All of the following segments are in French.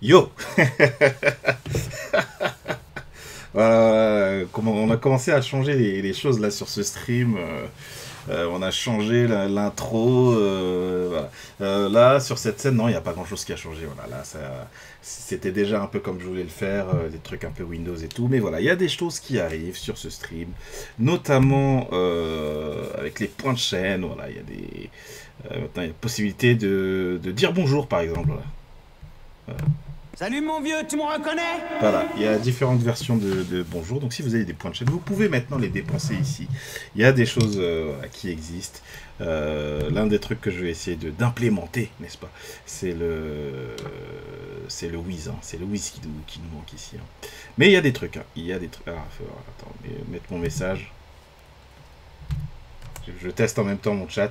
Yo comment on a commencé à changer les, choses là sur ce stream. Euh, euh, on a changé l'intro. Euh, là, sur cette scène, non, il n'y a pas grand chose qui a changé. Voilà, là, c'était déjà un peu comme je voulais le faire, des trucs un peu Windows et tout. Mais voilà, il y a des choses qui arrivent sur ce stream, notamment avec les points de chaîne. Voilà, il y a des. maintenant, possibilité de, dire bonjour, par exemple. Voilà. Salut mon vieux, tu me reconnais? Voilà, il y a différentes versions de, bonjour. Donc si vous avez des points de chaîne, vous pouvez maintenant les dépenser ici. Il y a des choses euh, qui existent. Euh, l'un des trucs que je vais essayer d'implémenter, n'est-ce pas? C'est le c'est le Wiz, hein. c'est le Wiz qui, qui, nous manque ici. Hein. Mais il y a des trucs, hein. il y a des trucs. Ah, attends, mettre mon message. Je, teste en même temps mon chat.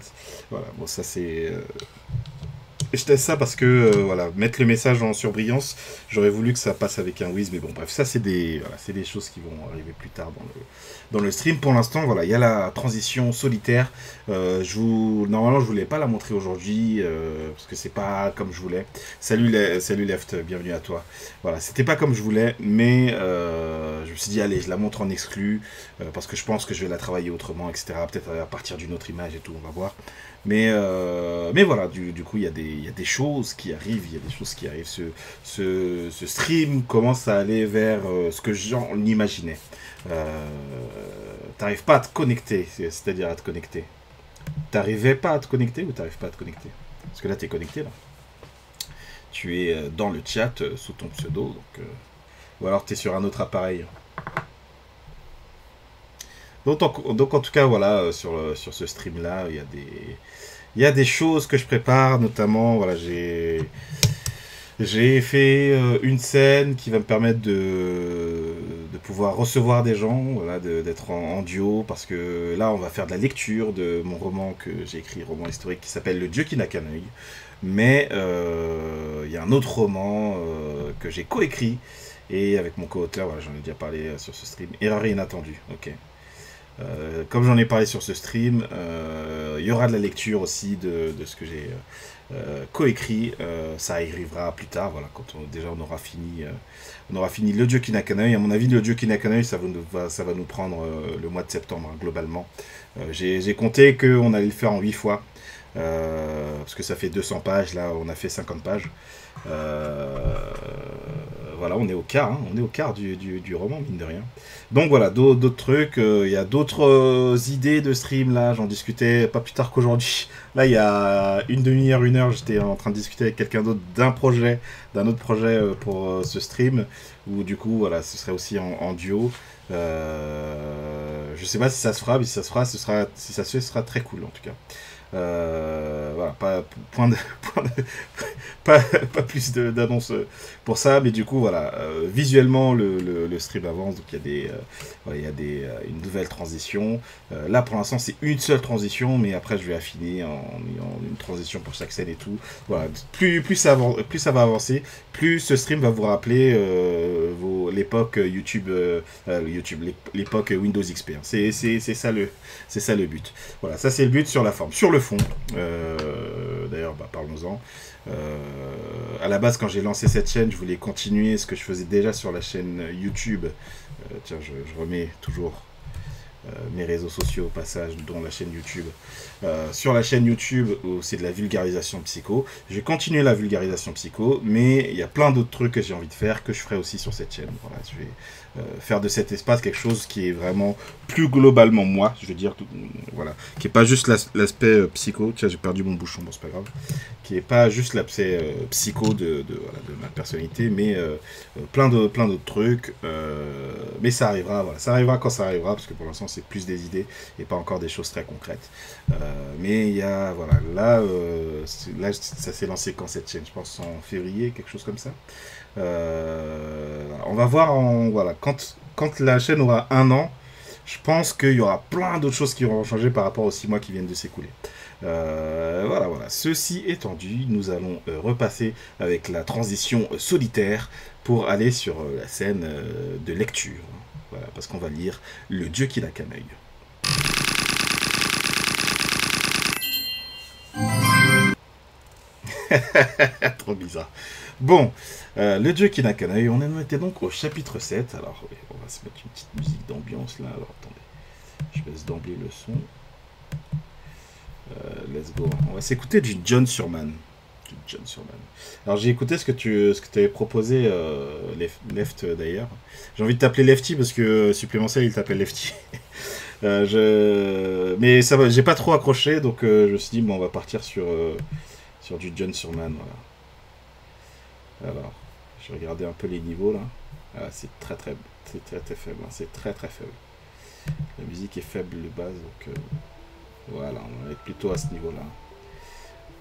Voilà, bon ça c'est euh, je teste ça parce que, euh, voilà, mettre le message en surbrillance, j'aurais voulu que ça passe avec un whiz, mais bon, bref, ça, c'est des, voilà, des choses qui vont arriver plus tard dans le, dans le stream. Pour l'instant, voilà, il y a la transition solitaire. Euh, je vous, normalement, je voulais pas la montrer aujourd'hui, euh, parce que c'est pas comme je voulais. Salut, salut Left, bienvenue à toi. Voilà, c'était pas comme je voulais, mais je me suis dit, allez, je la montre en exclu, parce que je pense que je vais la travailler autrement, etc. Peut-être à partir d'une autre image et tout, on va voir. Mais, euh, mais voilà, du, du coup, il y, a des, y a des choses qui arrivent, il y a des choses qui arrivent. Ce, ce, ce stream commence à aller vers euh, ce que j'en imaginais. Euh, T'arrives pas à te connecter, c'est-à-dire à te connecter. T'arrivais pas à te connecter ou t'arrives pas à te connecter? Parce que là, tu es connecté, là. Tu es dans le chat sous ton pseudo, donc... ou alors tu es sur un autre appareil. Donc en, tout cas, voilà, sur, sur ce stream-là, il y, a des, il y a des choses que je prépare, notamment, voilà, j'ai... J'ai fait euh, une scène qui va me permettre de, de pouvoir recevoir des gens, voilà, d'être en, duo, parce que là, on va faire de la lecture de mon roman que j'ai écrit, roman historique, qui s'appelle Le Dieu qui n'a qu'un œil. Mais euh, il y a un autre roman que j'ai coécrit, et avec mon co-auteur, voilà, j'en ai déjà parlé sur ce stream, Erreur inattendue, ok. Euh, comme j'en ai parlé sur ce stream, euh, il y aura de la lecture aussi de, ce que j'ai euh, coécrit. ça arrivera plus tard, voilà, quand déjà on aura fini, on aura fini le Dieu qui n'a qu'un œil. À mon avis, le Dieu qui n'a qu'un œil, ça va, nous prendre le mois de septembre hein, globalement. j'ai compté qu'on allait le faire en 8 fois. parce que ça fait 200 pages, là on a fait 50 pages. voilà, on est au quart, hein, on est au quart du, roman, mine de rien. Donc voilà, d'autres trucs. Euh, il y a d'autres euh, idées de stream là. J'en discutais pas plus tard qu'aujourd'hui. Là, il y a une demi-heure, une heure, j'étais en train de discuter avec quelqu'un d'autre d'un projet, d'un autre projet euh, pour ce stream. Où du coup, voilà, ce serait aussi en, duo. je sais pas si ça se fera, mais si ça se fera, ce sera, si ça se fait, ce sera très cool en tout cas. Voilà, pas, point de, pas, pas, plus d'annonces pour ça, mais du coup, voilà, euh, visuellement, le, le, stream avance, donc il y a, des, euh, il y a des, une nouvelle transition. là, pour l'instant, c'est une seule transition, mais après, je vais affiner en, en, une transition pour chaque scène et tout. Voilà, plus, plus, ça, plus ça va avancer, plus ce stream va vous rappeler l'époque YouTube, YouTube l'époque Windows XP. Hein. C'est ça, le, ça le but. Voilà, ça c'est le but sur la forme. Sur le fond, euh, d'ailleurs, bah, parlons-en. Euh, à la base, quand j'ai lancé cette chaîne, je voulais continuer ce que je faisais déjà sur la chaîne YouTube. Euh, tiens, je, remets toujours mes réseaux sociaux au passage, dont la chaîne YouTube. Sur la chaîne YouTube, où c'est de la vulgarisation psycho, je vais continuer la vulgarisation psycho, mais il y a plein d'autres trucs que j'ai envie de faire que je ferai aussi sur cette chaîne. Voilà, je vais euh, faire de cet espace quelque chose qui est vraiment plus globalement moi, je veux dire, voilà, qui est pas juste l'aspect euh, psycho, tiens j'ai perdu mon bouchon, bon c'est pas grave, qui est pas juste l'aspect euh, psycho de, ma personnalité, mais plein de plein d'autres trucs, mais ça arrivera, ça arrivera quand ça arrivera, parce que pour l'instant c'est plus des idées et pas encore des choses très concrètes, mais il y a, voilà, là, là ça s'est lancé quand cette chaîne, je pense en février, quelque chose comme ça. Euh, on va voir voilà, quand, quand la chaîne aura un an, je pense qu'il y aura plein d'autres choses qui vont changer par rapport aux six mois qui viennent de s'écouler. Euh, voilà, voilà. Ceci étant dit, nous allons euh, repasser avec la transition solitaire pour aller sur la scène de lecture. Voilà, parce qu'on va lire Le Dieu qui n'a qu'un. Trop bizarre. Bon, euh, le dieu qui n'a qu'un œil, on en était donc au chapitre 7. Alors, on va se mettre une petite musique d'ambiance là. Alors, attendez, je baisse d'emblée le son. Euh, let's go. On va s'écouter du John Surman. Du John Surman. Alors, j'ai écouté ce que tu ce que avais proposé, euh, Left d'ailleurs. J'ai envie de t'appeler Lefty parce que supplémentaire, il t'appelle Lefty. je... Mais ça va, j'ai pas trop accroché, donc je me suis dit, bon, on va partir sur, sur du John Surman. Alors, je regarder un peu les niveaux là. Ah, c'est très très, très très très faible. Hein. C'est très très faible. La musique est faible de base, donc euh, voilà, on va être plutôt à ce niveau-là.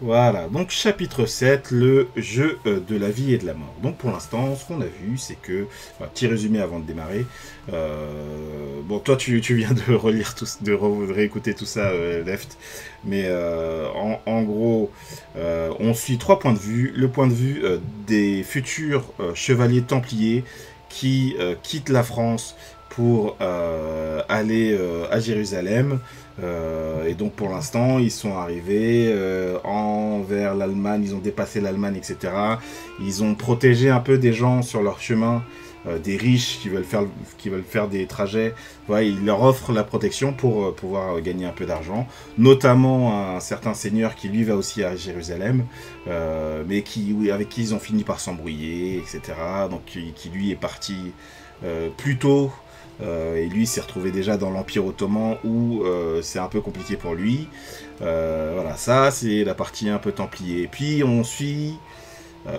Voilà, donc chapitre 7, le jeu euh, de la vie et de la mort. Donc pour l'instant, ce qu'on a vu, c'est que, petit résumé avant de démarrer, euh, bon, toi tu, viens de relire tout, de réécouter tout ça, euh, Left, mais en, gros, on suit trois points de vue. Le point de vue des futurs chevaliers templiers qui quittent la France pour aller à Jérusalem. Euh, et donc pour l'instant, ils sont arrivés euh, envers l'Allemagne, ils ont dépassé l'Allemagne, etc. Ils ont protégé un peu des gens sur leur chemin, euh, des riches qui veulent faire, qui veulent faire des trajets. Ils leur offrent la protection pour pouvoir gagner un peu d'argent, notamment un certain seigneur qui lui va aussi à Jérusalem, mais qui, avec qui ils ont fini par s'embrouiller, etc. Donc qui, qui, lui est parti plus tôt euh, et lui s'est retrouvé déjà dans l'Empire Ottoman où euh, c'est un peu compliqué pour lui. Euh, voilà, ça c'est la partie un peu templier. Et puis on suit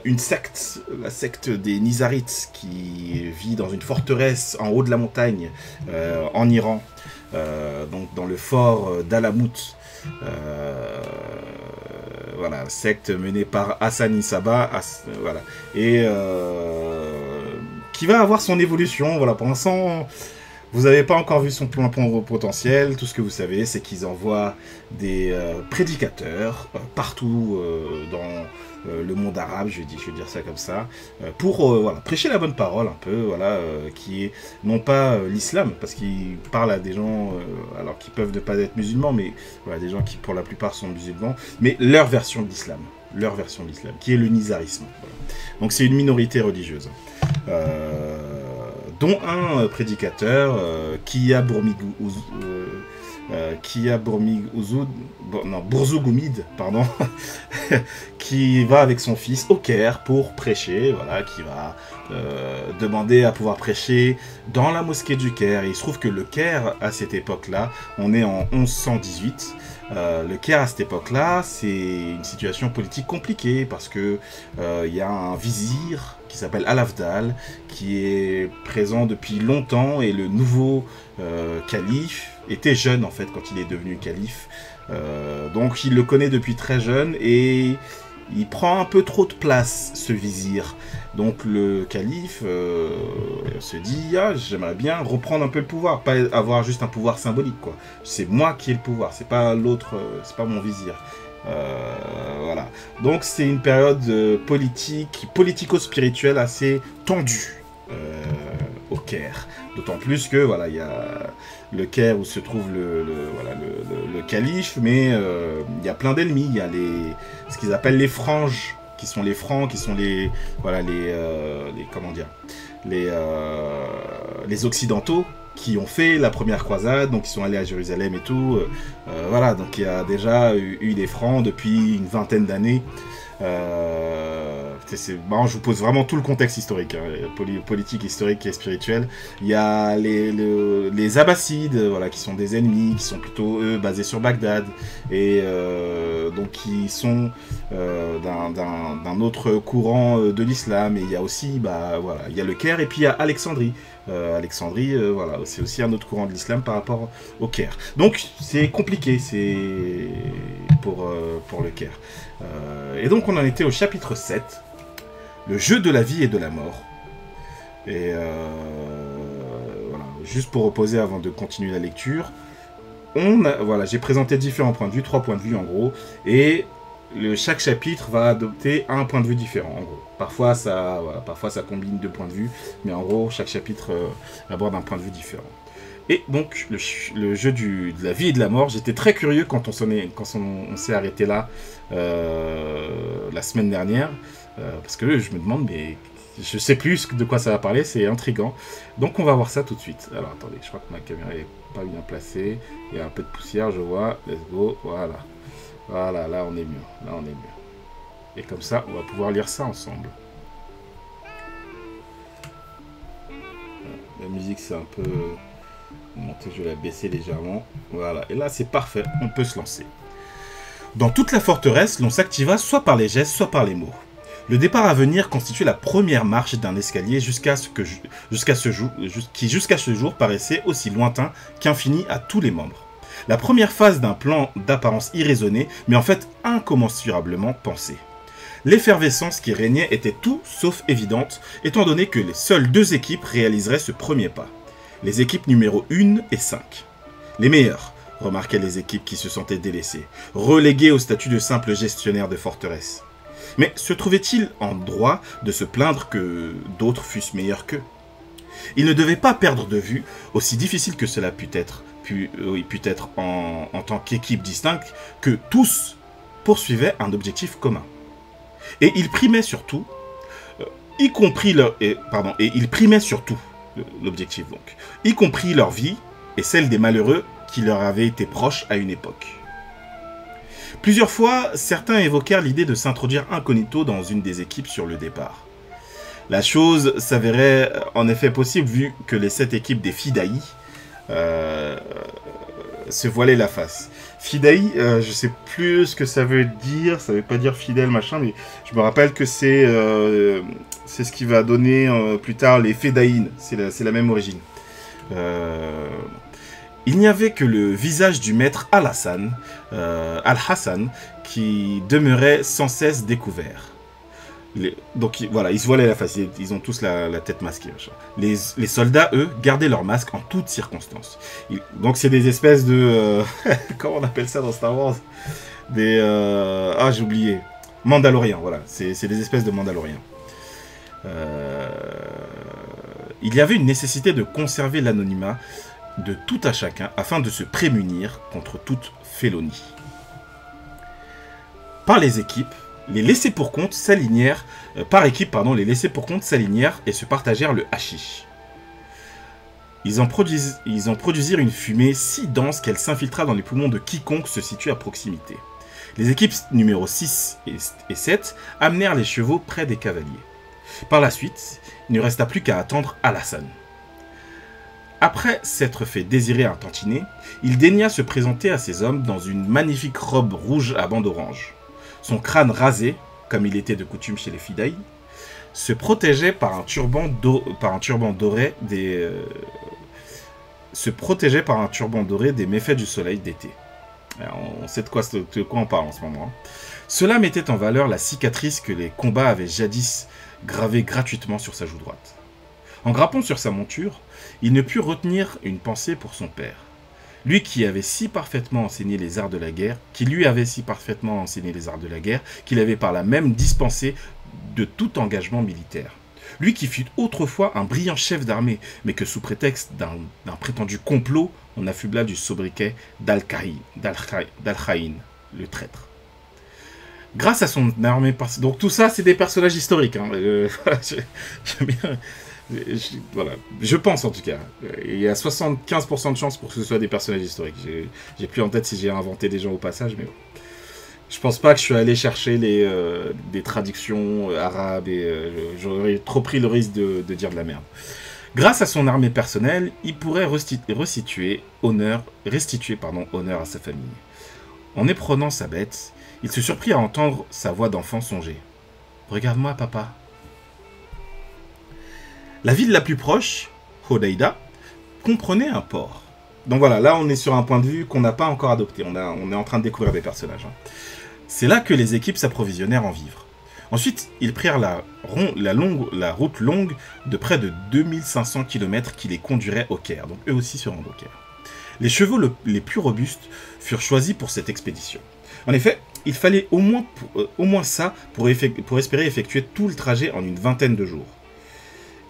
une secte, la secte des Nizarites, qui vit dans une forteresse en haut de la montagne en Iran, donc dans le fort d'Alamout. voilà, secte menée par Hassan Isaba, voilà, et qui va avoir son évolution. Voilà, pour l'instant, vous n'avez pas encore vu son plan potentiel. Tout ce que vous savez, c'est qu'ils envoient des euh, prédicateurs euh, partout euh, dans le monde arabe, je vais, dire, je ça comme ça, pour voilà, prêcher la bonne parole un peu, voilà, qui est non pas l'islam, parce qu'ils parlent à des gens, alors qui peuvent ne pas être musulmans, mais voilà, des gens qui pour la plupart sont musulmans, mais leur version de l'islam, leur version de l'islam, qui est le nizarisme. Donc c'est une minorité religieuse. Euh, dont un euh, prédicateur, euh, Kia non, Bourzougumid, pardon, qui va avec son fils au Caire pour prêcher, voilà, qui va demander à pouvoir prêcher dans la mosquée du Caire. il se trouve que le Caire, à cette époque-là, on est en 1118, le Caire à cette époque-là, c'est une situation politique compliquée parce que il y a un vizir qui s'appelle Al-Afdal, qui est présent depuis longtemps et le nouveau euh, calife était jeune en fait quand il est devenu calife. Euh, donc il le connaît depuis très jeune et il prend un peu trop de place ce vizir. Donc le calife euh, se dit ah j'aimerais bien reprendre un peu le pouvoir, pas avoir juste un pouvoir symbolique quoi. C'est moi qui ai le pouvoir, c'est pas l'autre, c'est pas mon vizir. Euh, voilà. Donc c'est une période euh, politique, politico-spirituelle assez tendue euh, au Caire. D'autant plus que voilà, il y a le Caire où se trouve le, voilà, le, calife, mais il y a plein d'ennemis. Il y a les, ce qu'ils appellent les franges, qui sont les francs, qui sont les, voilà, les, les comment dire, les, les occidentaux, qui ont fait la première croisade, donc ils sont allés à Jérusalem et tout. Euh, euh, voilà, donc il y a déjà eu, des francs depuis une vingtaine d'années. Euh, je vous pose vraiment tout le contexte historique, hein, politique, historique et spirituel. Il y a les, les, Abbassides, voilà, qui sont des ennemis, qui sont plutôt basés sur Bagdad, et donc qui sont d'un autre courant de l'islam. Et il y a aussi, bah voilà, il y a le Caire et puis il y a Alexandrie. Euh, Alexandrie, euh, voilà, c'est aussi un autre courant de l'islam par rapport au Caire. Donc c'est compliqué, c'est pour, euh, pour le Caire. et donc on en était au chapitre 7, le jeu de la vie et de la mort. Et voilà, juste pour reposer avant de continuer la lecture, on voilà, j'ai présenté différents points de vue, trois points de vue en gros, et le, chaque chapitre va adopter un point de vue différent, en gros. Parfois ça, parfois ça combine deux points de vue, mais en gros, chaque chapitre euh, aborde un point de vue différent. Et donc, le, jeu du, de la vie et de la mort, j'étais très curieux quand on s'est arrêté là euh, la semaine dernière. Euh, parce que je me demande, mais je sais plus de quoi ça va parler, c'est intrigant. Donc on va voir ça tout de suite. Alors attendez, je crois que ma caméra est pas bien placée. Il y a un peu de poussière, je vois. Let's go, voilà. Voilà, là on est mieux. Là on est mieux. Et comme ça, on va pouvoir lire ça ensemble. La musique c'est un peu je vais la baisser légèrement. Voilà, et là c'est parfait, on peut se lancer. Dans toute la forteresse, l'on s'activa soit par les gestes, soit par les mots. Le départ à venir constituait la première marche d'un escalier qui jusqu'à ce jour paraissait aussi lointain qu'infini à tous les membres. La première phase d'un plan d'apparence irraisonnée, mais en fait incommensurablement pensé. L'effervescence qui régnait était tout sauf évidente, étant donné que les seules deux équipes réaliseraient ce premier pas. Les équipes numéro 1 et 5. Les meilleures, remarquaient les équipes qui se sentaient délaissées, reléguées au statut de simple gestionnaire de forteresse. Mais se trouvait-il en droit de se plaindre que d'autres fussent meilleurs qu'eux? Il ne devait pas perdre de vue, aussi difficile que cela put être, euh, être en, tant qu'équipe distincte, que tous poursuivaient un objectif commun. Et il primait surtout, euh, y compris leur, pardon, et primait surtout l'objectif donc, y compris leur vie et celle des malheureux qui leur avaient été proches à une époque. Plusieurs fois, certains évoquèrent l'idée de s'introduire incognito dans une des équipes sur le départ. La chose s'avérait en effet possible vu que les sept équipes des Fidaï euh, se voilaient la face. Fidaï, euh, je sais plus ce que ça veut dire, ça veut pas dire fidèle machin, mais je me rappelle que c'est euh, ce qui va donner plus tard les Fedaïn, c'est la, même origine. Il n'y avait que le visage du maître Al-Hassan, euh, qui demeurait sans cesse découvert. donc voilà, ils se voilaient la face, ils ont tous la, tête masquée. Les, soldats, eux, gardaient leur masque en toutes circonstances. donc c'est des espèces de... Euh, comment on appelle ça dans Star Wars? Des... Euh, ah, j'ai oublié. Mandaloriens, voilà. C'est des espèces de Mandaloriens. il y avait une nécessité de conserver l'anonymat de tout à chacun afin de se prémunir contre toute félonie. Par les équipes, les laissés pour compte s'alignèrent, euh, par équipe, pardon, les laissés pour compte s'alignèrent et se partagèrent le hashish. Ils en, ils en produisirent une fumée si dense qu'elle s'infiltra dans les poumons de quiconque se situe à proximité. Les équipes numéro 6 et 7 amenèrent les chevaux près des cavaliers. Par la suite, il ne resta plus qu'à attendre Alassane. Après s'être fait désirer un tantinet, il daigna se présenter à ses hommes dans une magnifique robe rouge à bande orange. Son crâne rasé, comme il était de coutume chez les Fidaï, se protégeait par un turban, euh, par un turban doré des méfaits du soleil d'été. On sait de quoi, de quoi on parle en ce moment. Hein. Cela mettait en valeur la cicatrice que les combats avaient jadis gravée gratuitement sur sa joue droite. En grappant sur sa monture, il ne put retenir une pensée pour son père. Lui qui avait si parfaitement enseigné les arts de la guerre, qui lui avait si parfaitement enseigné les arts de la guerre, qu'il avait par là même dispensé de tout engagement militaire. Lui qui fut autrefois un brillant chef d'armée, mais que sous prétexte d'un prétendu complot, on affubla du sobriquet d'Al-Khaïn, le traître. Grâce à son armée... Donc tout ça, c'est des personnages historiques. Hein. Euh, bien je, voilà, je pense en tout cas. Il y a 75% de chances pour que ce soit des personnages historiques. J'ai plus en tête si j'ai inventé des gens au passage, mais bon. Je pense pas que je suis allé chercher les, euh, des traductions euh, arabes et euh, j'aurais trop pris le risque de, dire de la merde. Grâce à son armée personnelle, il pourrait restituer honneur, restituer pardon, honneur à sa famille. En éprenant sa bête, il se surprit à entendre sa voix d'enfant songer. Regarde-moi, papa, la ville la plus proche, Hodeida, comprenait un port. Donc voilà, là on est sur un point de vue qu'on n'a pas encore adopté. On, est en train de découvrir des personnages. Hein. C'est là que les équipes s'approvisionnèrent en vivres. Ensuite, ils prirent la, longue, la, route longue de près de 2500 km qui les conduirait au Caire. Donc eux aussi se rendent au Caire. Les chevaux les plus robustes furent choisis pour cette expédition. En effet, il fallait au moins, euh, ça pour espérer effectuer tout le trajet en une vingtaine de jours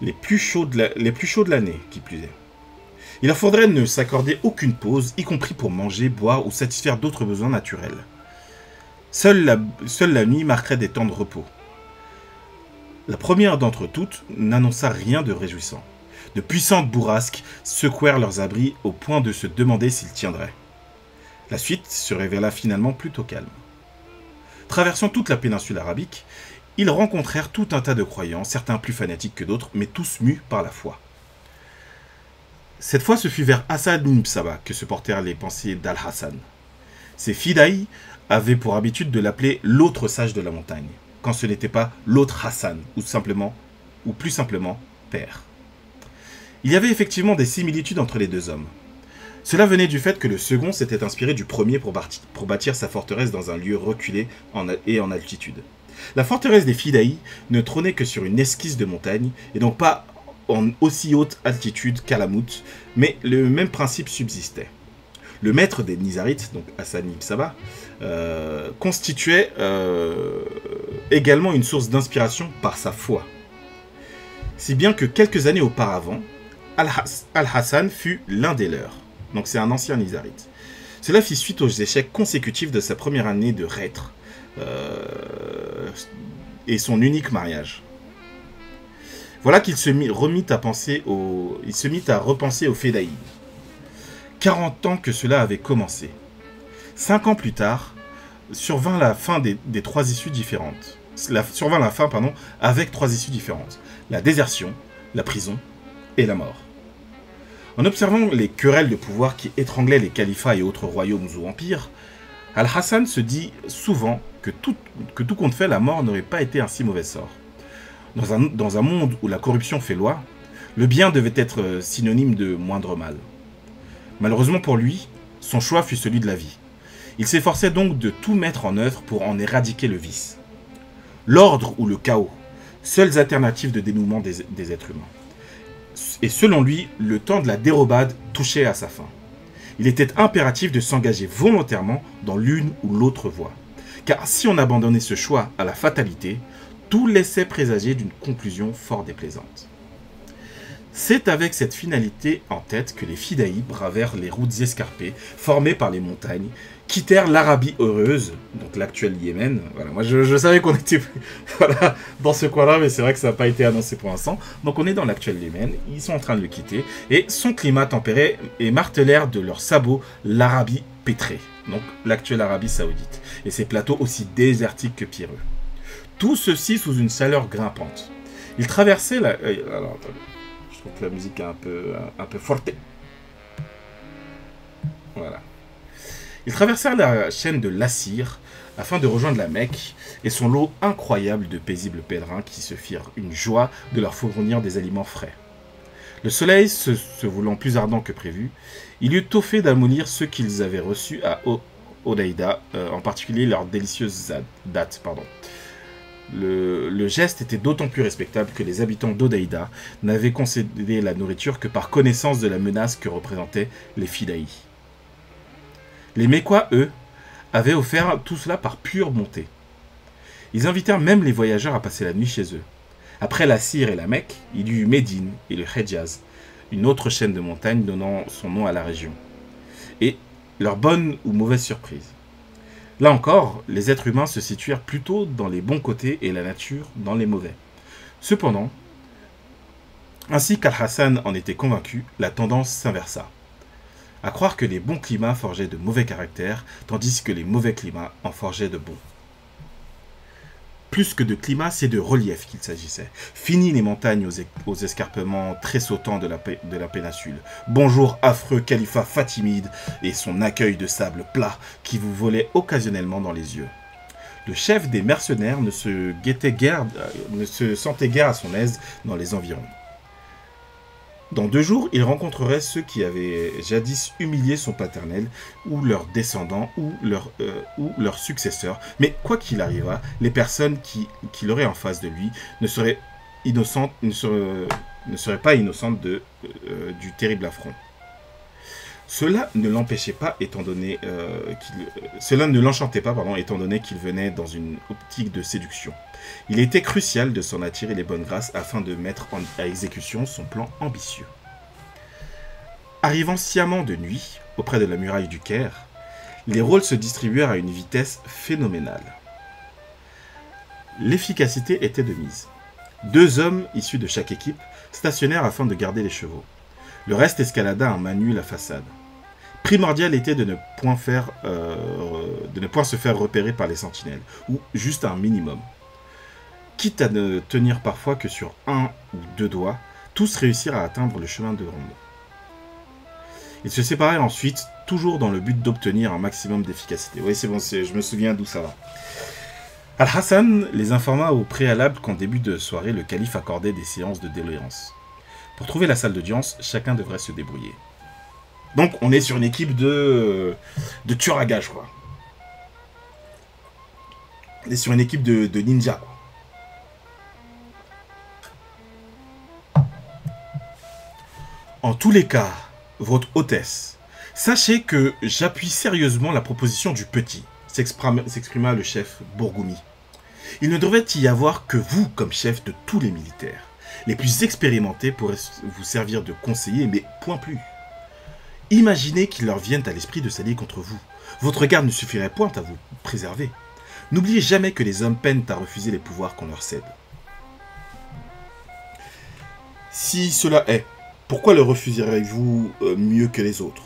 les plus chauds de l'année, qui plus est. Il leur faudrait ne s'accorder aucune pause, y compris pour manger, boire ou satisfaire d'autres besoins naturels. Seule la, seule la nuit marquerait des temps de repos. La première d'entre toutes n'annonça rien de réjouissant. De puissantes bourrasques secouèrent leurs abris au point de se demander s'ils tiendraient. La suite se révéla finalement plutôt calme. Traversant toute la péninsule arabique, ils rencontrèrent tout un tas de croyants, certains plus fanatiques que d'autres, mais tous mus par la foi. Cette fois, ce fut vers Hassan ibn que se portèrent les pensées d'Al-Hassan. Ses fidaïs avaient pour habitude de l'appeler l'autre sage de la montagne, quand ce n'était pas l'autre Hassan, ou simplement, ou plus simplement, père. Il y avait effectivement des similitudes entre les deux hommes. Cela venait du fait que le second s'était inspiré du premier pour, bâtir sa forteresse dans un lieu reculé et en altitude. La forteresse des Fidaï ne trônait que sur une esquisse de montagne, et donc pas en aussi haute altitude qu'Alamout, mais le même principe subsistait. Le maître des Nizarites, donc Hassan ibn Saba, euh, constituait euh, également une source d'inspiration par sa foi. Si bien que quelques années auparavant, Al-Hassan fut l'un des leurs. Donc c'est un ancien Nizarite. Cela fit suite aux échecs consécutifs de sa première année de reître et son unique mariage. Voilà qu'il se mit, remit à penser au, il se mit à repenser au Fédaï. 40 ans que cela avait commencé. Cinq ans plus tard, survint la fin des, trois issues différentes. Survint la fin, pardon, avec trois issues différentes. La désertion, la prison et la mort. En observant les querelles de pouvoir qui étranglaient les califats et autres royaumes ou empires, Al-Hassan se dit souvent que tout, compte fait, la mort n'aurait pas été un si mauvais sort. Dans un, monde où la corruption fait loi, le bien devait être synonyme de moindre mal. Malheureusement pour lui, son choix fut celui de la vie. Il s'efforçait donc de tout mettre en œuvre pour en éradiquer le vice. L'ordre ou le chaos, seules alternatives de dénouement des êtres humains et selon lui, le temps de la dérobade touchait à sa fin. Il était impératif de s'engager volontairement dans l'une ou l'autre voie. Car si on abandonnait ce choix à la fatalité, tout laissait présager d'une conclusion fort déplaisante. C'est avec cette finalité en tête que les Fidaïs bravèrent les routes escarpées formées par les montagnes quittèrent l'Arabie heureuse, donc l'actuel Yémen. Voilà, moi je, savais qu'on était dans ce coin-là, mais c'est vrai que ça n'a pas été annoncé pour l'instant. Donc on est dans l'actuel Yémen, ils sont en train de le quitter, et son climat tempéré et martelèrent de leurs sabots l'Arabie pétrée, donc l'actuelle Arabie saoudite, et ses plateaux aussi désertiques que pierreux. Tout ceci sous une chaleur grimpante. Ils traversaient la... Euh, alors. Je trouve que la musique est un peu, un peu forte. Voilà. Ils traversèrent la chaîne de Lassir afin de rejoindre la Mecque et son lot incroyable de paisibles pèlerins qui se firent une joie de leur fournir des aliments frais. Le soleil se, voulant plus ardent que prévu, il eut tôt fait ceux qu'ils avaient reçus à Odaïda, euh, en particulier leurs délicieuses dates. Pardon. Le, le, geste était d'autant plus respectable que les habitants d'Odaïda n'avaient concédé la nourriture que par connaissance de la menace que représentaient les Fidaïs. Les Mécois, eux, avaient offert tout cela par pure bonté. Ils invitèrent même les voyageurs à passer la nuit chez eux. Après la Syre et la Mecque, il y eut Médine et le Hedjaz, une autre chaîne de montagnes donnant son nom à la région. Et leur bonne ou mauvaise surprise. Là encore, les êtres humains se situèrent plutôt dans les bons côtés et la nature dans les mauvais. Cependant, ainsi qu'Al-Hassan en était convaincu, la tendance s'inversa à croire que les bons climats forgeaient de mauvais caractères, tandis que les mauvais climats en forgeaient de bons. Plus que de climat, c'est de relief qu'il s'agissait. Fini les montagnes aux, escarpements très sautants de la, péninsule. Bonjour affreux califat fatimide et son accueil de sable plat qui vous volait occasionnellement dans les yeux. Le chef des mercenaires ne se, euh, ne se sentait guère à son aise dans les environs. Dans deux jours, il rencontrerait ceux qui avaient jadis humilié son paternel, ou leurs descendants, ou leurs euh, successeurs. Mais quoi qu'il arrivât, les personnes qui, qui l'auraient en face de lui ne seraient, innocentes, ne seraient, pas innocentes de, euh, du terrible affront. Cela ne l'empêchait pas, étant donné euh, cela ne l'enchantait pas, pardon, étant donné qu'il venait dans une optique de séduction. Il était crucial de s'en attirer les bonnes grâces afin de mettre à exécution son plan ambitieux. Arrivant sciemment de nuit, auprès de la muraille du Caire, les rôles se distribuèrent à une vitesse phénoménale. L'efficacité était de mise. Deux hommes issus de chaque équipe stationnèrent afin de garder les chevaux. Le reste escalada en manu la façade. Primordial était de ne point euh, de ne point se faire repérer par les sentinelles, ou juste un minimum. Quitte à ne tenir parfois que sur un ou deux doigts, tous réussirent à atteindre le chemin de ronde. Ils se séparèrent ensuite, toujours dans le but d'obtenir un maximum d'efficacité. Oui, c'est bon, je me souviens d'où ça va. Al-Hassan les informa au préalable qu'en début de soirée, le calife accordait des séances de délivrance. Pour trouver la salle d'audience, chacun devrait se débrouiller. Donc, on est sur une équipe de, de tueurs à gages, quoi. On est sur une équipe de, de ninja, En tous les cas, votre hôtesse, sachez que j'appuie sérieusement la proposition du petit, s'exprima le chef Bourgoumi. Il ne devrait y avoir que vous comme chef de tous les militaires. Les plus expérimentés pourraient vous servir de conseiller, mais point plus. Imaginez qu'il leur vienne à l'esprit de s'allier contre vous. Votre garde ne suffirait point à vous préserver. N'oubliez jamais que les hommes peinent à refuser les pouvoirs qu'on leur cède. Si cela est, pourquoi le refuserez-vous euh, mieux que les autres?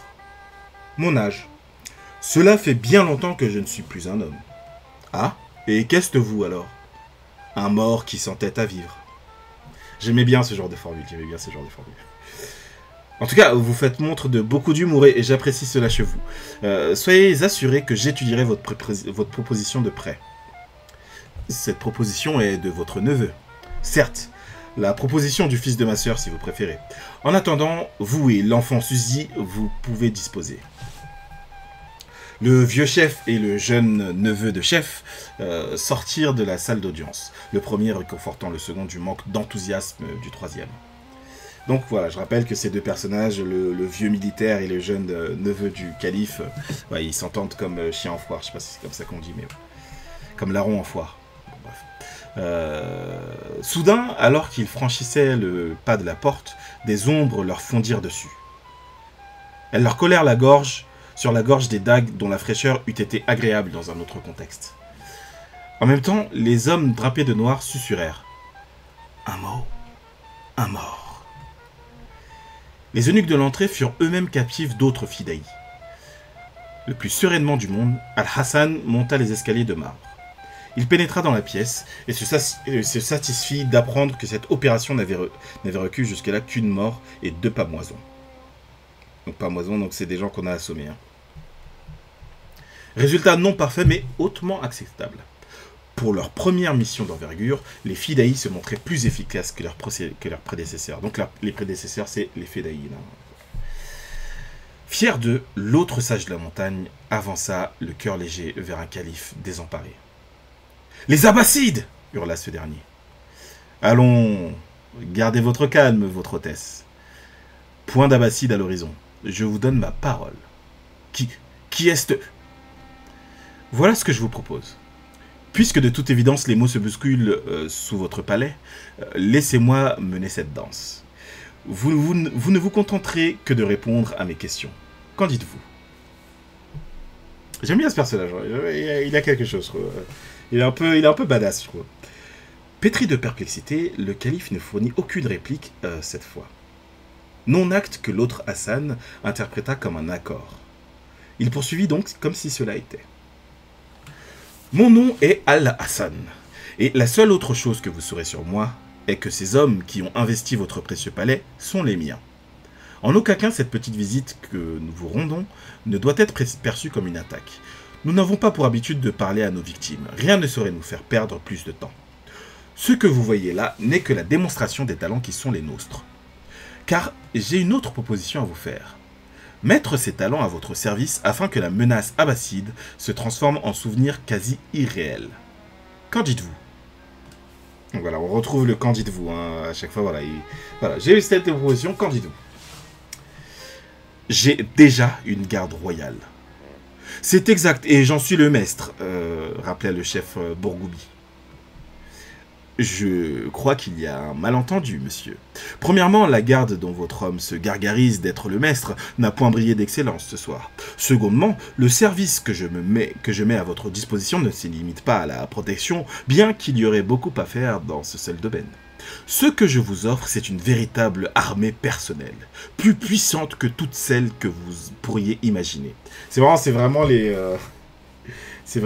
Mon âge. Cela fait bien longtemps que je ne suis plus un homme. Ah Et qu'est-ce que vous alors? Un mort qui s'entête à vivre. J'aimais bien ce genre de formule, j'aimais bien ce genre de formule. En tout cas, vous faites montre de beaucoup d'humour et j'apprécie cela chez vous. Euh, soyez assurés que j'étudierai votre, votre proposition de près. Cette proposition est de votre neveu. Certes, la proposition du fils de ma sœur si vous préférez. En attendant, vous et l'enfant Suzy, vous pouvez disposer. Le vieux chef et le jeune neveu de chef euh, sortirent de la salle d'audience, le premier réconfortant le second du manque d'enthousiasme du troisième. Donc voilà, je rappelle que ces deux personnages, le, vieux militaire et le jeune euh, neveu du calife, euh, ils s'entendent comme chien en foire, je sais pas si c'est comme ça qu'on dit, mais comme larron en foire. Soudain, alors qu'ils franchissaient le pas de la porte, des ombres leur fondirent dessus. Elles leur collèrent la gorge sur la gorge des dagues dont la fraîcheur eût été agréable dans un autre contexte. En même temps, les hommes drapés de noir susurrèrent. Un mot, un mort. Les eunuques de l'entrée furent eux-mêmes captifs d'autres fidèles. Le plus sereinement du monde, Al-Hassan monta les escaliers de marbre. Il pénétra dans la pièce et se, satisfit d'apprendre que cette opération n'avait reculé jusqu'à là qu'une mort et deux pamoisons. Donc pamoisons, donc c'est des gens qu'on a assommés. Hein. Résultat non parfait mais hautement acceptable. Pour leur première mission d'envergure, les Fidaïs se montraient plus efficaces que leurs, prédécesseurs. Donc les prédécesseurs, c'est les Fidaïs. Fier d'eux, l'autre sage de la montagne avança, le cœur léger, vers un calife désemparé. Les Abbassides hurla ce dernier. Allons, gardez votre calme, votre hôtesse. Point d'Abbasside à l'horizon. Je vous donne ma parole. Qui, qui est-ce? Voilà ce que je vous propose. Puisque de toute évidence les mots se bousculent euh, sous votre palais, euh, laissez-moi mener cette danse. Vous, ne vous contenterez que de répondre à mes questions. Qu'en dites-vous? J'aime bien ce personnage, hein. il a quelque chose. Il est un peu, il un peu badass, je crois. Pétri de perplexité, le calife ne fournit aucune réplique euh, cette fois. Non-acte que l'autre Hassan interpréta comme un accord. Il poursuivit donc comme si cela était. Mon nom est Al-Hassan, et la seule autre chose que vous saurez sur moi est que ces hommes qui ont investi votre précieux palais sont les miens. En aucun cas cette petite visite que nous vous rendons ne doit être perçue comme une attaque. Nous n'avons pas pour habitude de parler à nos victimes, rien ne saurait nous faire perdre plus de temps. Ce que vous voyez là n'est que la démonstration des talents qui sont les nôtres. Car j'ai une autre proposition à vous faire mettre ses talents à votre service afin que la menace abbasside se transforme en souvenir quasi irréel. Qu'en dites-vous? Voilà, on retrouve le qu'en dites-vous hein, à chaque fois. Voilà, voilà j'ai eu cette proposition, qu'en dites-vous? J'ai déjà une garde royale. C'est exact, et j'en suis le maître, euh, rappelait le chef euh, Bourgoubi. Je crois qu'il y a un malentendu, monsieur. Premièrement, la garde dont votre homme se gargarise d'être le maître n'a point brillé d'excellence ce soir. Secondement, le service que je, me mets, que je mets à votre disposition ne se limite pas à la protection, bien qu'il y aurait beaucoup à faire dans ce seul domaine. Ce que je vous offre, c'est une véritable armée personnelle, plus puissante que toutes celles que vous pourriez imaginer. C'est vraiment, les, euh, c'est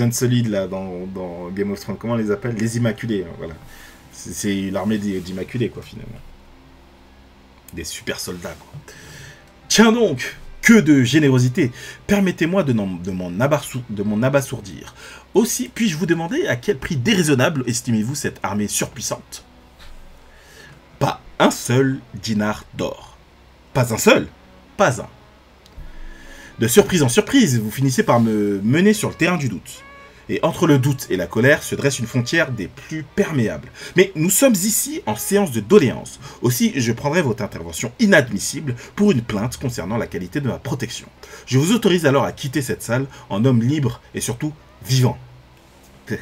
insolides là dans, dans, Game of Thrones. Comment on les appelle? Les Immaculés. Hein, voilà. C'est l'armée d'Immaculés quoi finalement. Des super soldats quoi. Tiens donc, que de générosité Permettez-moi de, de m'en abasourdir. Aussi, puis-je vous demander à quel prix déraisonnable estimez-vous cette armée surpuissante? Pas un seul dinar d'or. Pas un seul Pas un. De surprise en surprise, vous finissez par me mener sur le terrain du doute. Et entre le doute et la colère se dresse une frontière des plus perméables. Mais nous sommes ici en séance de doléance. Aussi, je prendrai votre intervention inadmissible pour une plainte concernant la qualité de ma protection. Je vous autorise alors à quitter cette salle en homme libre et surtout vivant.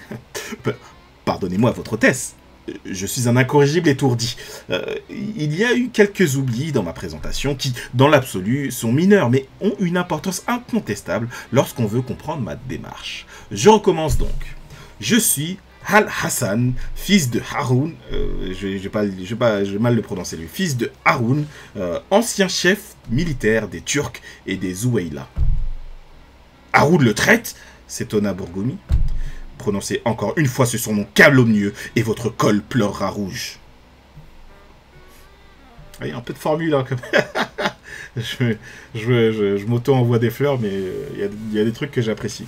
Pardonnez-moi votre hôtesse, je suis un incorrigible étourdi. Euh, il y a eu quelques oublis dans ma présentation qui, dans l'absolu, sont mineurs, mais ont une importance incontestable lorsqu'on veut comprendre ma démarche. Je recommence donc. Je suis Al Hassan, fils de Haroun, euh, je, mal le prononcer fils de Haroun, euh, ancien chef militaire des Turcs et des Zouaïla. Haroun le traite s'étonna Bourgoumi prononcez encore une fois ce son nom calomnieux et votre col pleurera rouge. Il y a un peu de formule, hein, je, je, je, m'auto-envoie des fleurs, mais euh, il y a des trucs que j'apprécie.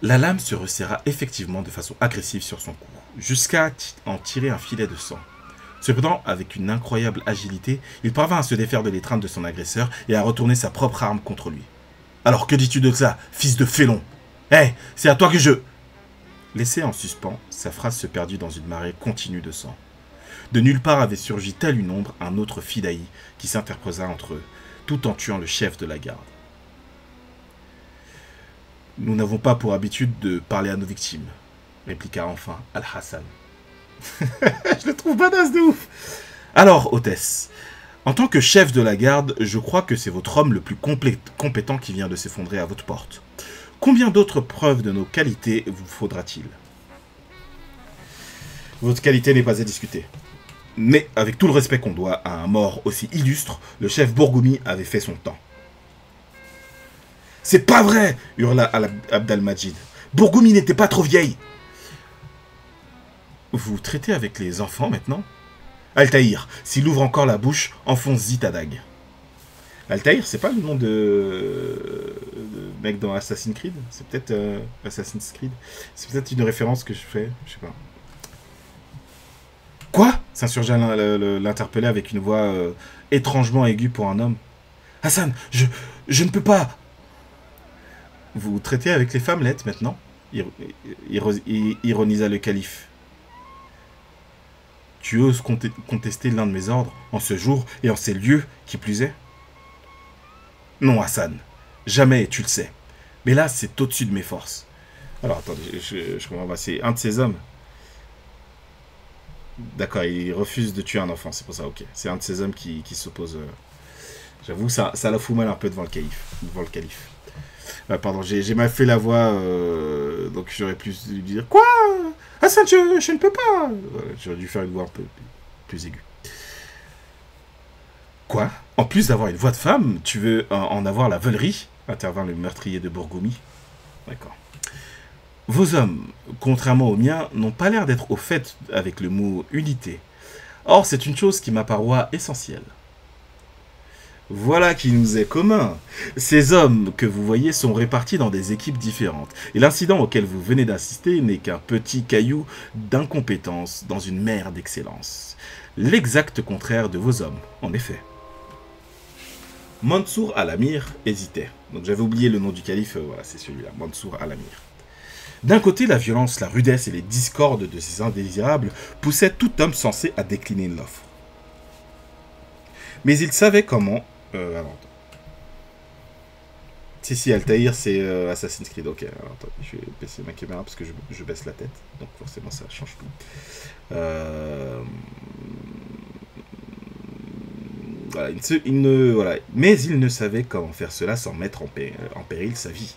La lame se resserra effectivement de façon agressive sur son cou, jusqu'à en tirer un filet de sang. Cependant, avec une incroyable agilité, il parvint à se défaire de l'étreinte de son agresseur et à retourner sa propre arme contre lui. Alors que dis-tu de ça, fils de félon? Hé, c'est à toi que je... Laissé en suspens, sa phrase se perdit dans une marée continue de sang. De nulle part avait surgi tel une ombre un autre fidaï qui s'interposa entre eux, tout en tuant le chef de la garde. Nous n'avons pas pour habitude de parler à nos victimes, répliqua enfin Al-Hassan. je le trouve badass de ouf. Alors, hôtesse, en tant que chef de la garde, je crois que c'est votre homme le plus compétent qui vient de s'effondrer à votre porte. Combien d'autres preuves de nos qualités vous faudra-t-il? Votre qualité n'est pas à discuter. Mais avec tout le respect qu'on doit à un mort aussi illustre, le chef Bourgoumi avait fait son temps. C'est pas vrai hurla Abdalmajid. Bourgoumi n'était pas trop vieille. Vous traitez avec les enfants maintenant? Altaïr, s'il ouvre encore la bouche, enfonce-y ta dague. Altaïr, c'est pas le nom de... mec dans Assassin's Creed? C'est peut-être euh, Assassin's Creed C'est peut-être une référence que je fais, je sais pas. Quoi? S'insurgea l'interpellé avec une voix euh, étrangement aiguë pour un homme. Hassan, je, je ne peux pas Vous traitez avec les femmelettes maintenant? Ironisa le calife. Tu oses contester l'un de mes ordres en ce jour et en ces lieux qui plus est? Non, Hassan. Jamais, tu le sais. Mais là, c'est au-dessus de mes forces. Alors, attendez, je, je comprends pas. C'est un de ces hommes. D'accord, il refuse de tuer un enfant, c'est pour ça, ok. C'est un de ces hommes qui, s'oppose. Euh. J'avoue, ça, ça la fout mal un peu devant le calife. Devant le calife. Euh, pardon, j'ai mal fait la voix, euh, donc j'aurais dû dire Quoi? Hassan, je, je ne peux pas J'aurais dû faire une voix un peu plus aiguë. Quoi? En plus d'avoir une voix de femme, tu veux en avoir la veulerie? Intervint le meurtrier de Bourgoumi. D'accord. Vos hommes, contrairement aux miens, n'ont pas l'air d'être au fait avec le mot unité. Or, c'est une chose qui m'apparaît essentielle. Voilà qui nous est commun. Ces hommes que vous voyez sont répartis dans des équipes différentes, et l'incident auquel vous venez d'assister n'est qu'un petit caillou d'incompétence dans une mer d'excellence. L'exact contraire de vos hommes, en effet. Mansour al-Amir hésitait. Donc j'avais oublié le nom du calife, euh, voilà, c'est celui-là, Mansour al-Amir. D'un côté, la violence, la rudesse et les discordes de ces indésirables poussaient tout homme censé à décliner l'offre. Mais il savait comment... Euh, Si, si, Altaïr, c'est euh, Assassin's Creed. Ok, attends, je vais baisser ma caméra parce que je, baisse la tête. Donc forcément, ça change tout. Euh, Voilà, il ne il ne- voilà. Mais il ne savait comment faire cela sans mettre en, pé- en péril sa vie.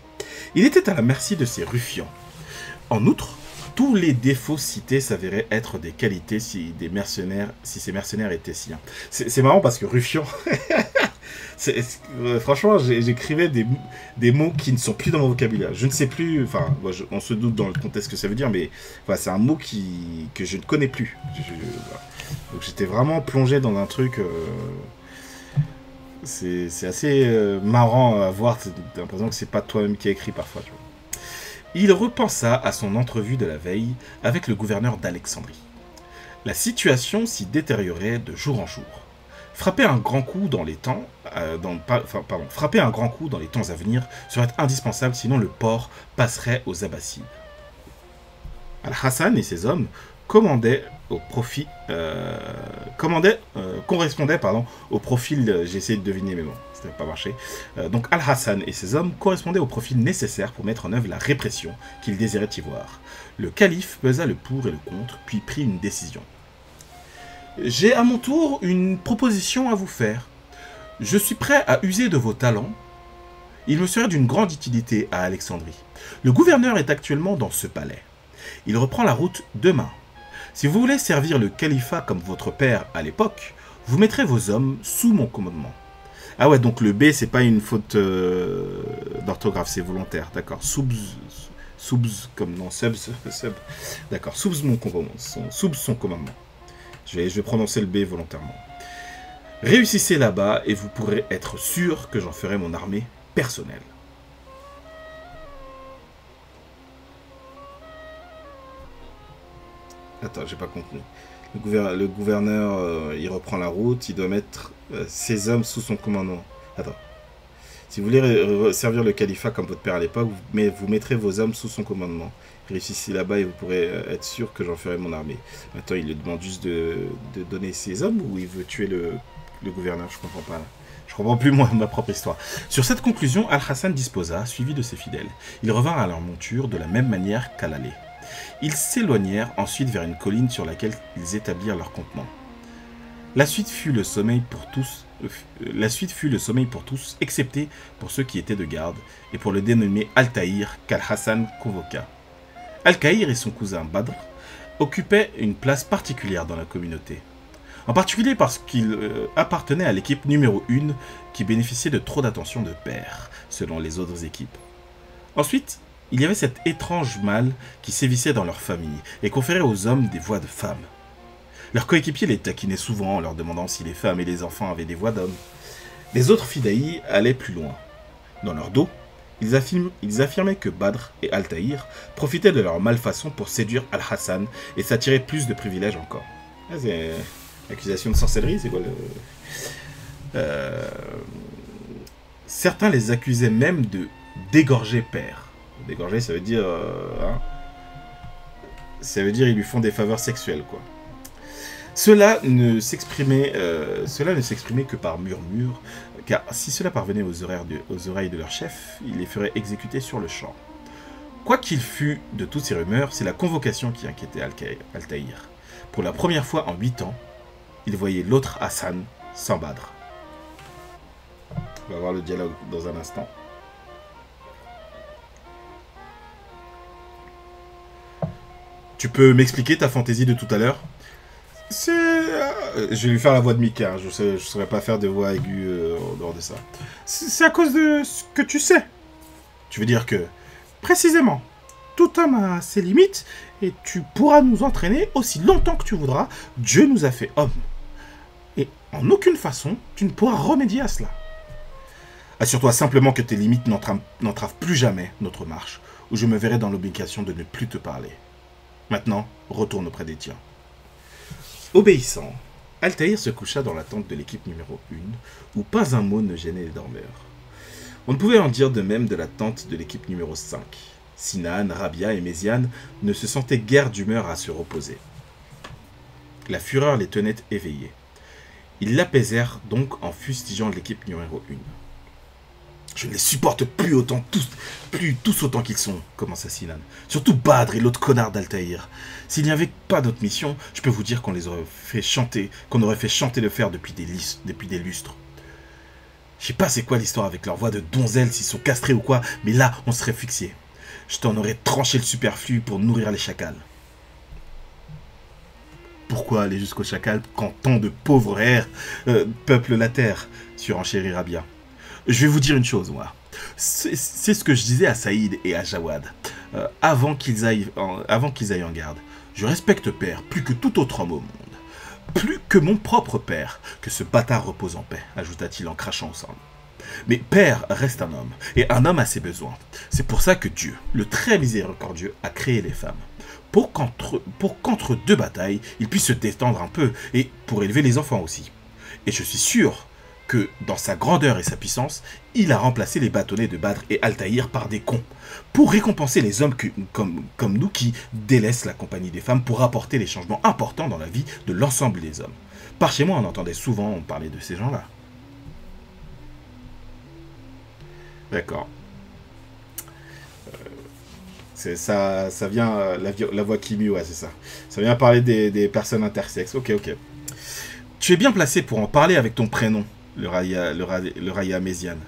Il était à la merci de ses ruffians. En outre, tous les défauts cités s'avéraient être des qualités si des mercenaires, si ces mercenaires étaient siens. C'est marrant parce que ruffian, euh, franchement, j'écrivais des, des mots qui ne sont plus dans mon vocabulaire. Je ne sais plus, enfin, on se doute dans le contexte que ça veut dire, mais c'est un mot qui, que je ne connais plus. Je-. Donc j'étais vraiment plongé dans un truc. euh, c'est assez euh, marrant à voir. T'as l'impression que c'est pas toi-même qui a écrit parfois. Il repensa à son entrevue de la veille avec le gouverneur d'Alexandrie. La situation s'y détériorait de jour en jour. Frapper un grand coup dans les temps, euh, dans, enfin, pardon, frapper un grand coup dans les temps à venir serait indispensable, sinon le port passerait aux Abbassides. Al-Hassan et ses hommes commandaient au profit, euh, commandaient, euh, correspondaient pardon, au profil, euh, j'ai essayé de deviner mais bon, ça n'a pas marché. Euh, donc Al-Hassan et ses hommes correspondaient au profil nécessaire pour mettre en œuvre la répression qu'ils désiraient y voir. Le calife pesa le pour et le contre, puis prit une décision. J'ai à mon tour une proposition à vous faire. Je suis prêt à user de vos talents. Il me serait d'une grande utilité à Alexandrie. Le gouverneur est actuellement dans ce palais. Il reprend la route demain. Si vous voulez servir le califat comme votre père à l'époque, vous mettrez vos hommes sous mon commandement. Ah ouais, donc le B, c'est pas une faute euh, d'orthographe, c'est volontaire, d'accord. Subs, subs, comme non, d'accord. Mon commandement, son commandement. Je vais, prononcer le B volontairement. Réussissez là-bas et vous pourrez être sûr que j'en ferai mon armée personnelle. Attends, j'ai pas compris. Le, gouver- le gouverneur, euh, il reprend la route, il doit mettre euh, ses hommes sous son commandement. Attends. Si vous voulez servir le califat comme votre père à l'époque, vous mettrez vos hommes sous son commandement. Réussissez là-bas et vous pourrez euh, être sûr que j'en ferai mon armée. Attends, il lui demande juste de, donner ses hommes ou il veut tuer le, gouverneur? Je comprends pas. Je comprends plus moi ma propre histoire. Sur cette conclusion, Al-Hassan disposa, suivi de ses fidèles. Ils revinrent à leur monture de la même manière qu'à l'aller. Ils s'éloignèrent ensuite vers une colline sur laquelle ils établirent leur campement. La suite fut le sommeil pour tous. euh, f- La suite fut le sommeil pour tous, excepté pour ceux qui étaient de garde, et pour le dénommé Al-Tahir qu'Al-Hassan convoqua. Al-Kahir et son cousin Badr occupaient une place particulière dans la communauté. En particulier parce qu'ils euh, appartenaient à l'équipe numéro 1 qui bénéficiait de trop d'attention de père, selon les autres équipes. Ensuite, il y avait cet étrange mâle qui sévissait dans leur famille et conférait aux hommes des voix de femmes. Leurs coéquipiers les taquinaient souvent en leur demandant si les femmes et les enfants avaient des voix d'hommes. Les autres fidaïs allaient plus loin. Dans leur dos, ils, affirmaient que Badr et Altaïr profitaient de leur malfaçon pour séduire Al-Hassan et s'attirer plus de privilèges encore. Ah, c'est accusation de sorcellerie, c'est quoi le... Euh, Certains les accusaient même de dégorger père. Dégorger, ça veut dire... euh, hein, ça veut dire ils lui font des faveurs sexuelles, quoi. Cela ne s'exprimait, euh, cela ne s'exprimait que par murmure, car si cela parvenait aux, oreilles de, leur chef, il les ferait exécuter sur le champ. Quoi qu'il fût de toutes ces rumeurs, c'est la convocation qui inquiétait Al- Altaïr. Pour la première fois en huit ans, il voyait l'autre Hassan sans. On va voir le dialogue dans un instant. Tu peux m'expliquer ta fantaisie de tout à l'heure? C'est. euh, Je vais lui faire la voix de Mika, hein. je ne saurais pas faire de voix aiguë euh, en dehors de ça. C'est à cause de ce que tu sais. Tu veux dire que. Précisément. Tout homme a ses limites et tu pourras nous entraîner aussi longtemps que tu voudras. Dieu nous a fait hommes. Et en aucune façon, tu ne pourras remédier à cela. Assure-toi simplement que tes limites n'entravent plus jamais notre marche, ou je me verrai dans l'obligation de ne plus te parler. Maintenant, retourne auprès des tiens. Obéissant, Altaïr se coucha dans la tente de l'équipe numéro 1, où pas un mot ne gênait les dormeurs. On ne pouvait en dire de même de la tente de l'équipe numéro 5. Sinan, Rabia et Méziane ne se sentaient guère d'humeur à se reposer. La fureur les tenait éveillés. Ils l'apaisèrent donc en fustigeant l'équipe numéro 1. Je ne les supporte plus autant, tous, plus tous autant qu'ils sont, commença Sinan. Surtout Badr et l'autre connard d'Altaïr. S'il n'y avait pas d'autre mission, je peux vous dire qu'on les aurait fait chanter, qu'on aurait fait chanter le fer depuis des, lustres. Je sais pas c'est quoi l'histoire avec leur voix de donzelle, s'ils sont castrés ou quoi, mais là, on serait fixé. Je t'en aurais tranché le superflu pour nourrir les chacals. Pourquoi aller jusqu'au chacal quand tant de pauvres airs euh, peuplent la terre surenchérit Rabia? Je vais vous dire une chose, moi. C'est ce que je disais à Saïd et à Jawad euh, avant qu'ils aillent, aillent en garde. Je respecte Père plus que tout autre homme au monde. Plus que mon propre père, que ce bâtard repose en paix, ajouta-t-il en crachant sang. Mais Père reste un homme, et un homme a ses besoins. C'est pour ça que Dieu, le très miséricordieux, a créé les femmes. Pour qu'entre deux batailles, il puisse se détendre un peu, et pour élever les enfants aussi. Et je suis sûr que, dans sa grandeur et sa puissance, il a remplacé les bâtonnets de Badr et Altaïr par des cons, pour récompenser les hommes comme, comme nous qui délaissent la compagnie des femmes pour apporter les changements importants dans la vie de l'ensemble des hommes. Par chez moi, on entendait souvent parler de ces gens-là. D'accord. Euh, ça, ça vient, euh, la, la voix Kimi, ouais, c'est ça. Ça vient parler des personnes intersexes. Ok, ok. Tu es bien placé pour en parler avec ton prénom, le Raya, le, Méziane.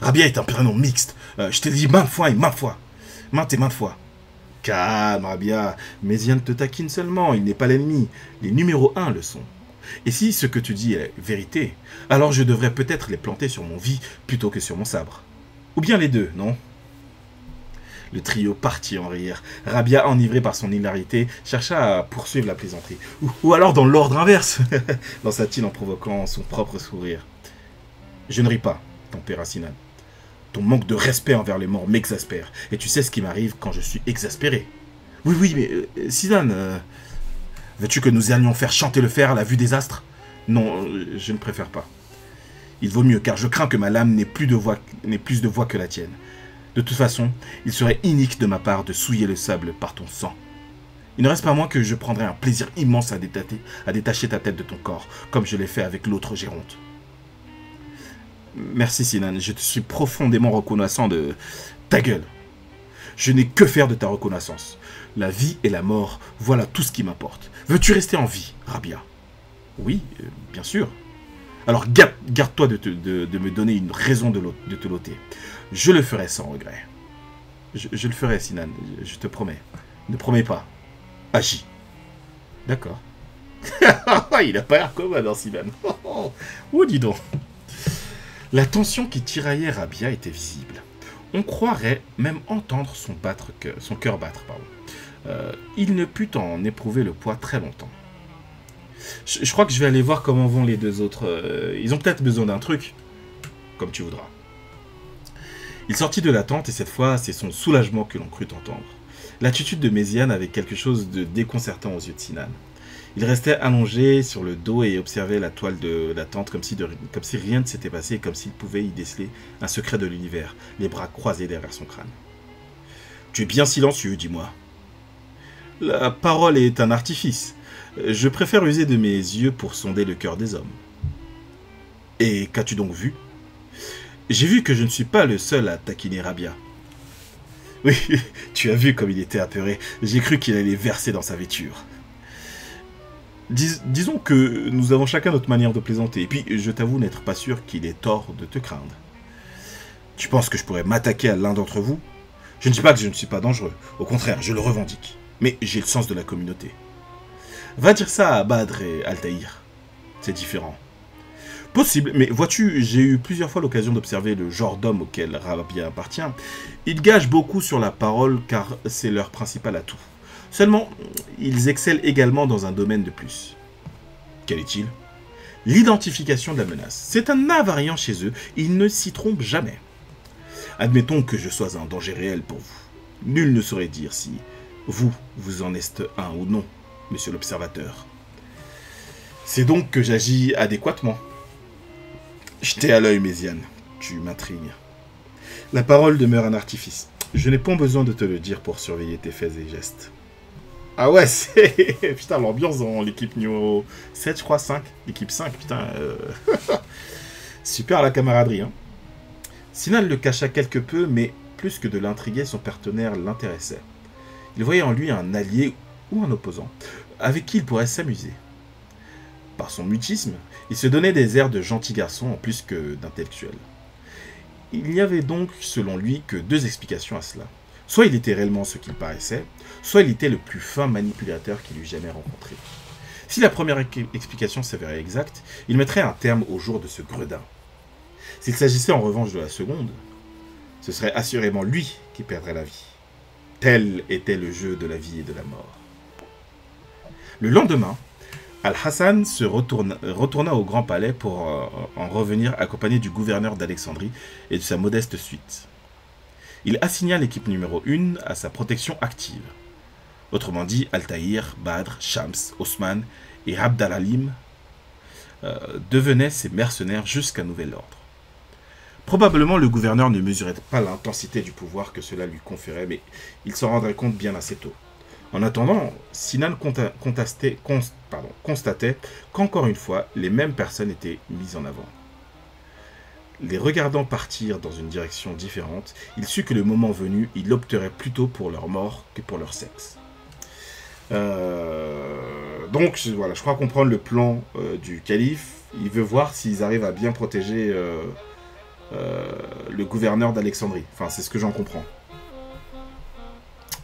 Rabia est un prénom mixte. Euh, je t'ai dit maintes fois et maintes fois. Maintes et maintes fois. Calme, Rabia. Méziane te taquine seulement. Il n'est pas l'ennemi. Les numéros 1 le sont. Et si ce que tu dis est vérité, alors je devrais peut-être les planter sur mon vie plutôt que sur mon sabre. Ou bien les deux, non? Le trio partit en rire. Rabia, enivré par son hilarité, chercha à poursuivre la plaisanterie. Ou, alors dans l'ordre inverse, lança-t-il en provoquant son propre sourire. Je ne ris pas, tempéra Sinan. Ton manque de respect envers les morts m'exaspère, et tu sais ce qui m'arrive quand je suis exaspéré. Oui, oui, mais euh, Sinan, euh, veux-tu que nous allions faire chanter le fer à la vue des astres? Non, euh, je ne préfère pas. Il vaut mieux, car je crains que ma lame n'ait plus de voix, que la tienne. De toute façon, il serait inique de ma part de souiller le sable par ton sang. Il ne reste pas moins que je prendrai un plaisir immense à à détacher ta tête de ton corps, comme je l'ai fait avec l'autre Géronte. Merci Sinan, je te suis profondément reconnaissant de... Ta gueule Je n'ai que faire de ta reconnaissance. La vie et la mort, voilà tout ce qui m'importe. Veux-tu rester en vie, Rabia? Oui, euh, bien sûr. Alors garde-toi de, me donner une raison de, te loter. Je le ferai sans regret. Je, le ferai, Sinan, je, te promets. Ne promets pas. Agis. D'accord. Il a pas l'air commode, hein, Sinan. oh, dis donc. La tension qui tiraillait Rabia était visible. On croirait même entendre son, battre, son cœur battre. Pardon. Euh, il ne put en éprouver le poids très longtemps. Je, crois que je vais aller voir comment vont les deux autres. Euh, ils ont peut-être besoin d'un truc. Comme tu voudras. Il sortit de la tente et cette fois, c'est son soulagement que l'on crut entendre. L'attitude de Méziane avait quelque chose de déconcertant aux yeux de Sinan. Il restait allongé sur le dos et observait la toile de la tente comme si, comme si rien ne s'était passé, comme s'il pouvait y déceler un secret de l'univers, les bras croisés derrière son crâne. Tu es bien silencieux, dis-moi. La parole est un artifice. Je préfère user de mes yeux pour sonder le cœur des hommes. Et qu'as-tu donc vu? J'ai vu que je ne suis pas le seul à taquiner Rabia. Oui, tu as vu comme il était apeuré. J'ai cru qu'il allait verser dans sa vêture. Disons que nous avons chacun notre manière de plaisanter, et puis je t'avoue n'être pas sûr qu'il ait tort de te craindre. Tu penses que je pourrais m'attaquer à l'un d'entre vous? Je ne dis pas que je ne suis pas dangereux, au contraire, je le revendique. Mais j'ai le sens de la communauté. Va dire ça à Badr et Altaïr. C'est différent. Possible, mais vois-tu, j'ai eu plusieurs fois l'occasion d'observer le genre d'homme auquel Rabia appartient. Ils gagent beaucoup sur la parole car c'est leur principal atout. Seulement, ils excellent également dans un domaine de plus. Quel est-il? L'identification de la menace. C'est un invariant chez eux, ils ne s'y trompent jamais. Admettons que je sois un danger réel pour vous. Nul ne saurait dire si vous, vous en êtes un ou non, monsieur l'observateur. C'est donc que j'agis adéquatement. Jetez à l'œil, Méziane. Tu m'intrigues. La parole demeure un artifice. Je n'ai pas besoin de te le dire pour surveiller tes faits et gestes. Ah ouais, c'est... Putain, l'ambiance dans l'équipe numéro 7, je crois, 5. L'équipe 5, putain. Euh, super la camaraderie, hein. Sinan le cacha quelque peu, mais plus que de l'intriguer, son partenaire l'intéressait. Il voyait en lui un allié ou un opposant, avec qui il pourrait s'amuser. Par son mutisme, il se donnait des airs de gentil garçon en plus que d'intellectuel. Il n'y avait donc, selon lui, que deux explications à cela. Soit il était réellement ce qu'il paraissait, soit il était le plus fin manipulateur qu'il eût jamais rencontré. Si la première explication s'avérait exacte, il mettrait un terme au jour de ce gredin. S'il s'agissait en revanche de la seconde, ce serait assurément lui qui perdrait la vie. Tel était le jeu de la vie et de la mort. Le lendemain, Al-Hassan se retourna, au Grand Palais pour euh, en revenir accompagné du gouverneur d'Alexandrie et de sa modeste suite. Il assigna l'équipe numéro 1 à sa protection active. Autrement dit, Al-Tahir, Badr, Shams, Osman et Abd euh, devenaient ses mercenaires jusqu'à nouvel ordre. Probablement le gouverneur ne mesurait pas l'intensité du pouvoir que cela lui conférait, mais il s'en rendrait compte bien assez tôt. En attendant, Sinan constatait qu'encore une fois, les mêmes personnes étaient mises en avant. Les regardant partir dans une direction différente, il sut que le moment venu, il opterait plutôt pour leur mort que pour leur sexe. Euh, donc voilà, je crois comprendre le plan euh, du calife. Il veut voir s'ils arrivent à bien protéger euh, le gouverneur d'Alexandrie. Enfin, c'est ce que j'en comprends.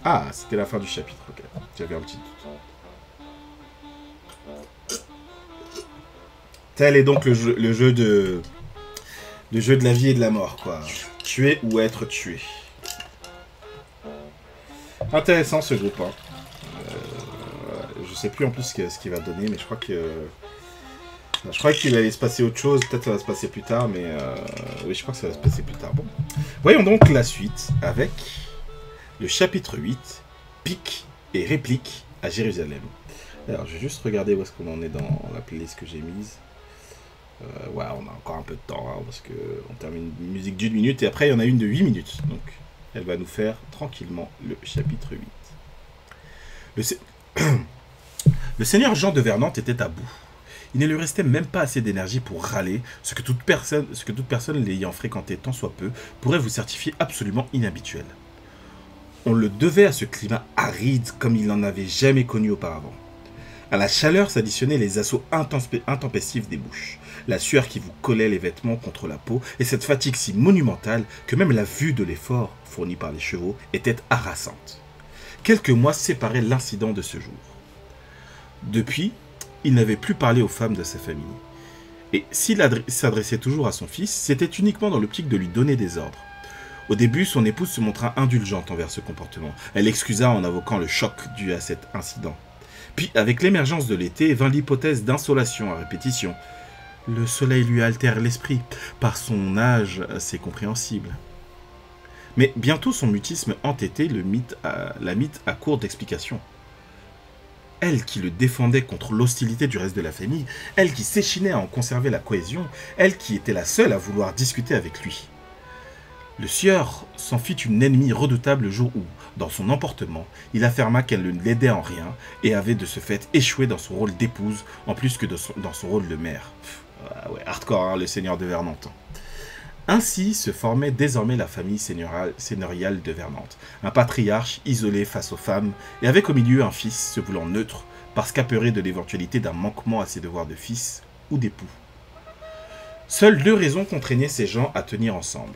Ah, c'était la fin du chapitre. J'avais un petit doute. Tel est donc le jeu, de... Le jeu de la vie et de la mort, quoi. Tuer ou être tué. Intéressant ce groupe, hein. Sais plus en plus ce qu'il va donner, mais je crois que... Je crois qu'il allait se passer autre chose, peut-être ça va se passer plus tard, mais euh, oui, je crois que ça va se passer plus tard. Bon. Voyons donc la suite avec le chapitre 8, pique et réplique à Jérusalem. Alors, je vais juste regarder où est-ce qu'on en est dans la playlist que j'ai mise. Euh, ouais, on a encore un peu de temps, hein, parce qu'on termine une musique d'une minute, et après, il y en a une de 8 minutes. Donc, elle va nous faire tranquillement le chapitre 8. Le, le seigneur Jean de Vernante était à bout. Il ne lui restait même pas assez d'énergie pour râler, ce que toute personne, l'ayant fréquenté tant soit peu pourrait vous certifier absolument inhabituel. On le devait à ce climat aride comme il n'en avait jamais connu auparavant. À la chaleur s'additionnaient les assauts intempestifs des bouches, la sueur qui vous collait les vêtements contre la peau, et cette fatigue si monumentale que même la vue de l'effort fourni par les chevaux était harassante. Quelques mois séparaient l'incident de ce jour. Depuis, il n'avait plus parlé aux femmes de sa famille. Et s'il s'adressait toujours à son fils, c'était uniquement dans l'optique de lui donner des ordres. Au début, son épouse se montra indulgente envers ce comportement. Elle excusa en invoquant le choc dû à cet incident. Puis, avec l'émergence de l'été, vint l'hypothèse d'insolation à répétition. Le soleil lui altère l'esprit. Par son âge, c'est compréhensible. Mais bientôt son mutisme mythe la mythe à court d'explications. Elle qui le défendait contre l'hostilité du reste de la famille, elle qui s'échinait à en conserver la cohésion, elle qui était la seule à vouloir discuter avec lui. Le sieur s'en fit une ennemie redoutable le jour où, dans son emportement, il affirma qu'elle ne l'aidait en rien et avait de ce fait échoué dans son rôle d'épouse en plus que dans son rôle de mère. Ah ouais, hardcore, hein, le seigneur de Vernante. Ainsi se formait désormais la famille seigneuriale de Vernante, un patriarche isolé face aux femmes et avec au milieu un fils se voulant neutre parce qu'apeuré de l'éventualité d'un manquement à ses devoirs de fils ou d'époux. Seules deux raisons contraignaient ces gens à tenir ensemble.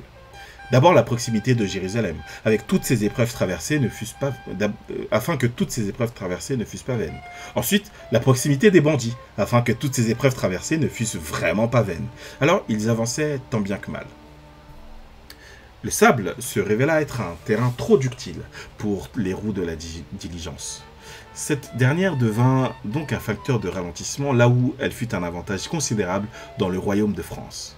D'abord la proximité de Jérusalem, avec toutes ces épreuves traversées ne pas, euh, afin que toutes ces épreuves traversées ne fussent pas vaines. Ensuite, la proximité des bandits, afin que toutes ces épreuves traversées ne fussent vraiment pas vaines. Alors ils avançaient tant bien que mal. Le sable se révéla être un terrain trop ductile pour les roues de la diligence. Cette dernière devint donc un facteur de ralentissement là où elle fut un avantage considérable dans le royaume de France.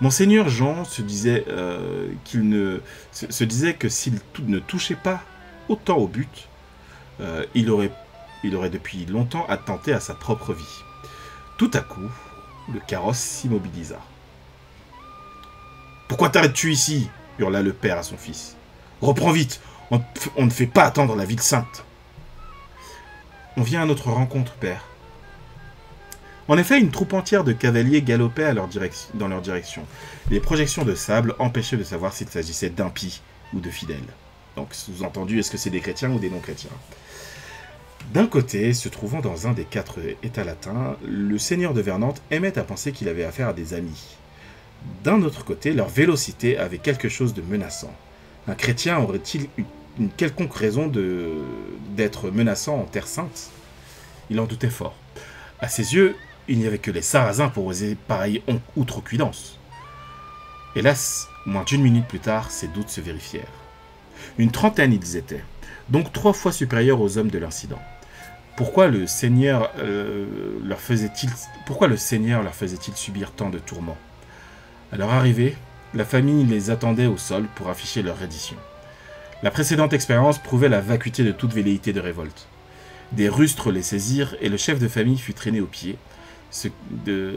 Monseigneur Jean se disait, euh, qu'il ne, se, disait que s'il ne touchait pas autant au but, euh, il, aurait, il aurait depuis longtemps attenté à sa propre vie. Tout à coup, le carrosse s'immobilisa. Pourquoi t'arrêtes-tu ici? Hurla le père à son fils. Reprends vite, on, ne fait pas attendre la ville sainte. On vient à notre rencontre, père. En effet, une troupe entière de cavaliers galopait dans leur direction. Les projections de sable empêchaient de savoir s'il s'agissait d'impies ou de fidèles. Donc, sous-entendu, est-ce que c'est des chrétiens ou des non-chrétiens? D'un côté, se trouvant dans un des quatre États latins, le seigneur de Vernante aimait à penser qu'il avait affaire à des amis. D'un autre côté, leur vélocité avait quelque chose de menaçant. Un chrétien aurait-il une quelconque raison d'être menaçant en Terre Sainte? Il en doutait fort. À ses yeux, il n'y avait que les Sarrasins pour oser pareille outrecuidance. Hélas, moins d'une minute plus tard, ces doutes se vérifièrent. Une trentaine ils étaient, donc trois fois supérieurs aux hommes de l'incident. Pourquoi le Seigneur euh, leur faisait-il pourquoi le Seigneur leur faisait-il subir tant de tourments? À leur arrivée, la famille les attendait au sol pour afficher leur reddition. La précédente expérience prouvait la vacuité de toute velléité de révolte. Des rustres les saisirent et le chef de famille fut traîné au pied,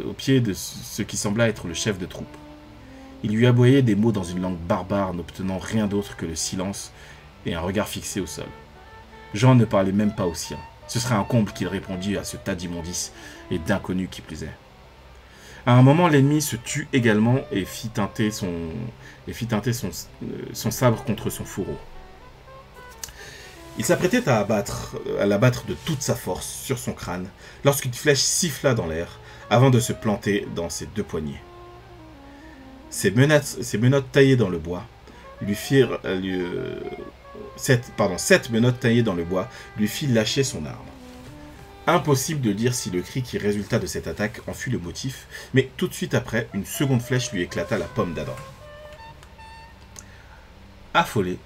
au pied de ce qui sembla être le chef de troupe. Il lui aboyait des mots dans une langue barbare, n'obtenant rien d'autre que le silence et un regard fixé au sol. Jean ne parlait même pas au sien. Ce serait un comble qu'il répondît à ce tas d'immondices et d'inconnus qui plus est. À un moment, l'ennemi se tut également et fit teinter son, euh, sabre contre son fourreau. Il s'apprêtait à, abattre, à l'abattre de toute sa force sur son crâne lorsqu'une flèche siffla dans l'air avant de se planter dans ses deux poignets. Ses menottes, taillées dans le bois lui firent euh, pardon, sept menottes taillées dans le bois lui fit lâcher son arme. Impossible de dire si le cri qui résulta de cette attaque en fut le motif, mais tout de suite après, une seconde flèche lui éclata la pomme d'Adam. Affolés,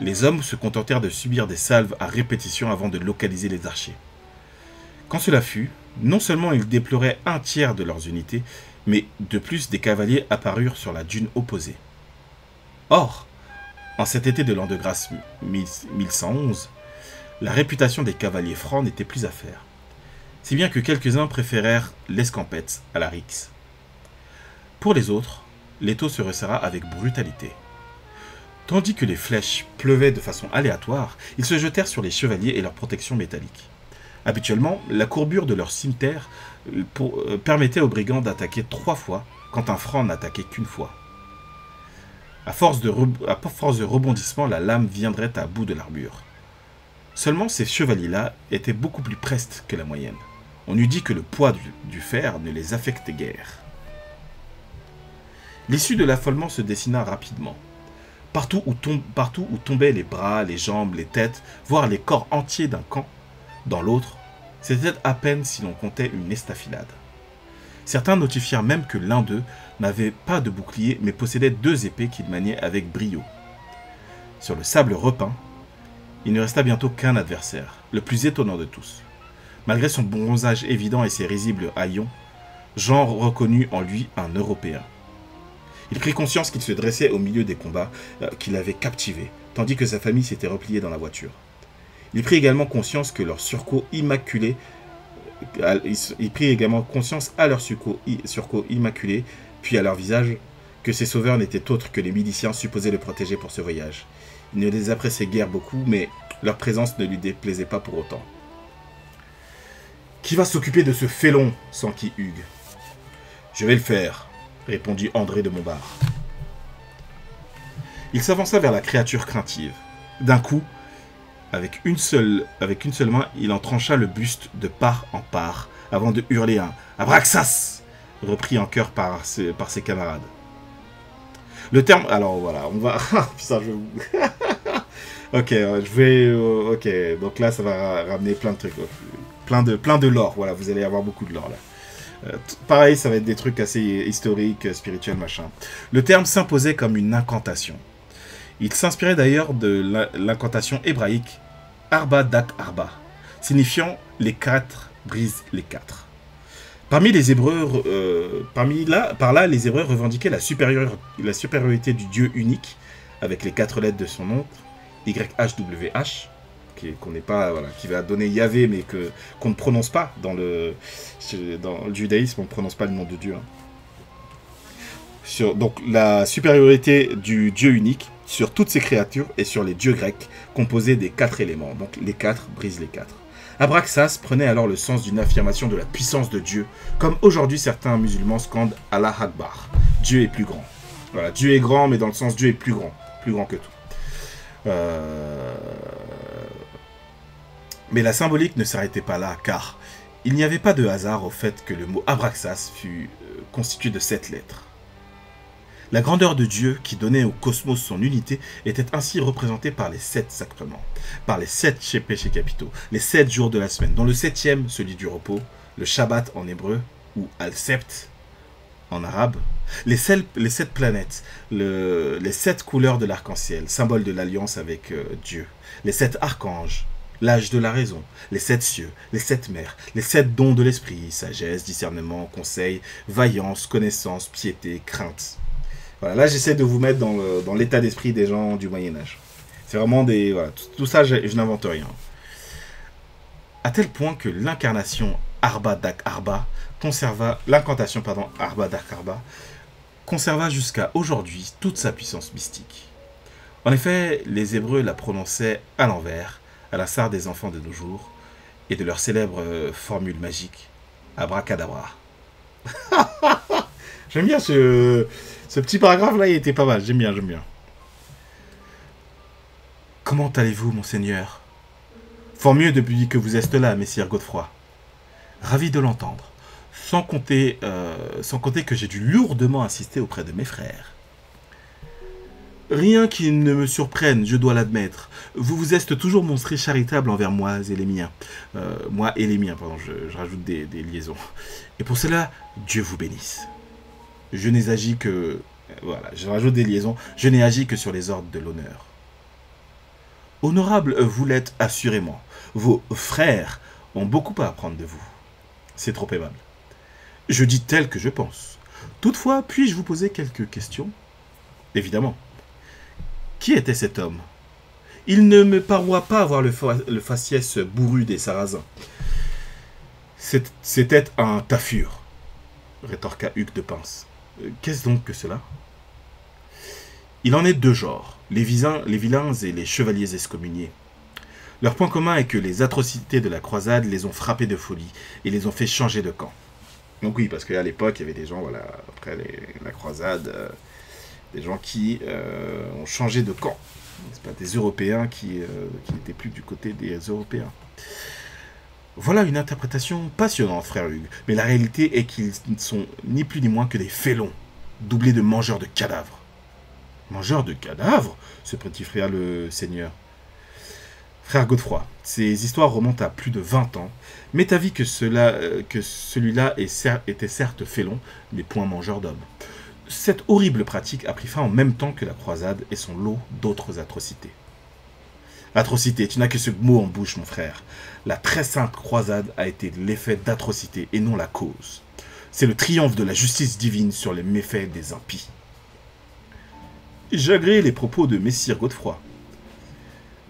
les hommes se contentèrent de subir des salves à répétition avant de localiser les archers. Quand cela fut, non seulement ils déploraient un tiers de leurs unités, mais de plus des cavaliers apparurent sur la dune opposée. Or, en cet été de l'an de grâce 1111, la réputation des cavaliers francs n'était plus à faire, si bien que quelques-uns préférèrent l'escampette à la rixe. Pour les autres, l'étau se resserra avec brutalité. Tandis que les flèches pleuvaient de façon aléatoire, ils se jetèrent sur les chevaliers et leurs protections métalliques. Habituellement, la courbure de leur cimetière euh, euh, permettait aux brigands d'attaquer trois fois quand un franc n'attaquait qu'une fois. À force, de à rebondissement, la lame viendrait à bout de l'armure. Seulement ces chevaliers-là étaient beaucoup plus prestes que la moyenne. On eût dit que le poids du fer ne les affectait guère. L'issue de l'affolement se dessina rapidement. Partout où, partout où tombaient les bras, les jambes, les têtes, voire les corps entiers d'un camp, dans l'autre, c'était à peine si l'on comptait une estafilade. Certains notifièrent même que l'un d'eux n'avait pas de bouclier mais possédait deux épées qu'il maniait avec brio. Sur le sable repeint, il ne resta bientôt qu'un adversaire, le plus étonnant de tous. Malgré son bronzage évident et ses risibles haillons, Jean reconnut en lui un Européen. Il prit conscience qu'il se dressait au milieu des combats euh, qu'il avait captivés, tandis que sa famille s'était repliée dans la voiture. Il prit également conscience que leur surcot immaculé euh, il prit également conscience à leur surcot, immaculé, puis à leur visage, que ces sauveurs n'étaient autres que les miliciens supposés le protéger pour ce voyage. Il ne les appréciait guère beaucoup, mais leur présence ne lui déplaisait pas pour autant. Qui va s'occuper de ce félon s'enquit Hugues. Je vais le faire, répondit André de Montbard. Il s'avança vers la créature craintive. D'un coup, avec une, seule, main, il en trancha le buste de part en part, avant de hurler un Abraxas repris en chœur par ses, camarades. Le terme. Alors voilà, on va. Putain, je. ok, je vais. Euh, ok, donc là, ça va ramener plein de trucs. Plein de, plein de lore. Voilà, vous allez avoir beaucoup de lore là. Euh, pareil, ça va être des trucs assez historiques, spirituels, machin. Le terme s'imposait comme une incantation. Il s'inspirait d'ailleurs de l'incantation hébraïque Arba Dat Arba, signifiant les quatre brisent les quatre. Parmi les Hébreux, euh, parmi là, par là, les Hébreux revendiquaient la, la supériorité du Dieu unique, avec les quatre lettres de son nom, YHWH, qu'on n'est pas voilà, qui va donner Yahvé mais que qu'on ne prononce pas dans le dans le judaïsme on ne prononce pas le nom de Dieu hein. sur donc la supériorité du Dieu unique sur toutes ces créatures et sur les dieux grecs composés des quatre éléments donc les quatre brisent les quatre Abraxas prenait alors le sens d'une affirmation de la puissance de Dieu, comme aujourd'hui certains musulmans scandent Allah Akbar. Dieu est plus grand. Voilà, Dieu est grand, mais dans le sens Dieu est plus grand, plus grand que tout. Euh, mais la symbolique ne s'arrêtait pas là, car il n'y avait pas de hasard au fait que le mot Abraxas fût euh, constitué de sept lettres. La grandeur de Dieu, qui donnait au cosmos son unité, était ainsi représentée par les sept sacrements, par les sept péchés capitaux, les sept jours de la semaine, dont le septième, celui du repos, le Shabbat en hébreu, ou Al-Sept en arabe, les, sept, planètes, les sept couleurs de l'arc-en-ciel, symbole de l'alliance avec euh, Dieu, les sept archanges, l'âge de la raison, les sept cieux, les sept mers, les sept dons de l'esprit, sagesse, discernement, conseil, vaillance, connaissance, piété, crainte, là, j'essaie de vous mettre dans l'état d'esprit des gens du Moyen-Âge. C'est vraiment des. Voilà, tout, ça, je, n'invente rien. À tel point que l'incarnation Arba Dak Arba conserva. L'incantation, pardon, Arba Dak Arba conserva jusqu'à aujourd'hui toute sa puissance mystique. En effet, les Hébreux la prononçaient à l'envers, à la sarre des enfants de nos jours, et de leur célèbre euh, formule magique, abracadabra. J'aime bien ce, petit paragraphe là, il était pas mal. J'aime bien, j'aime bien. Comment allez-vous, monseigneur? Fort mieux depuis que vous êtes là, messire Godefroy. Ravi de l'entendre. Sans compter, euh, sans compter que j'ai dû lourdement insister auprès de mes frères. Rien qui ne me surprenne, je dois l'admettre. Vous vous êtes toujours montré charitable envers moi et les miens. Euh, moi et les miens, pardon, je, rajoute des liaisons. Et pour cela, Dieu vous bénisse je n'ai agi que... Voilà, je rajoute des liaisons. Je n'ai agi que sur les ordres de l'honneur. Honorable, vous l'êtes assurément. Vos frères ont beaucoup à apprendre de vous. C'est trop aimable. Je dis tel que je pense. Toutefois, puis-je vous poser quelques questions? Évidemment. Qui était cet homme? Il ne me paroit pas avoir le, faciès bourru des Sarrasins. C'était un tafur, rétorqua Hugues de Pince. Euh, qu'est-ce donc que cela? Il en est deux genres, les, les vilains et les chevaliers excommuniés. Leur point commun est que les atrocités de la croisade les ont frappés de folie et les ont fait changer de camp. Donc oui, parce qu'à l'époque, il y avait des gens, voilà, après la croisade, euh, des gens qui euh, ont changé de camp. Pas des Européens qui n'étaient plus du côté des Européens. Voilà une interprétation passionnante, frère Hugues, mais la réalité est qu'ils ne sont ni plus ni moins que des félons, doublés de mangeurs de cadavres. Mangeurs de cadavres se frère le Seigneur. Frère Godefroy, ces histoires remontent à plus de 20 ans. M'est avis que, euh, que celui-là était certes félon, mais point mangeur d'hommes. Cette horrible pratique a pris fin en même temps que la croisade et son lot d'autres atrocités. Atrocité, tu n'as que ce mot en bouche, mon frère. La très sainte croisade a été l'effet d'atrocité et non la cause. C'est le triomphe de la justice divine sur les méfaits des impies. J'agrée les propos de Messire Godefroy.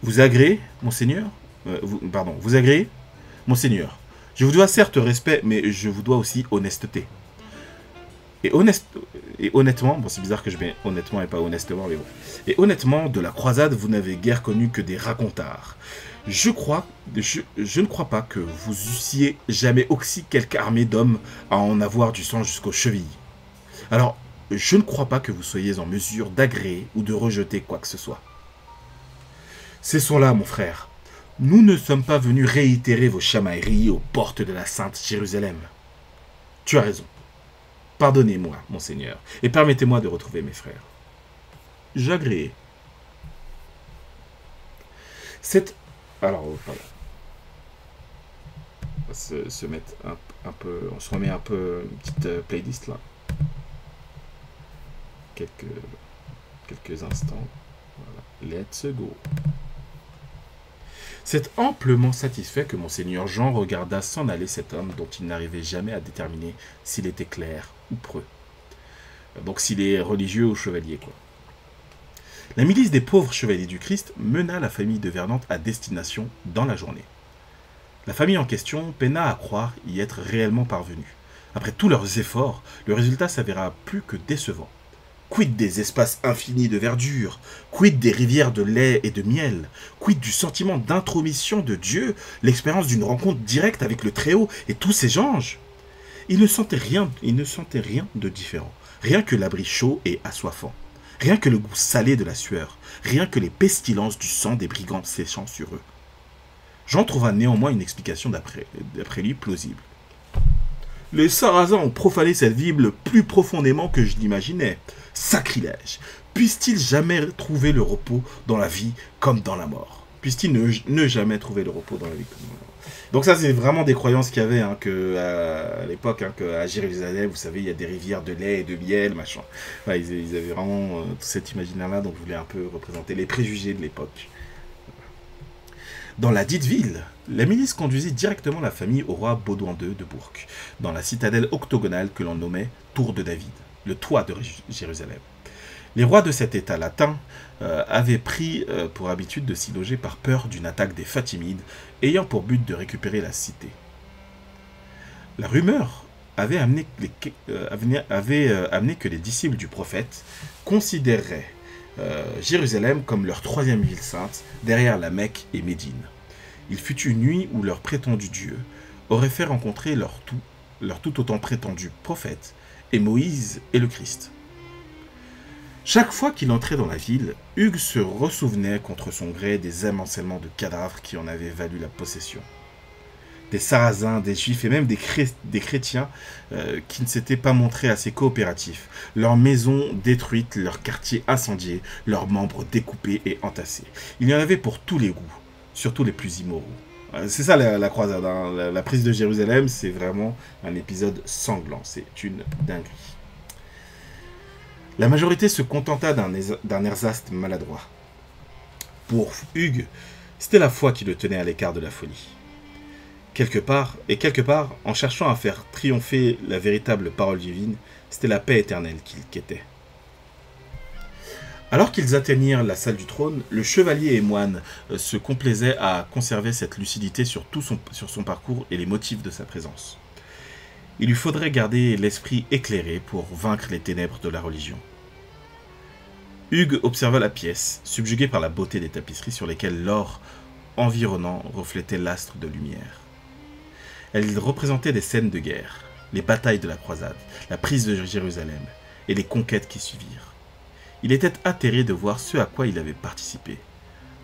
Vous agréez, monseigneur? Euh, Pardon, vous agréez Monseigneur, je vous dois certes respect, mais je vous dois aussi honnêteté. Et, honnêtement, bon c'est bizarre que je mets honnêtement et pas honnêtement, mais bon. Et honnêtement, de la croisade, vous n'avez guère connu que des racontards. Je crois, je, ne crois pas que vous eussiez jamais oxy quelque armée d'hommes à en avoir du sang jusqu'aux chevilles. Alors, je ne crois pas que vous soyez en mesure d'agréer ou de rejeter quoi que ce soit. Cessons là, mon frère. Nous ne sommes pas venus réitérer vos chamailleries aux portes de la Sainte Jérusalem. Tu as raison. Pardonnez-moi, monseigneur, et permettez-moi de retrouver mes frères. J'agrée. Cette... Alors, pardon. On va se, mettre un, peu... On se remet un peu une petite euh, playlist là. Quelques, quelques instants. Voilà. Let's go. C'est amplement satisfait que monseigneur Jean regarda s'en aller cet homme dont il n'arrivait jamais à déterminer s'il était clair ou preux. Donc s'il est religieux ou chevalier, quoi. La milice des pauvres chevaliers du Christ mena la famille de Vernante à destination dans la journée. La famille en question peina à croire y être réellement parvenue. Après tous leurs efforts, le résultat s'avéra plus que décevant. Quid des espaces infinis de verdure? Quid des rivières de lait et de miel? Quid du sentiment d'intromission de Dieu, l'expérience d'une rencontre directe avec le Très-Haut et tous ses anges? Il ne sentait rien, ne rien de différent. Rien que l'abri chaud et assoiffant. Rien que le goût salé de la sueur. Rien que les pestilences du sang des brigands séchant sur eux. Jean trouva néanmoins une explication d'après lui plausible. Les Sarrasins ont profané cette Bible plus profondément que je l'imaginais. Sacrilège Puissent-ils jamais trouver le repos dans la vie comme dans la mort? Puissent-ils ne, jamais trouver le repos dans la vie comme dans la mort? Donc ça, c'est vraiment des croyances qu'il y avait hein, que, à, l'époque, hein, qu'à Jérusalem, vous savez, il y a des rivières de lait et de miel, machin. ils, avaient vraiment euh, cet imaginaire-là, donc je voulais un peu représenter les préjugés de l'époque. Dans la dite ville, la milice conduisit directement la famille au roi Baudouin II de Bourg, dans la citadelle octogonale que l'on nommait Tour de David, le toit de Jérusalem. Les rois de cet État latin euh, avaient pris euh, pour habitude de s'y loger par peur d'une attaque des Fatimides, ayant pour but de récupérer la cité. La rumeur avait amené, euh, que les disciples du prophète considéreraient Jérusalem comme leur troisième ville sainte, derrière la Mecque et Médine. Il fut une nuit où leur prétendu Dieu aurait fait rencontrer leur tout, leur tout autant prétendu prophète, et Moïse et le Christ. Chaque fois qu'il entrait dans la ville, Hugues se ressouvenait contre son gré des amoncellements de cadavres qui en avaient valu la possession des Sarrasins, des Juifs et même des, chrétiens euh, qui ne s'étaient pas montrés assez coopératifs. Leurs maisons détruites, leurs quartiers incendiés, leurs membres découpés et entassés. Il y en avait pour tous les goûts, surtout les plus immoraux. Euh, c'est ça la, croisade. Hein. La, prise de Jérusalem, c'est vraiment un épisode sanglant. C'est une dinguerie. La majorité se contenta d'un ersatz maladroit. Pour Hugues, c'était la foi qui le tenait à l'écart de la folie quelque part, et quelque part, en cherchant à faire triompher la véritable parole divine, c'était la paix éternelle qu'il quêtait. Alors qu'ils atteignirent la salle du trône, le chevalier et moine euh, se complaisaient à conserver cette lucidité sur tout sur son parcours et les motifs de sa présence. Il lui faudrait garder l'esprit éclairé pour vaincre les ténèbres de la religion. Hugues observa la pièce, subjugué par la beauté des tapisseries sur lesquelles l'or environnant reflétait l'astre de lumière. Elle représentait des scènes de guerre, les batailles de la croisade, la prise de Jérusalem et les conquêtes qui suivirent. Il était atterré de voir ce à quoi il avait participé.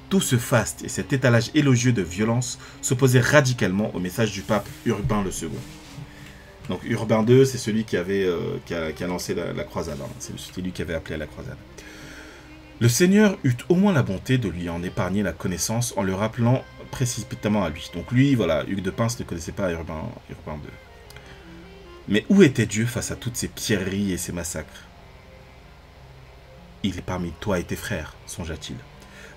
Tout ce faste et cet étalage élogieux de violence s'opposaient radicalement au message du pape Urbain II. Donc Urbain II, c'est celui qui, avait, euh, qui, a, lancé la, croisade. Hein. C'est lui qui avait appelé à la croisade. Le Seigneur eut au moins la bonté de lui en épargner la connaissance en le rappelant précipitamment à lui. Donc lui, voilà, Hugues de Pince ne connaissait pas Urbain, Urbain II. Mais où était Dieu face à toutes ces pierreries et ces massacres? Il est parmi toi et tes frères, songea-t-il.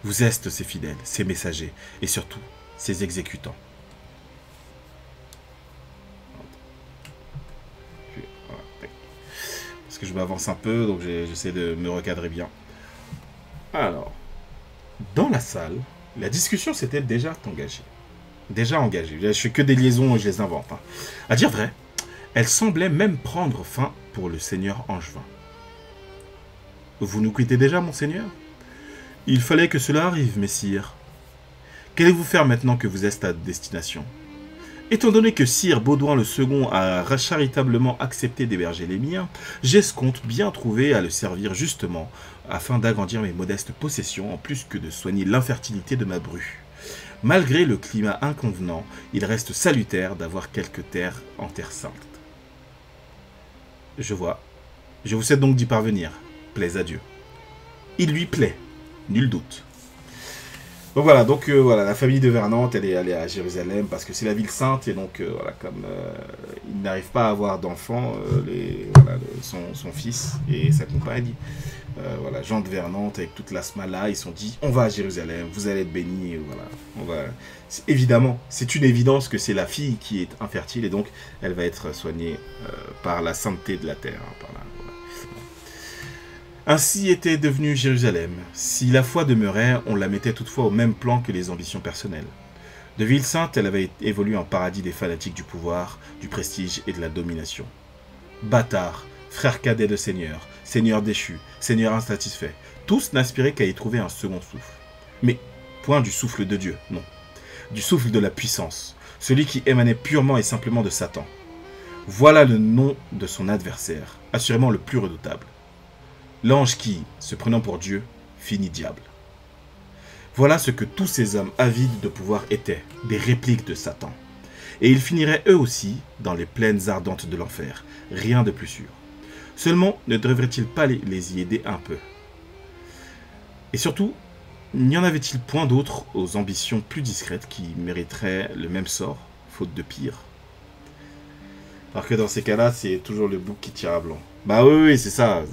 Vous êtes ses fidèles, ses messagers, et surtout ses exécutants. Je m'avance un peu, donc j'essaie de me recadrer bien. Alors, dans la salle, la discussion s'était déjà engagée? Déjà engagée. Je fais que des liaisons et je les invente. Hein. À dire vrai, elle semblait même prendre fin pour le seigneur Angevin. Vous nous quittez déjà, monseigneur? Il fallait que cela arrive, messire. Qu'allez-vous faire maintenant que vous êtes à destination? Étant donné que Sire Baudouin second a charitablement accepté d'héberger les miens, j'escompte bien trouver à le servir justement, afin d'agrandir mes modestes possessions en plus que de soigner l'infertilité de ma bru. Malgré le climat inconvenant, il reste salutaire d'avoir quelques terres en terre sainte. Je vois. Je vous souhaite donc d'y parvenir. Plaise à Dieu. Il lui plaît, nul doute. Donc voilà, donc euh, voilà, la famille de Vernante, elle est allée à Jérusalem parce que c'est la ville sainte et donc euh, voilà, comme euh, il n'arrive pas à avoir d'enfants, voilà, son, fils et sa compagne, voilà, Jean de Vernante avec toute la smala, ils sont dit, on va à Jérusalem, vous allez être bénis, voilà, on va. Évidemment, c'est une évidence que c'est la fille qui est infertile et donc elle va être soignée par la sainteté de la terre, hein, ainsi était devenue Jérusalem. Si la foi demeurait, on la mettait toutefois au même plan que les ambitions personnelles. De ville sainte, elle avait évolué en paradis des fanatiques du pouvoir, du prestige et de la domination. Bâtard, frère cadet de Seigneur, Seigneur déchu, Seigneur insatisfait, tous n'aspiraient qu'à y trouver un second souffle. Mais point du souffle de Dieu, non. Du souffle de la puissance, celui qui émanait purement et simplement de Satan. Voilà le nom de son adversaire, assurément le plus redoutable. L'ange qui, se prenant pour Dieu, finit diable. Voilà ce que tous ces hommes avides de pouvoir étaient, des répliques de Satan. Et ils finiraient eux aussi dans les plaines ardentes de l'enfer, rien de plus sûr. Seulement, ne devrait-il pas les y aider un peu? Et surtout, n'y en avait-il point d'autres aux ambitions plus discrètes qui mériteraient le même sort, faute de pire? Alors que dans ces cas-là, c'est toujours le bouc qui tire à blanc. Bah oui, oui, c'est ça.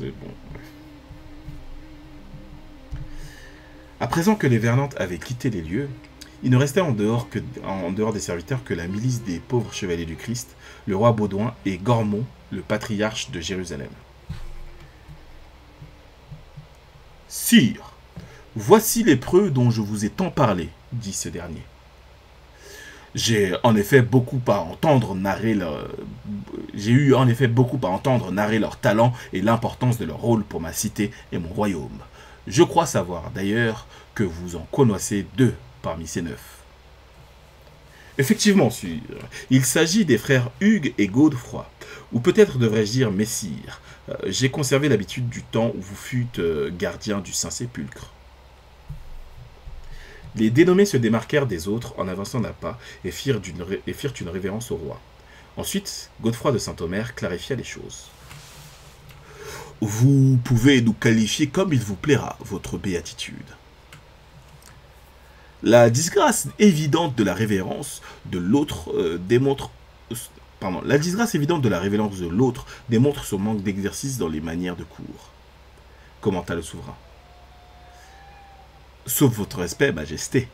À présent que les Vernantes avaient quitté les lieux, il ne restait en dehors, des serviteurs que la milice des pauvres chevaliers du Christ, le roi Baudouin et Gormont, le patriarche de Jérusalem. Sire, voici les preuves dont je vous ai tant parlé, dit ce dernier. J'ai en effet beaucoup à entendre narrer leur... J'ai eu en effet beaucoup à entendre narrer leur talent et l'importance de leur rôle pour ma cité et mon royaume. Je crois savoir d'ailleurs que vous en connaissez deux parmi ces neuf. Effectivement, il s'agit des frères Hugues et Godefroy, ou peut-être devrais-je dire Messire. Euh, j'ai conservé l'habitude du temps où vous fûtes euh, gardien du Saint-Sépulcre. Les dénommés se démarquèrent des autres en avançant d'un pas et firent une révérence au roi. Ensuite, Godefroy de Saint-Omer clarifia les choses. Vous pouvez nous qualifier comme il vous plaira, votre béatitude. La disgrâce évidente de la révérence de l'autre euh, démontre la disgrâce évidente de la révérence de l'autre démontre son manque d'exercice dans les manières de cour. Commenta le souverain? Sauf votre respect, majesté.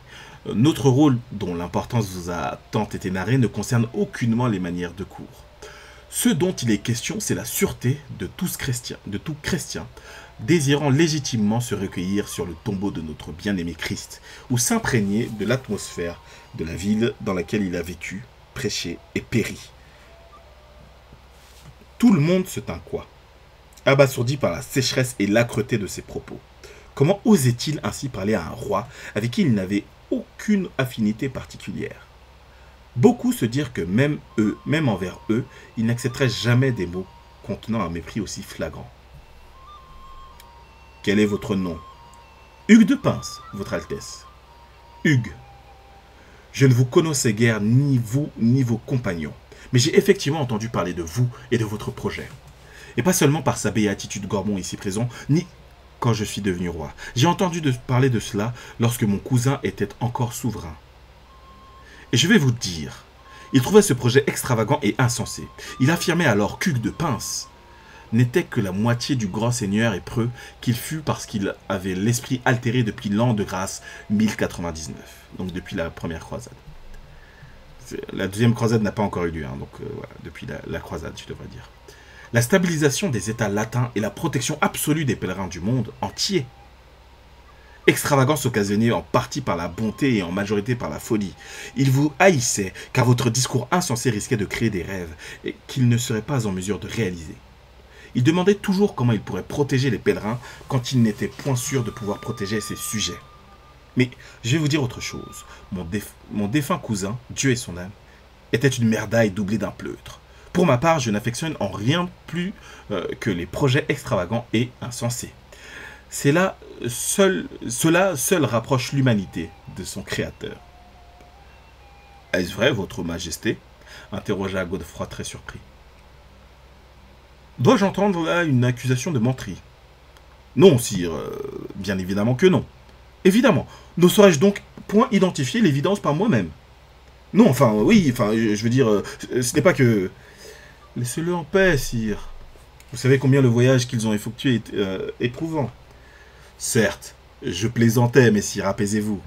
Notre rôle, dont l'importance vous a tant été narrée, ne concerne aucunement les manières de cour. Ce dont il est question, c'est la sûreté de tous chrétiens, tout chrétien, désirant légitimement se recueillir sur le tombeau de notre bien-aimé Christ, ou s'imprégner de l'atmosphère de la ville dans laquelle il a vécu, prêché et péri. Tout le monde se tint quoi? Abasourdi par la sécheresse et l'âcreté de ses propos. Comment osait-il ainsi parler à un roi avec qui il n'avait aucune affinité particulière? Beaucoup se dirent que même eux, même envers eux, il n'accepterait jamais des mots contenant un mépris aussi flagrant. Quel est votre nom? Hugues de Pince, votre Altesse. Hugues. Je ne vous connaissais guère ni vous ni vos compagnons, mais j'ai effectivement entendu parler de vous et de votre projet. Et pas seulement par sa béatitude Gormont ici présent, ni quand je suis devenu roi. J'ai entendu parler de cela lorsque mon cousin était encore souverain. Et je vais vous dire, il trouvait ce projet extravagant et insensé. Il affirmait alors qu'Hugues de Pince n'était que la moitié du grand seigneur et preux qu'il fut parce qu'il avait l'esprit altéré depuis l'an de grâce 1099, donc depuis la première croisade. La deuxième croisade n'a pas encore eu lieu, hein, donc euh, depuis la, la croisade, je devrais dire. La stabilisation des États latins et la protection absolue des pèlerins du monde entier Extravagance occasionnée en partie par la bonté et en majorité par la folie. Il vous haïssait car votre discours insensé risquait de créer des rêves qu'il ne serait pas en mesure de réaliser. Il demandait toujours comment il pourrait protéger les pèlerins quand il n'était point sûr de pouvoir protéger ses sujets. Mais je vais vous dire autre chose. Mon, mon défunt cousin, Dieu et son âme, était une merdaille doublée d'un pleutre. Pour ma part, je n'affectionne en rien plus euh, que les projets extravagants et insensés. C'est seul, cela seul rapproche l'humanité de son Créateur. Est-ce vrai, Votre Majesté? interrogea Godefroy très surpris. Dois-je entendre là une accusation de menterie? Non, sire, euh, bien évidemment que non. Évidemment, ne saurais-je donc point identifier l'évidence par moi-même? Non, enfin, oui, enfin, je veux dire, euh, ce n'est pas que... Laissez-le en paix, sire. Vous savez combien le voyage qu'ils ont effectué est euh, éprouvant. Certes, je plaisantais, messire, apaisez-vous.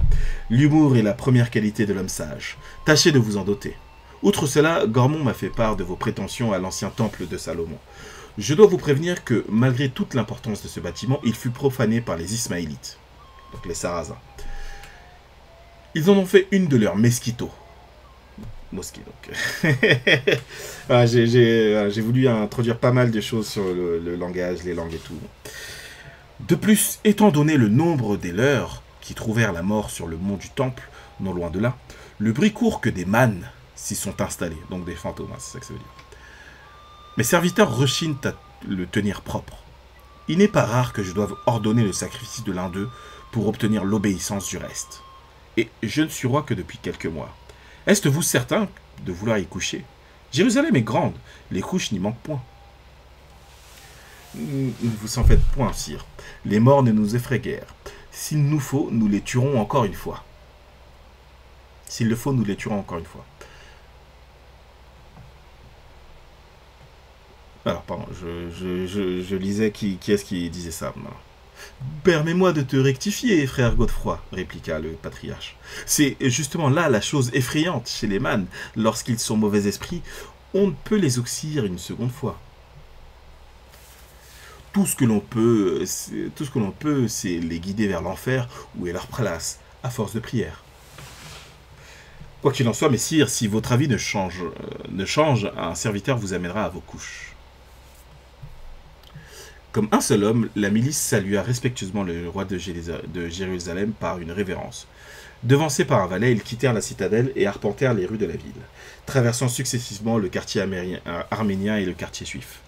L'humour est la première qualité de l'homme sage. Tâchez de vous en doter. Outre cela, Gormont m'a fait part de vos prétentions à l'ancien temple de Salomon. Je dois vous prévenir que, malgré toute l'importance de ce bâtiment, il fut profané par les Ismaélites, donc les Sarrasins. Ils en ont fait une de leurs mesquitos. mosquée. Donc, j'ai voulu introduire pas mal de choses sur le, langage, les langues et tout. De plus, étant donné le nombre des leurs qui trouvèrent la mort sur le mont du Temple, non loin de là, le bruit court que des mannes s'y sont installés, donc des fantômes, hein, c'est ça que ça veut dire. Mes serviteurs rechignent à le tenir propre. Il n'est pas rare que je doive ordonner le sacrifice de l'un d'eux pour obtenir l'obéissance du reste. Et je ne suis roi que depuis quelques mois. Est-ce-vous certain de vouloir y coucher? Jérusalem est grande, les couches n'y manquent point. Ne vous en faites point, sire. Les morts ne nous effraient guère. S'il nous faut, nous les tuerons encore une fois. S'il le faut, nous les tuerons encore une fois. Alors, pardon, je, lisais qui, qui est-ce qui disait ça. Permets-moi de te rectifier, frère Godefroy, répliqua le patriarche. C'est justement là la chose effrayante chez les mânes. Lorsqu'ils sont mauvais esprits, on ne peut les auxilier une seconde fois. Tout ce que l'on peut, c'est les guider vers l'enfer où est leur place, à force de prière. Quoi qu'il en soit, messire, si votre avis ne change, euh, ne change, un serviteur vous amènera à vos couches. Comme un seul homme, la milice salua respectueusement le roi de Jérusalem par une révérence. Devancés par un valet, ils quittèrent la citadelle et arpentèrent les rues de la ville, traversant successivement le quartier euh, arménien et le quartier juif.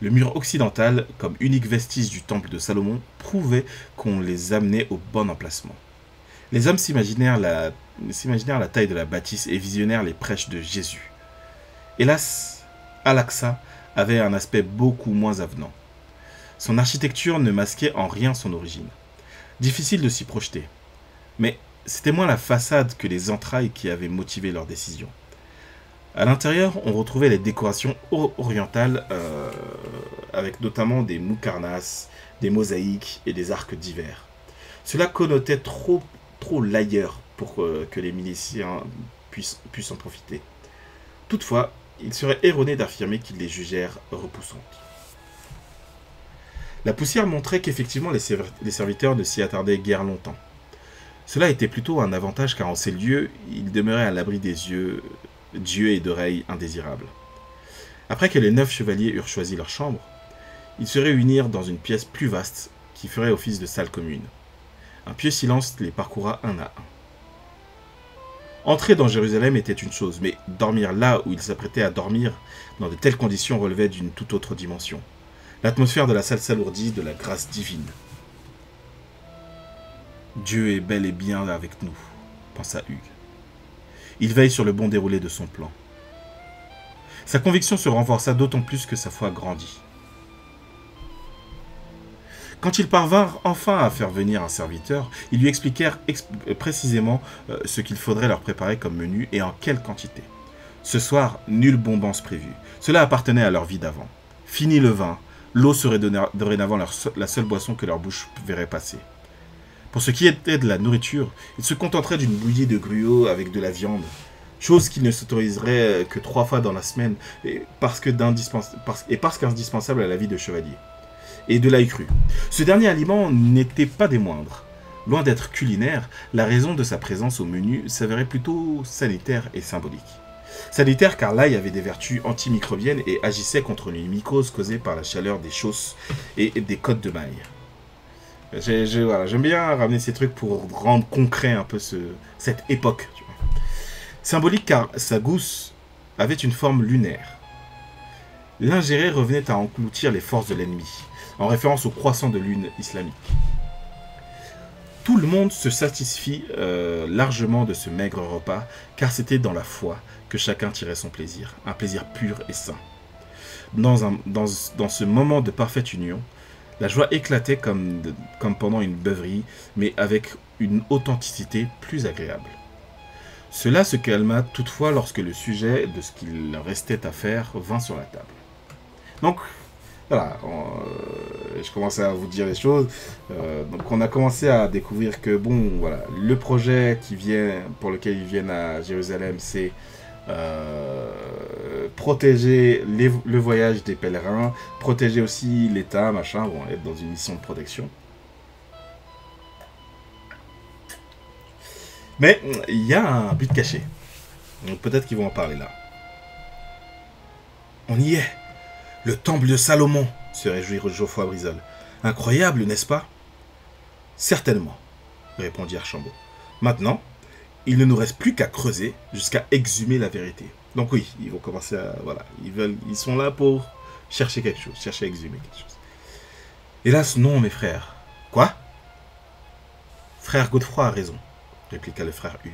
Le mur occidental, comme unique vestige du temple de Salomon, prouvait qu'on les amenait au bon emplacement. Les hommes s'imaginèrent la, taille de la bâtisse et visionnèrent les prêches de Jésus. Hélas, Al-Aqsa avait un aspect beaucoup moins avenant. Son architecture ne masquait en rien son origine. Difficile de s'y projeter. Mais c'était moins la façade que les entrailles qui avaient motivé leur décision. À l'intérieur, on retrouvait les décorations orientales euh, avec notamment des moukarnas, des mosaïques et des arcs divers. Cela connotait trop, trop l'ailleurs pour euh, que les miliciens puissent, puissent en profiter. Toutefois, il serait erroné d'affirmer qu'ils les jugèrent repoussantes. La poussière montrait qu'effectivement les serviteurs ne s'y attardaient guère longtemps. Cela était plutôt un avantage car en ces lieux, ils demeuraient à l'abri des yeux d'yeux et d'oreilles indésirables. Après que les neuf chevaliers eurent choisi leur chambre, ils se réunirent dans une pièce plus vaste qui ferait office de salle commune. Un pieux silence les parcoura un à un. Entrer dans Jérusalem était une chose, mais dormir là où ils s'apprêtaient à dormir, dans de telles conditions, relevait d'une toute autre dimension. L'atmosphère de la salle s'alourdit de la grâce divine. Dieu est bel et bien avec nous, pensa Hugues. Il veille sur le bon déroulé de son plan. Sa conviction se renforça d'autant plus que sa foi grandit. Quand ils parvinrent enfin à faire venir un serviteur, ils lui expliquèrent précisément euh, ce qu'il faudrait leur préparer comme menu et en quelle quantité. Ce soir, nulle bombance prévue. Cela appartenait à leur vie d'avant. Fini le vin, L'eau serait dorénavant la seule boisson que leur bouche verrait passer. Pour ce qui était de la nourriture, ils se contenteraient d'une bouillie de gruau avec de la viande, chose qu'ils ne s'autoriseraient que trois fois dans la semaine, et parce qu'indispensable à la vie de chevalier. Et de l'ail cru. Ce dernier aliment n'était pas des moindres. Loin d'être culinaire, la raison de sa présence au menu s'avérait plutôt sanitaire et symbolique. Sanitaire car l'ail avait des vertus antimicrobiennes et agissait contre les mycoses causées par la chaleur des chausses et des côtes de maille. J'aime bien ramener ces trucs pour rendre concret un peu cette époque. Symbolique car sa gousse avait une forme lunaire. L'ingéré revenait à engloutir les forces de l'ennemi, en référence au croissant de lune islamique. Tout le monde se satisfit euh, largement de ce maigre repas, car c'était dans la foi que chacun tirait son plaisir, un plaisir pur et sain. Dans, ce moment de parfaite union, la joie éclatait comme, comme pendant une beuverie, mais avec une authenticité plus agréable. Cela se calma toutefois lorsque le sujet de ce qu'il restait à faire vint sur la table. Donc, voilà, euh, je commençais à vous dire les choses. Euh, donc, on a commencé à découvrir que, bon, voilà, le projet qui vient, pour lequel ils viennent à Jérusalem, c'est euh, protéger le voyage des pèlerins, protéger aussi l'État, machin, bon, être dans une mission de protection. Mais il y a un but caché. Peut-être qu'ils vont en parler là. On y est Le temple de Salomon se réjouit Geoffroy Brisol. Incroyable, n'est-ce pas? Certainement, répondit Archambault. Maintenant, il ne nous reste plus qu'à creuser jusqu'à exhumer la vérité. Donc oui, ils vont commencer à... Voilà, ils, veulent, ils sont là pour chercher quelque chose, chercher à exhumer quelque chose. Hélas, non, mes frères. Quoi? Frère Godefroy a raison, répliqua le frère Hugues.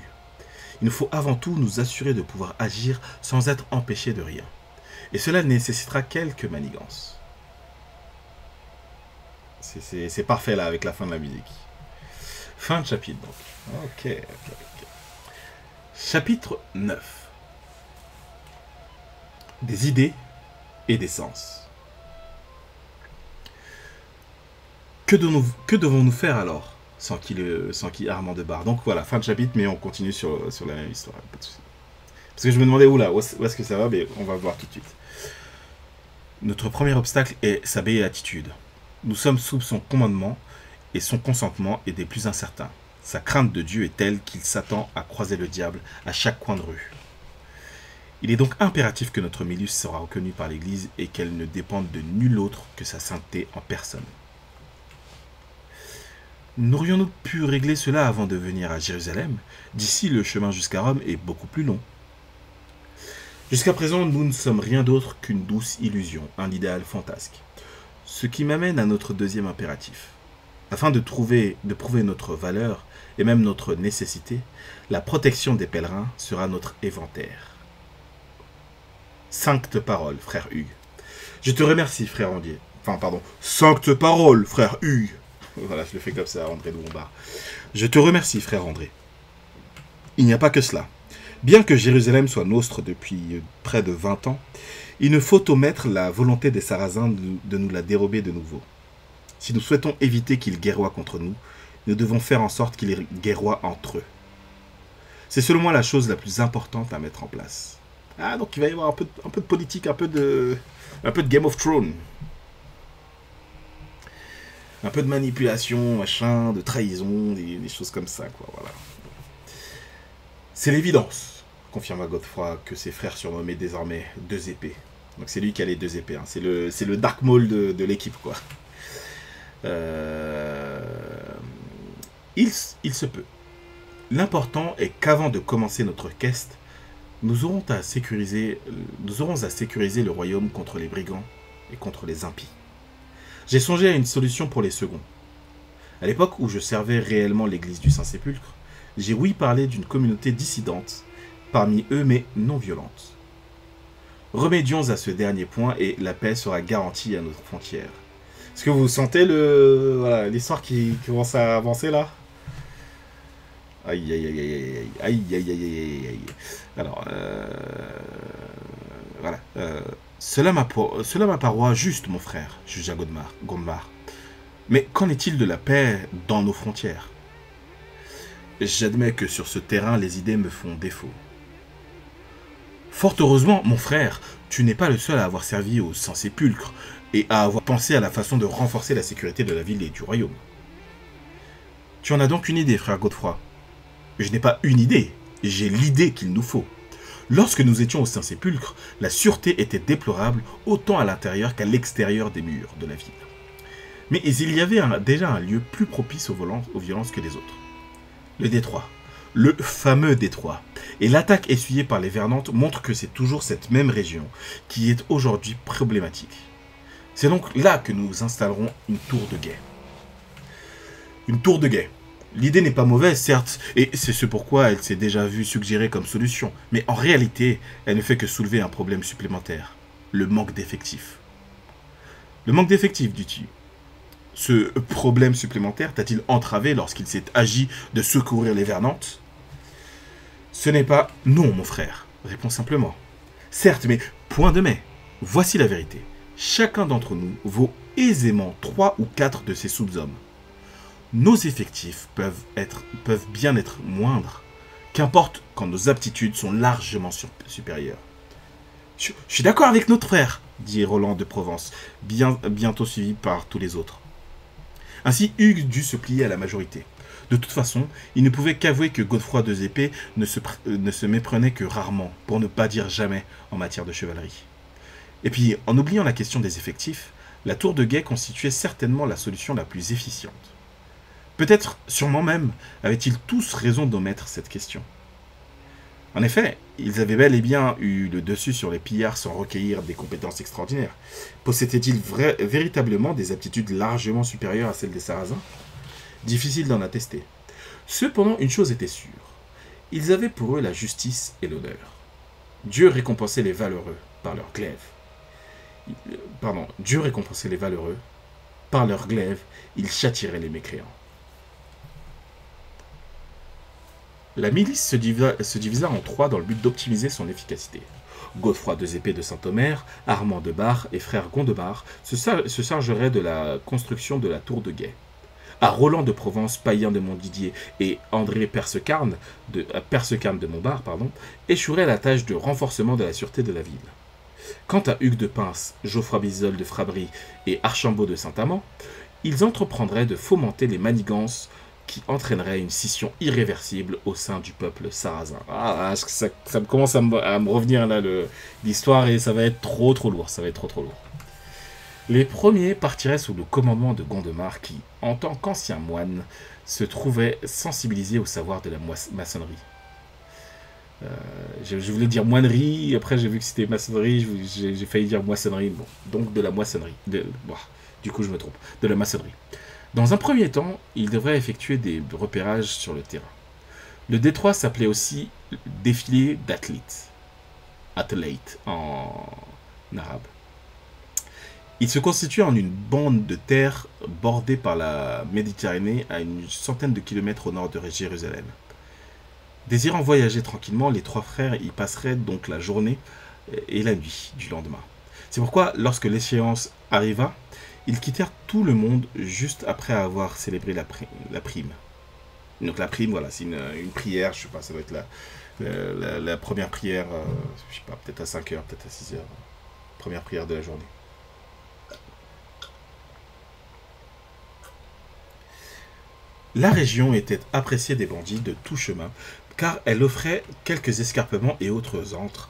Il nous faut avant tout nous assurer de pouvoir agir sans être empêchés de rien. Et cela nécessitera quelques manigances. C'est parfait là avec la fin de la musique. Fin de chapitre donc. Ok, ok. Chapitre 9. Des idées et des sens. Que devons-nous faire alors sans qu'il sans qu'il Armand de barre Donc voilà, fin de chapitre, mais on continue sur, la même histoire. Parce que je me demandais où là, où est-ce que ça va, mais on va voir tout de suite. Notre premier obstacle est sa béatitude. Nous sommes sous son commandement et son consentement est des plus incertains. Sa crainte de Dieu est telle qu'il s'attend à croiser le diable à chaque coin de rue. Il est donc impératif que notre milieu sera reconnu par l'Église et qu'elle ne dépende de nul autre que sa sainteté en personne. N'aurions-nous pu régler cela avant de venir à Jérusalem? D'ici, le chemin jusqu'à Rome est beaucoup plus long. Jusqu'à présent, nous ne sommes rien d'autre qu'une douce illusion, un idéal fantasque. Ce qui m'amène à notre deuxième impératif. Afin de, trouver, de prouver notre valeur et même notre nécessité, la protection des pèlerins sera notre éventaire. Sancte parole, frère Hugues. Je te remercie, frère Andier. Enfin, pardon. Sancte parole, frère Hugues. Voilà, je le fais comme ça, André de Lombard. Je te remercie, frère André. Il n'y a pas que cela. Bien que Jérusalem soit nôtre depuis près de 20 ans, il ne faut omettre la volonté des Sarrasins de nous la dérober de nouveau. Si nous souhaitons éviter qu'ils guerroient contre nous, nous devons faire en sorte qu'ils guerroient entre eux. C'est selon moi la chose la plus importante à mettre en place. Ah, donc il va y avoir un peu, de politique, un peu de, un peu de Game of Thrones un peu de manipulation, machin, de trahison, des, choses comme ça, quoi, voilà. C'est l'évidence, confirma Godefroy, que ses frères surnommaient désormais deux épées. Donc c'est lui qui a les deux épées, hein. c'est le, le Dark Maul de, l'équipe, quoi. Euh, il, se peut. L'important est qu'avant de commencer notre quest, nous aurons, à sécuriser, nous aurons à sécuriser le royaume contre les brigands et contre les impies. J'ai songé à une solution pour les seconds. À l'époque où je servais réellement l'église du Saint-Sépulcre, j'ai ouï parler d'une communauté dissidente, parmi eux mais non violente. Remédions à ce dernier point et la paix sera garantie à notre frontière. Est-ce que vous sentez l'histoire qui, commence à avancer là? Aïe aïe aïe aïe aïe aïe aïe aïe aïe Alors euh, voilà. Euh, cela m'apparaît juste, mon frère, jugea Gondomar. Mais qu'en est-il de la paix dans nos frontières J'admets que sur ce terrain, les idées me font défaut. Fort heureusement, mon frère, tu n'es pas le seul à avoir servi au Saint-Sépulcre et à avoir pensé à la façon de renforcer la sécurité de la ville et du royaume. Tu en as donc une idée, frère Godefroy Je n'ai pas une idée, j'ai l'idée qu'il nous faut. Lorsque nous étions au Saint-Sépulcre, la sûreté était déplorable autant à l'intérieur qu'à l'extérieur des murs de la ville. Mais il y avait déjà un lieu plus propice aux, aux violences que les autres. Le détroit. Le fameux détroit. Et l'attaque essuyée par les Vernantes montre que c'est toujours cette même région qui est aujourd'hui problématique. C'est donc là que nous installerons une tour de guet. Une tour de guet. L'idée n'est pas mauvaise, certes, et c'est ce pourquoi elle s'est déjà vue suggérée comme solution, mais en réalité, elle ne fait que soulever un problème supplémentaire, le manque d'effectifs. Le manque d'effectifs, dis-tu Ce problème supplémentaire t'a-t-il entravé lorsqu'il s'est agi de secourir les Vernantes? Ce n'est pas non, mon frère, réponds simplement. Certes, mais point de mais. Voici la vérité. Chacun d'entre nous vaut aisément trois ou quatre de ces sous-hommes nos effectifs peuvent, être, peuvent bien être moindres, qu'importe quand nos aptitudes sont largement supérieures. Je, suis d'accord avec notre frère, dit Roland de Provence, bien, bientôt suivi par tous les autres. Ainsi, Hugues dut se plier à la majorité. De toute façon, il ne pouvait qu'avouer que Godefroy de Épées ne se, euh, ne se méprenait que rarement, pour ne pas dire jamais, en matière de chevalerie. Et puis, en oubliant la question des effectifs, la tour de guet constituait certainement la solution la plus efficiente. Peut-être, sûrement même, avaient-ils tous raison d'omettre cette question. En effet, ils avaient bel et bien eu le dessus sur les pillards sans recueillir des compétences extraordinaires. Possédaient-ils véritablement des aptitudes largement supérieures à celles des Sarrasins? Difficile d'en attester. Cependant, une chose était sûre. Ils avaient pour eux la justice et l'honneur. Dieu récompensait les valeureux par leur glaive. Pardon, Dieu récompensait les valeureux. Par leur glaive, il châtirait les mécréants. La milice se divisa, en trois dans le but d'optimiser son efficacité. Godefroy de Épées de Saint-Omer, Armand de Bar et frère Gondebar se, chargeraient de la construction de la tour de guet. À Roland de Provence, Païen de Montdidier et André Persecarne de, euh, de Montbard pardon, échoueraient la tâche de renforcement de la sûreté de la ville. Quant à Hugues de Pince, Geoffroy Bizol de Frabry et Archambault de Saint-Amand, ils entreprendraient de fomenter les manigances qui entraînerait une scission irréversible au sein du peuple sarrasin. Ah, ça, commence à me, revenir là l'histoire et ça va être trop trop lourd, ça va être trop trop lourd. Les premiers partiraient sous le commandement de Gondemar qui, en tant qu'ancien moine, se trouvait sensibilisé au savoir de la maçonnerie. Euh, je, voulais dire moinerie, après j'ai vu que c'était maçonnerie, j'ai failli dire moissonnerie, bon, donc de la moissonnerie. De, du coup je me trompe, de la maçonnerie. Dans un premier temps, il devrait effectuer des repérages sur le terrain. Le détroit s'appelait aussi défilé d'athlètes. Athlete en arabe. Il se constituait en une bande de terre bordée par la Méditerranée à une centaine de kilomètres au nord de Jérusalem. Désirant voyager tranquillement, les trois frères y passeraient donc la journée et la nuit du lendemain. C'est pourquoi, lorsque l'échéance arriva, ils quittèrent tout le monde juste après avoir célébré la, prime. Donc la prime, voilà, c'est une, prière, je sais pas, ça doit être la, la, première prière, euh, je sais pas, peut-être à 5 heures, peut-être à 6 heures. Première prière de la journée. La région était appréciée des bandits de tout chemin, car elle offrait quelques escarpements et autres antres,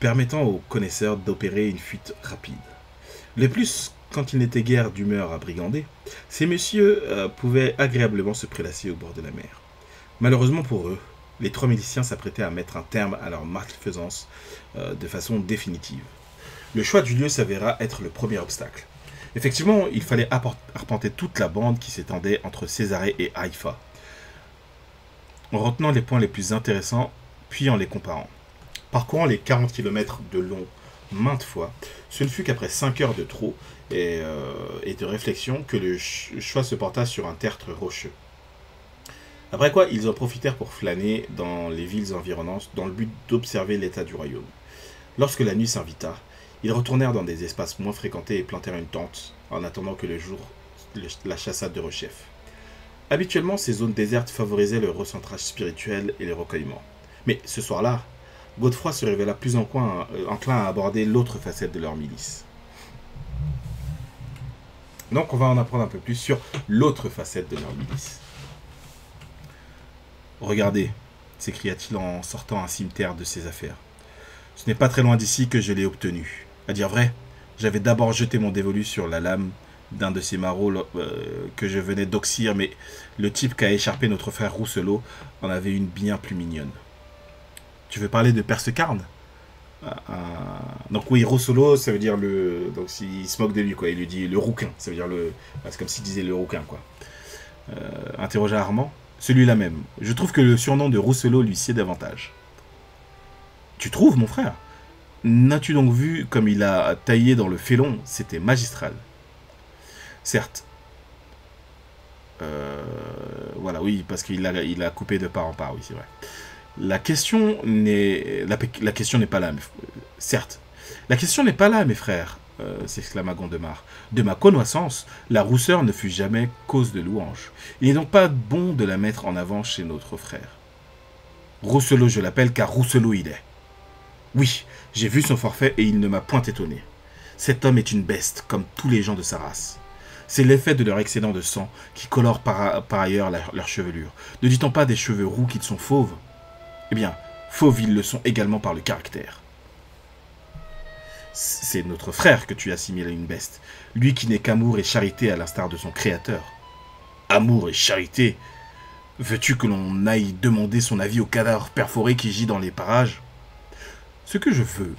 permettant aux connaisseurs d'opérer une fuite rapide. Les plus quand ils n'étaient guère d'humeur à brigander, ces messieurs euh, pouvaient agréablement se prélasser au bord de la mer. Malheureusement pour eux, les trois miliciens s'apprêtaient à mettre un terme à leur malfaisance euh, de façon définitive. Le choix du lieu s'avéra être le premier obstacle. Effectivement, il fallait arpenter toute la bande qui s'étendait entre Césarée et Haïfa, en retenant les points les plus intéressants, puis en les comparant. Parcourant les 40 km de long maintes fois, ce ne fut qu'après 5 heures de trot euh, et, de réflexion que le choix se porta sur un tertre rocheux. Après quoi, ils en profitèrent pour flâner dans les villes environnantes dans le but d'observer l'état du royaume. Lorsque la nuit s'invita, ils retournèrent dans des espaces moins fréquentés et plantèrent une tente en attendant que le jour la chassade de rechef. Habituellement, ces zones désertes favorisaient le recentrage spirituel et le recueillement. Mais ce soir-là, Godefroy se révéla plus enclin à aborder l'autre facette de leur milice. Donc on va en apprendre un peu plus sur l'autre facette de leur. Regardez, s'écria-t-il en sortant un cimetière de ses affaires. Ce n'est pas très loin d'ici que je l'ai obtenu. À dire vrai, j'avais d'abord jeté mon dévolu sur la lame d'un de ces marauds euh, que je venais d'oxyre, mais le type qui a écharpé notre frère Rousselot en avait une bien plus mignonne. Tu veux parler de Persecarne donc oui, Rossolo, ça veut dire le... Donc il se moque de lui, quoi. Il lui dit le rouquin. Ça veut dire le... C'est comme s'il disait le rouquin, quoi. Euh, interrogea Armand. Celui-là même. Je trouve que le surnom de Rossolo lui sied davantage. Tu trouves, mon frère? N'as-tu donc vu comme il a taillé dans le félon C'était magistral? Certes. Euh, voilà, oui, parce qu'il a, il a coupé de part en part, oui, c'est vrai. La question n'est pas là, certes. La question n'est pas là, mes frères, euh, s'exclama Gondemar. De ma connaissance, la rousseur ne fut jamais cause de louange. Il n'est donc pas bon de la mettre en avant chez notre frère. Rousselot, je l'appelle car Rousselot il est. Oui, j'ai vu son forfait et il ne m'a point étonné. Cet homme est une beste, comme tous les gens de sa race. C'est l'effet de leur excédent de sang qui colore par, ailleurs leur chevelure. Ne dit-on pas des cheveux roux qu'ils sont fauves? Eh bien, fauves ils le sont également par le caractère. C'est notre frère que tu assimiles à une beste, lui qui n'est qu'amour et charité à l'instar de son créateur. Amour et charité Veux-tu que l'on aille demander son avis au cadavre perforé qui gît dans les parages? Ce que je veux,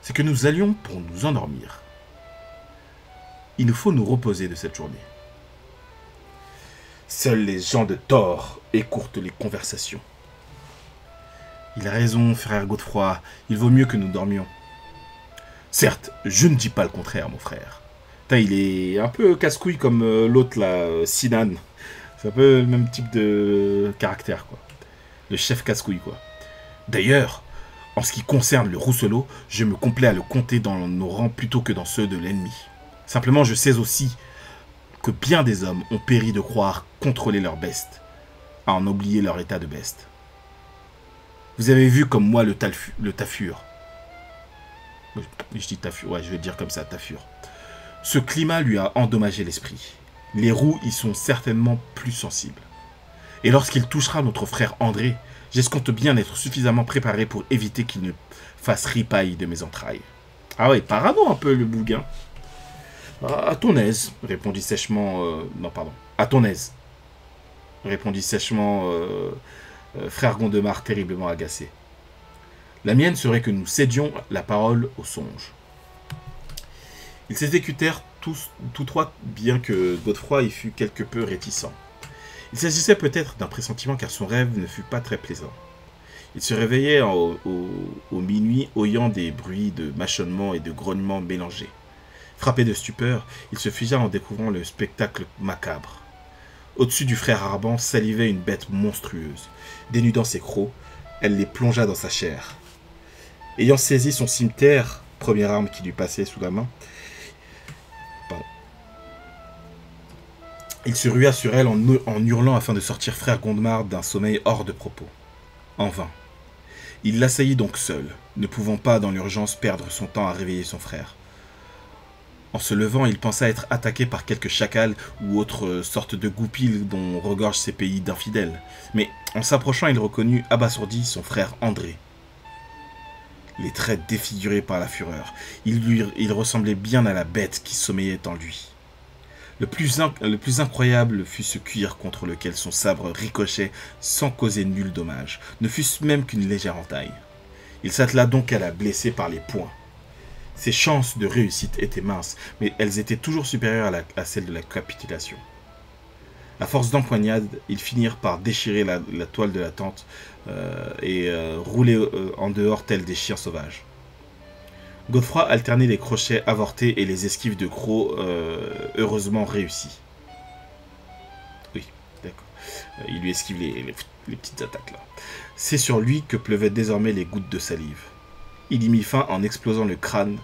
c'est que nous allions pour nous endormir. Il nous faut nous reposer de cette journée. Seuls les gens de tort écourtent les conversations. Il a raison, frère Godefroy, il vaut mieux que nous dormions. Certes, je ne dis pas le contraire, mon frère. il est un peu casse-couille comme euh, l'autre là, euh, Sinan. C'est un peu le même type de caractère, quoi. Le chef casse-couille, quoi. D'ailleurs, en ce qui concerne le Rousselot, je me complais à le compter dans nos rangs plutôt que dans ceux de l'ennemi. Simplement, je sais aussi que bien des hommes ont péri de croire contrôler leur beste, à en oublier leur état de beste. Vous avez vu comme moi le, le tafur. Je dis tafur, ouais, je vais dire comme ça, tafur. Ce climat lui a endommagé l'esprit les roues y sont certainement plus sensibles. Et lorsqu'il touchera notre frère André, j'escompte bien être suffisamment préparé pour éviter qu'il ne fasse ripaille de mes entrailles. Ah ouais, parano un peu le bouguin. À ton aise, répondit sèchement. Euh, non, pardon. À ton aise, répondit sèchement euh, frère Gondemar, terriblement agacé. La mienne serait que nous cédions la parole au songe. Ils s'exécutèrent tous, tous trois, bien que Godefroy y fût quelque peu réticent. Il s'agissait peut-être d'un pressentiment car son rêve ne fut pas très plaisant. Il se réveillait au, minuit, oyant des bruits de mâchonnement et de grognements mélangés. Frappé de stupeur, il se figea en découvrant le spectacle macabre. Au-dessus du frère Arban salivait une bête monstrueuse. Dénudant ses crocs, elle les plongea dans sa chair. Ayant saisi son cimetière, première arme qui lui passait sous la main, Il se rua sur elle en, hurlant afin de sortir frère Gondemar d'un sommeil hors de propos. En vain. Il l'assaillit donc seul, ne pouvant pas dans l'urgence perdre son temps à réveiller son frère. En se levant, il pensa être attaqué par quelque chacal ou autre sorte de goupil dont regorgent ces pays d'infidèles. Mais en s'approchant, il reconnut abasourdi son frère André. Les traits défigurés par la fureur, il, lui, il ressemblait bien à la bête qui sommeillait en lui. Le plus, le plus incroyable fut ce cuir contre lequel son sabre ricochait sans causer nul dommage, ne fût-ce même qu'une légère entaille. Il s'attela donc à la blesser par les poings. Ses chances de réussite étaient minces, mais elles étaient toujours supérieures à, celles de la capitulation. À force d'empoignades, ils finirent par déchirer la, toile de la tente euh, et euh, rouler euh, en dehors tels des chiens sauvages. Godefroy alternait les crochets avortés et les esquives de crocs heureusement réussis. Oui, d'accord. Il lui esquive les, petites attaques là. C'est sur lui que pleuvaient désormais les gouttes de salive. Il y mit fin en explosant le crâne,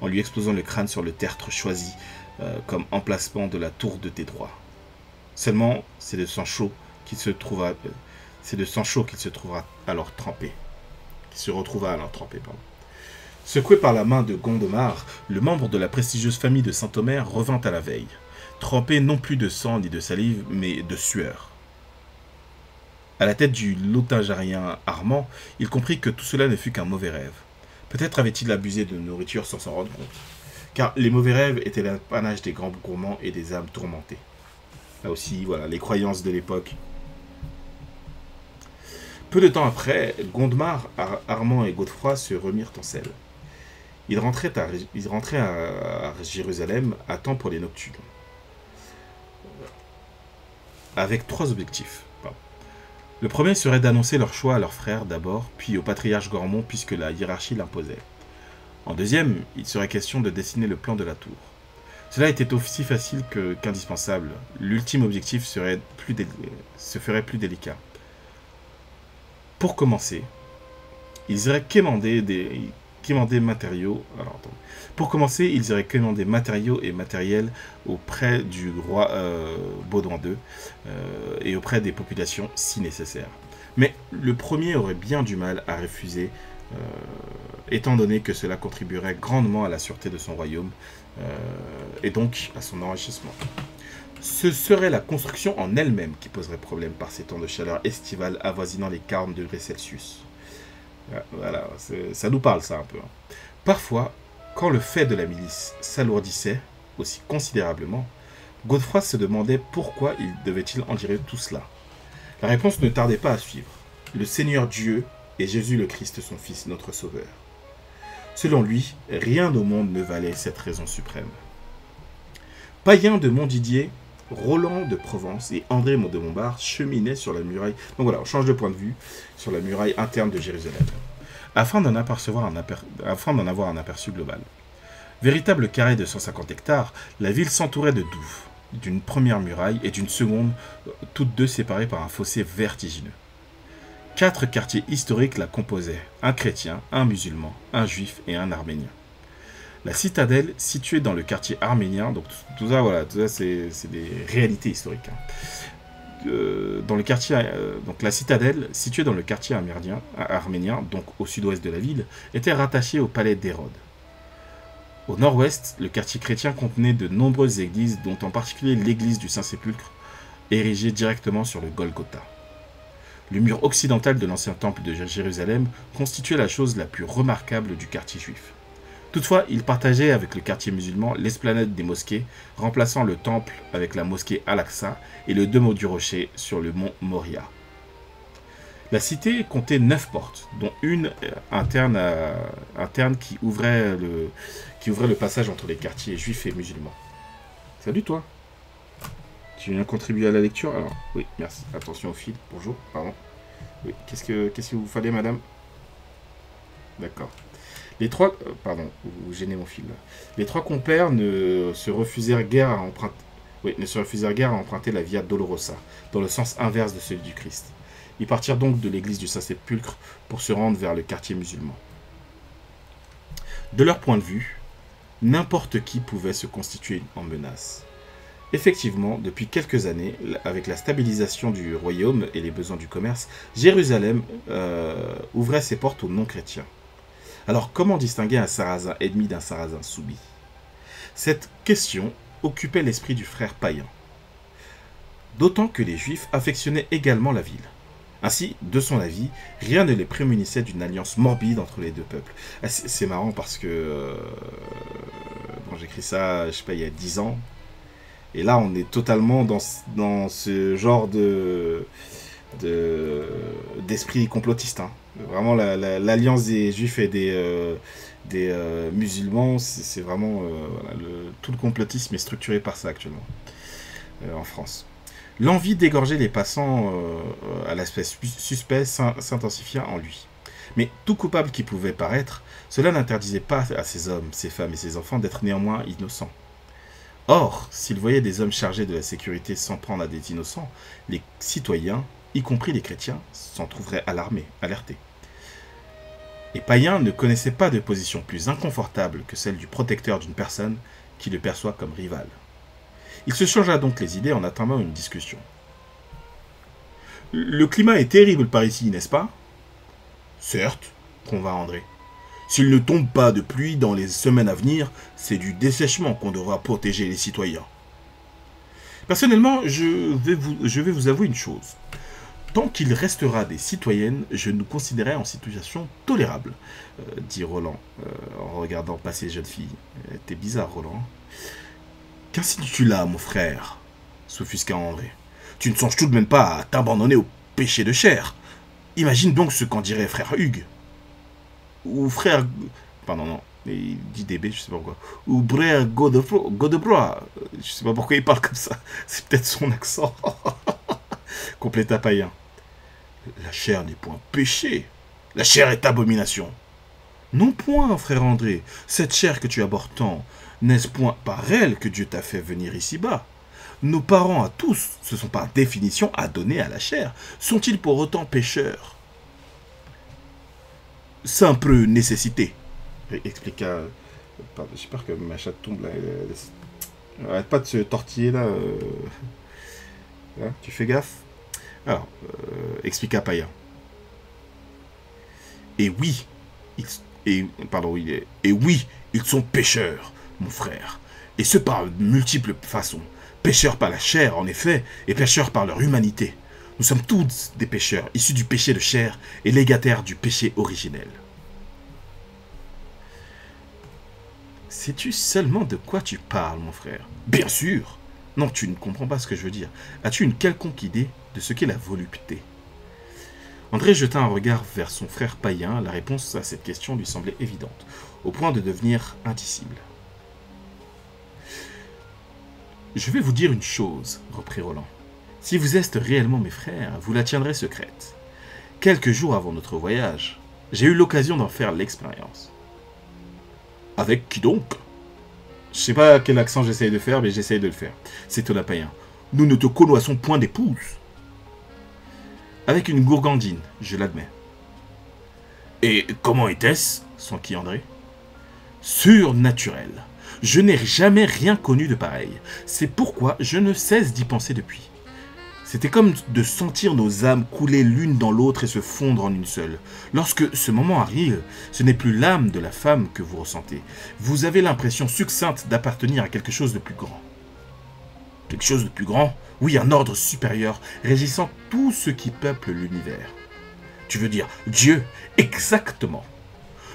en lui explosant le crâne sur le tertre choisi euh, comme emplacement de la tour de tes droits. Seulement, c'est de sang chaud qu'il se trouva, c'est de sang chaud se trouvera alors trempé, qui se retrouva alors trempé. Secoué par la main de Gondomar, le membre de la prestigieuse famille de Saint-Omer revint à la veille, trempé non plus de sang ni de salive, mais de sueur. À la tête du lotajarien Armand, il comprit que tout cela ne fut qu'un mauvais rêve. Peut-être avait-il abusé de nourriture sans s'en rendre compte, car les mauvais rêves étaient l'apanage des grands gourmands et des âmes tourmentées. Là aussi, voilà, les croyances de l'époque. Peu de temps après, Gondemar, Armand et Godefroy se remirent en selle. Il rentrait à, Jérusalem à temps pour les nocturnes. Avec trois objectifs. Le premier serait d'annoncer leur choix à leurs frères d'abord, puis au patriarche Gormont puisque la hiérarchie l'imposait. En deuxième, il serait question de dessiner le plan de la tour. Cela était aussi facile qu'indispensable. L'ultime objectif se ferait plus délicat. Pour commencer, ils iraient quémander des, commander matériaux. Alors, Pour commencer, ils iraient commander matériaux et matériel auprès du roi euh, Baudouin II euh, et auprès des populations si nécessaire. Mais le premier aurait bien du mal à refuser, euh, étant donné que cela contribuerait grandement à la sûreté de son royaume et donc à son enrichissement. Ce serait la construction en elle-même qui poserait problème par ces temps de chaleur estivale avoisinant les 40 degrés Celsius. Voilà, ça nous parle ça un peu. Hein. Parfois, quand le fait de la milice s'alourdissait aussi considérablement, Godefroy se demandait pourquoi il devait-il endurer tout cela. La réponse ne tardait pas à suivre. Le Seigneur Dieu est Jésus le Christ, son Fils, notre Sauveur. Selon lui, rien au monde ne valait cette raison suprême. Païen de Montdidier, Roland de Provence et André de cheminaient sur la muraille. Donc voilà, on change de point de vue sur la muraille interne de Jérusalem, afin d'en avoir un aperçu global. Véritable carré de 150 hectares, la ville s'entourait de douves, d'une première muraille et d'une seconde, toutes deux séparées par un fossé vertigineux. Quatre quartiers historiques la composaient, un chrétien, un musulman, un juif et un arménien. La citadelle, située dans le quartier arménien, donc tout ça, c'est des réalités historiques. Hein. Euh, dans le quartier, euh, la citadelle, située dans le quartier arménien, arménien, donc au sud-ouest de la ville, était rattachée au palais d'Hérode. Au nord-ouest, le quartier chrétien contenait de nombreuses églises, dont en particulier l'église du Saint-Sépulcre, érigée directement sur le Golgotha. Le mur occidental de l'ancien temple de Jérusalem constituait la chose la plus remarquable du quartier juif. Toutefois, il partageait avec le quartier musulman l'esplanade des mosquées, remplaçant le temple avec la mosquée Al-Aqsa et le Dôme du Rocher sur le mont Moria. La cité comptait neuf portes, dont une euh, interne, qui, ouvrait le, passage entre les quartiers juifs et musulmans. Salut toi Tu viens contribuer à la lecture oui, merci. Attention au fil. Bonjour, pardon. Oui, qu'est-ce que, qu'est-ce que vous fallait, madame? D'accord. Les trois... Euh. Les trois compères ne se refusèrent guère à emprunter... Ne se refusèrent guère à emprunter la Via Dolorosa, dans le sens inverse de celui du Christ. Ils partirent donc de l'église du Saint-Sépulcre pour se rendre vers le quartier musulman. De leur point de vue, n'importe qui pouvait se constituer en menace. Effectivement, depuis quelques années, avec la stabilisation du royaume et les besoins du commerce, Jérusalem euh, ouvrait ses portes aux non-chrétiens. Alors comment distinguer un sarrasin ennemi d'un sarrasin soumis? Cette question occupait l'esprit du frère païen. D'autant que les juifs affectionnaient également la ville. Ainsi, de son avis, rien ne les prémunissait d'une alliance morbide entre les deux peuples. Ah, c'est marrant parce que euh, j'écris ça, je sais pas, il y a 10 ans. Et là, on est totalement dans ce genre de d'esprit complotiste. Hein. Vraiment, l'alliance des juifs et des, euh, des euh, musulmans, c'est vraiment... tout le complotisme est structuré par ça actuellement, en France. L'envie d'égorger les passants euh, à l'aspect suspect s'intensifia en lui. Mais tout coupable qui pouvait paraître, cela n'interdisait pas à ces hommes, ces femmes et ces enfants d'être néanmoins innocents. Or, s'ils voyaient des hommes chargés de la sécurité s'en prendre à des innocents, les citoyens, y compris les chrétiens, s'en trouveraient alarmés, alertés. Et Païen ne connaissait pas de position plus inconfortable que celle du protecteur d'une personne qui le perçoit comme rival. Il se changea donc les idées en attendant une discussion. Le climat est terrible par ici, n'est-ce pas? Certes, convint André. S'il ne tombe pas de pluie dans les semaines à venir, c'est du dessèchement qu'on devra protéger les citoyens. Personnellement, je vais je vais vous avouer une chose. Tant qu'il restera des citoyennes, je nous considérerai en situation tolérable, euh, dit Roland, euh, en regardant passer les jeunes filles. T'es bizarre, Roland. Qu'insinues-tu là, mon frère? s'offusqua André. Tu ne songes tout de même pas à t'abandonner au péché de chair. Imagine donc ce qu'en dirait frère Hugues. Ou frère. Pardon, non. Il dit DB, je sais pas pourquoi. Ou frère Godebrois. Je sais pas pourquoi il parle comme ça. C'est peut-être son accent. Compléta païen. La chair n'est point péché. La chair est abomination. Non point, frère André. Cette chair que tu abordes tant, n'est-ce point par elle que Dieu t'a fait venir ici-bas? Nos parents à tous se sont par définition adonnés à la chair. Sont-ils pour autant pécheurs? Simple nécessité, expliqua... J'espère que ma chatte tombe là. Arrête pas de se tortiller là. Euh. Hein, tu fais gaffe? Alors, euh, expliqua Paya. Et oui, il Et, pardon, oui, ils sont pécheurs, mon frère. Et ce par multiples façons. Pécheurs par la chair, en effet, et pécheurs par leur humanité. Nous sommes tous des pécheurs, issus du péché de chair et légataires du péché originel. Sais-tu seulement de quoi tu parles, mon frère? Bien sûr Non, tu ne comprends pas ce que je veux dire. As-tu une quelconque idée? De ce qu'est la volupté André jeta un regard vers son frère païen. La réponse à cette question lui semblait évidente, au point de devenir indicible. Je vais vous dire une chose, reprit Roland. Si vous êtes réellement mes frères, vous la tiendrez secrète. Quelques jours avant notre voyage, j'ai eu l'occasion d'en faire l'expérience. Avec qui donc? Je sais pas quel accent j'essaye de faire, mais j'essaye de le faire. C'est païen. Nous ne te connoissons point d'épouse. Avec une gourgandine, je l'admets. Et comment était-ce s'enquit André? Surnaturel. Je n'ai jamais rien connu de pareil. C'est pourquoi je ne cesse d'y penser depuis. C'était comme de sentir nos âmes couler l'une dans l'autre et se fondre en une seule. Lorsque ce moment arrive, ce n'est plus l'âme de la femme que vous ressentez. Vous avez l'impression succincte d'appartenir à quelque chose de plus grand. Quelque chose de plus grand? Oui, un ordre supérieur, régissant tout ce qui peuple l'univers. Tu veux dire Dieu Exactement.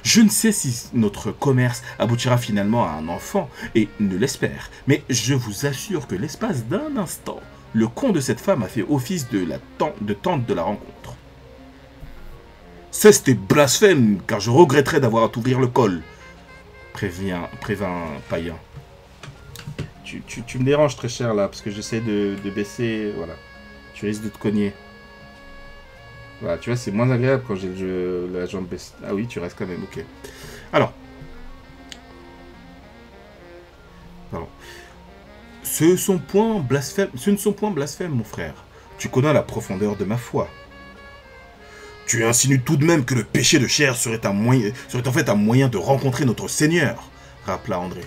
Je ne sais si notre commerce aboutira finalement à un enfant, et ne l'espère, mais je vous assure que l'espace d'un instant, le con de cette femme a fait office de, la de tante de la rencontre. Cesse tes blasphèmes, car je regretterais d'avoir à t'ouvrir le col, prévient, prévint Païen. Tu, me déranges très cher là, parce que j'essaie de, baisser, voilà. Tu risques de te cogner. Voilà, tu vois, c'est moins agréable quand j'ai la jambe baisse. Ah oui, tu restes quand même, ok. Alors. Pardon. Ce, sont point blasphème, ce ne sont point blasphèmes, mon frère. Tu connais la profondeur de ma foi. Tu insinues tout de même que le péché de chair serait en fait un moyen de rencontrer notre Seigneur, rappela André.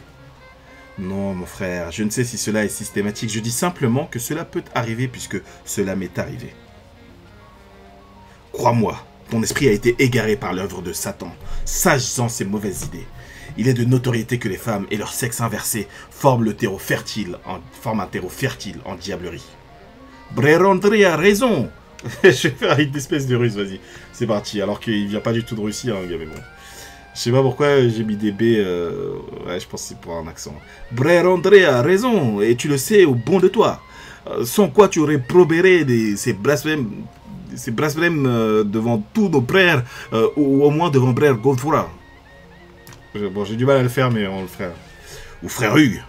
Non, mon frère, je ne sais si cela est systématique. Je dis simplement que cela peut arriver puisque cela m'est arrivé. Crois-moi, ton esprit a été égaré par l'œuvre de Satan, sage-en ses mauvaises idées. Il est de notoriété que les femmes et leur sexe inversé forment, le terreau fertile en, forment un terreau fertile en diablerie. Brérandré a raison Je vais faire une espèce de russe, vas-y. C'est parti, alors qu'il vient pas du tout de Russie, hein, mais bon. Je sais pas pourquoi j'ai mis des B. Euh, je pense que c'est pour un accent. Brérandré a raison, et tu le sais au bon de toi. Euh, sans quoi tu aurais probéré ces blasphèmes euh, devant tous nos frères, euh, ou au moins devant frère Godfra. Bon, j'ai du mal à le faire, mais on le fera. Ou frère Hugues.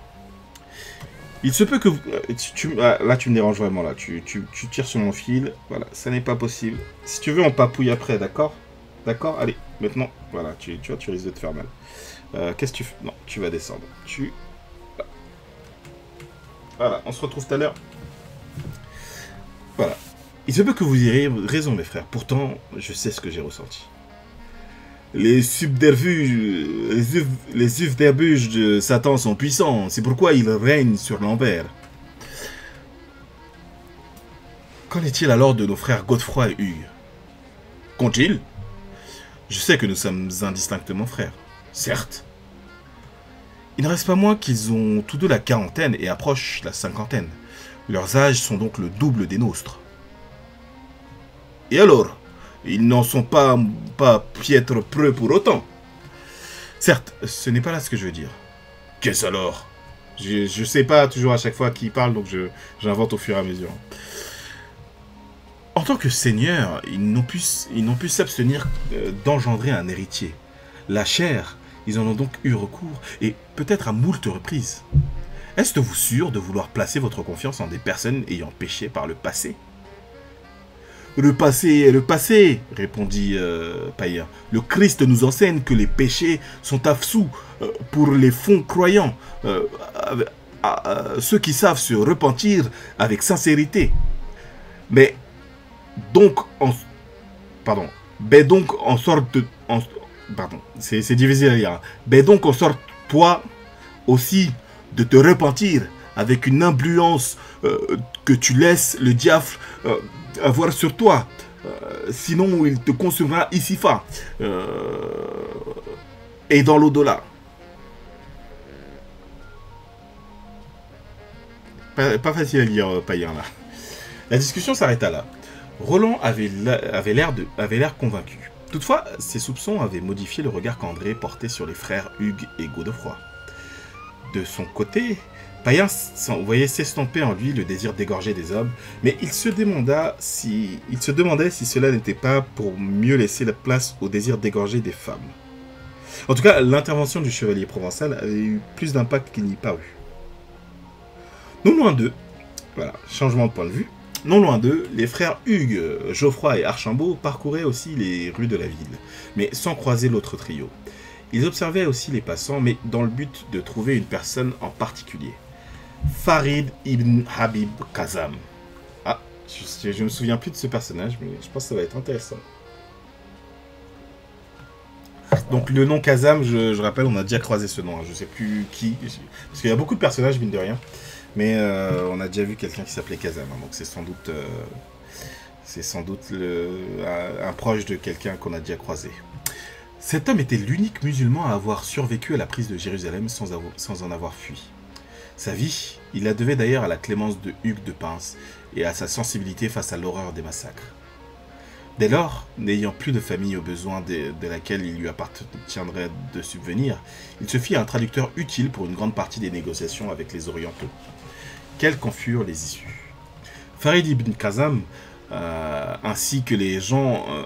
Il se peut que vous... Euh, ah, là, tu me déranges vraiment, là. Tu, tires sur mon fil. Voilà, ça n'est pas possible. Si tu veux, on papouille après, d'accord? D'accord Allez, maintenant, voilà, tu, vois, tu risques de te faire mal. Qu'est-ce que tu fais? Non, tu vas descendre. Tu... Voilà, on se retrouve tout à l'heure. Voilà. Il se peut que vous ayez raison, mes frères. Pourtant, je sais ce que j'ai ressenti. Les subterfuges, les, subterfuges de Satan sont puissants. C'est pourquoi il règne sur l'envers. Qu'en est-il alors de nos frères Godefroy et Hugues Qu'ont-ils? Je sais que nous sommes indistinctement frères. Certes. Il ne reste pas moins qu'ils ont tous deux la quarantaine et approchent la cinquantaine. Leurs âges sont donc le double des nôtres. Et alors? Ils n'en sont pas, pas piètres preux pour autant. Certes, ce n'est pas là ce que je veux dire. Qu'est-ce alors? Je ne sais pas toujours à chaque fois qui parle, donc j'invente au fur et à mesure. En tant que seigneur, ils n'ont pu s'abstenir euh, d'engendrer un héritier. La chair, ils en ont donc eu recours, et peut-être à moult reprises. Est-ce vous sûr de vouloir placer votre confiance en des personnes ayant péché par le passé? Le passé est le passé, répondit euh, Le Christ nous enseigne que les péchés sont absous euh, pour les fonds croyants, euh, ceux qui savent se repentir avec sincérité. Mais donc en pardon, mais donc en sorte en, pardon, c'est difficile à lire. Mais donc en sorte toi aussi de te repentir avec une influence euh, que tu laisses le diable avoir sur toi. Euh, sinon, il te consumera ici. Euh, Et dans l'au-delà. Pas, pas facile à lire, euh, païen, là. La discussion s'arrêta là. Roland avait la- avait l'air convaincu. Toutefois, ses soupçons avaient modifié le regard qu'André portait sur les frères Hugues et Godefroy. De son côté, Païen voyait s'estomper en lui le désir d'égorger des hommes, mais il se, demanda si, il se demandait si cela n'était pas pour mieux laisser la place au désir d'égorger des femmes. En tout cas, l'intervention du chevalier provençal avait eu plus d'impact qu'il n'y parut. Non loin d'eux, voilà, changement de point de vue, non loin d'eux, les frères Hugues, Geoffroy et Archambault parcouraient aussi les rues de la ville, mais sans croiser l'autre trio. Ils observaient aussi les passants, mais dans le but de trouver une personne en particulier. Farid ibn Habib Kazam. Ah, je, je me souviens plus de ce personnage, mais je pense que ça va être intéressant. Donc le nom Kazam, je, rappelle, on a déjà croisé ce nom. hein, Je sais plus qui, parce qu'il y a beaucoup de personnages mine de rien, mais euh, on a déjà vu quelqu'un qui s'appelait Kazam. hein, donc c'est sans doute, euh, un, proche de quelqu'un qu'on a déjà croisé. Cet homme était l'unique musulman à avoir survécu à la prise de Jérusalem sans, en avoir fui. Sa vie, il la devait d'ailleurs à la clémence de Hugues de Pince et à sa sensibilité face à l'horreur des massacres. Dès lors, n'ayant plus de famille au besoin de, de laquelle il lui appartiendrait de subvenir, il se fit un traducteur utile pour une grande partie des négociations avec les Orientaux. Quelles qu'en furent les issues Farid ibn Kazam, euh, ainsi que les gens, euh,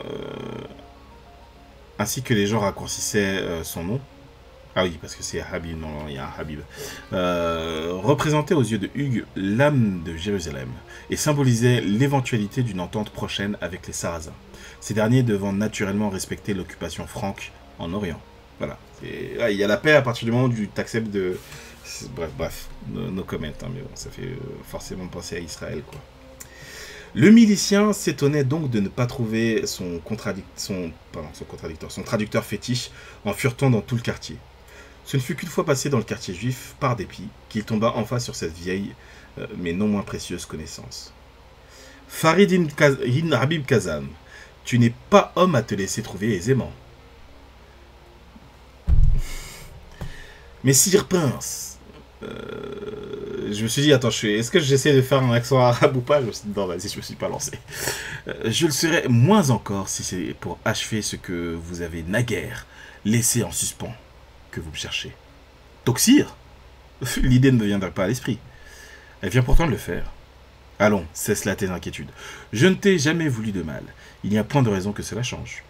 ainsi que les gens raccourcissaient euh, son nom, ah oui, parce que c'est Habib, non, il y a Habib. Représentait aux yeux de Hugues l'âme de Jérusalem et symbolisait l'éventualité d'une entente prochaine avec les Sarrasins. Ces derniers devant naturellement respecter l'occupation franque en Orient. Voilà. Il y a la paix à partir du moment où tu acceptes de. Bref, bref, no, no comment, hein, mais bon, ça fait euh, forcément penser à Israël, quoi. Le milicien s'étonnait donc de ne pas trouver son, contradicteur, son traducteur fétiche en furetant dans tout le quartier. Ce ne fut qu'une fois passé dans le quartier juif, par dépit, qu'il tomba enfin sur cette vieille, euh, mais non moins précieuse connaissance. Farid ibn Habib Kazam, tu n'es pas homme à te laisser trouver aisément. Mais Sire Prince, euh, je me suis dit, attends, je suis- est-ce que j'essaie de faire un accent arabe ou pas? Je suis non, vas-y, je me suis pas lancé. Euh, je le serais moins encore si c'est pour achever ce que vous avez naguère laissé en suspens que vous me cherchez. Toxir L'idée ne me viendrait pas à l'esprit. Elle vient pourtant de le faire. Allons, cesse là tes inquiétudes. Je ne t'ai jamais voulu de mal. Il n'y a point de raison que cela change.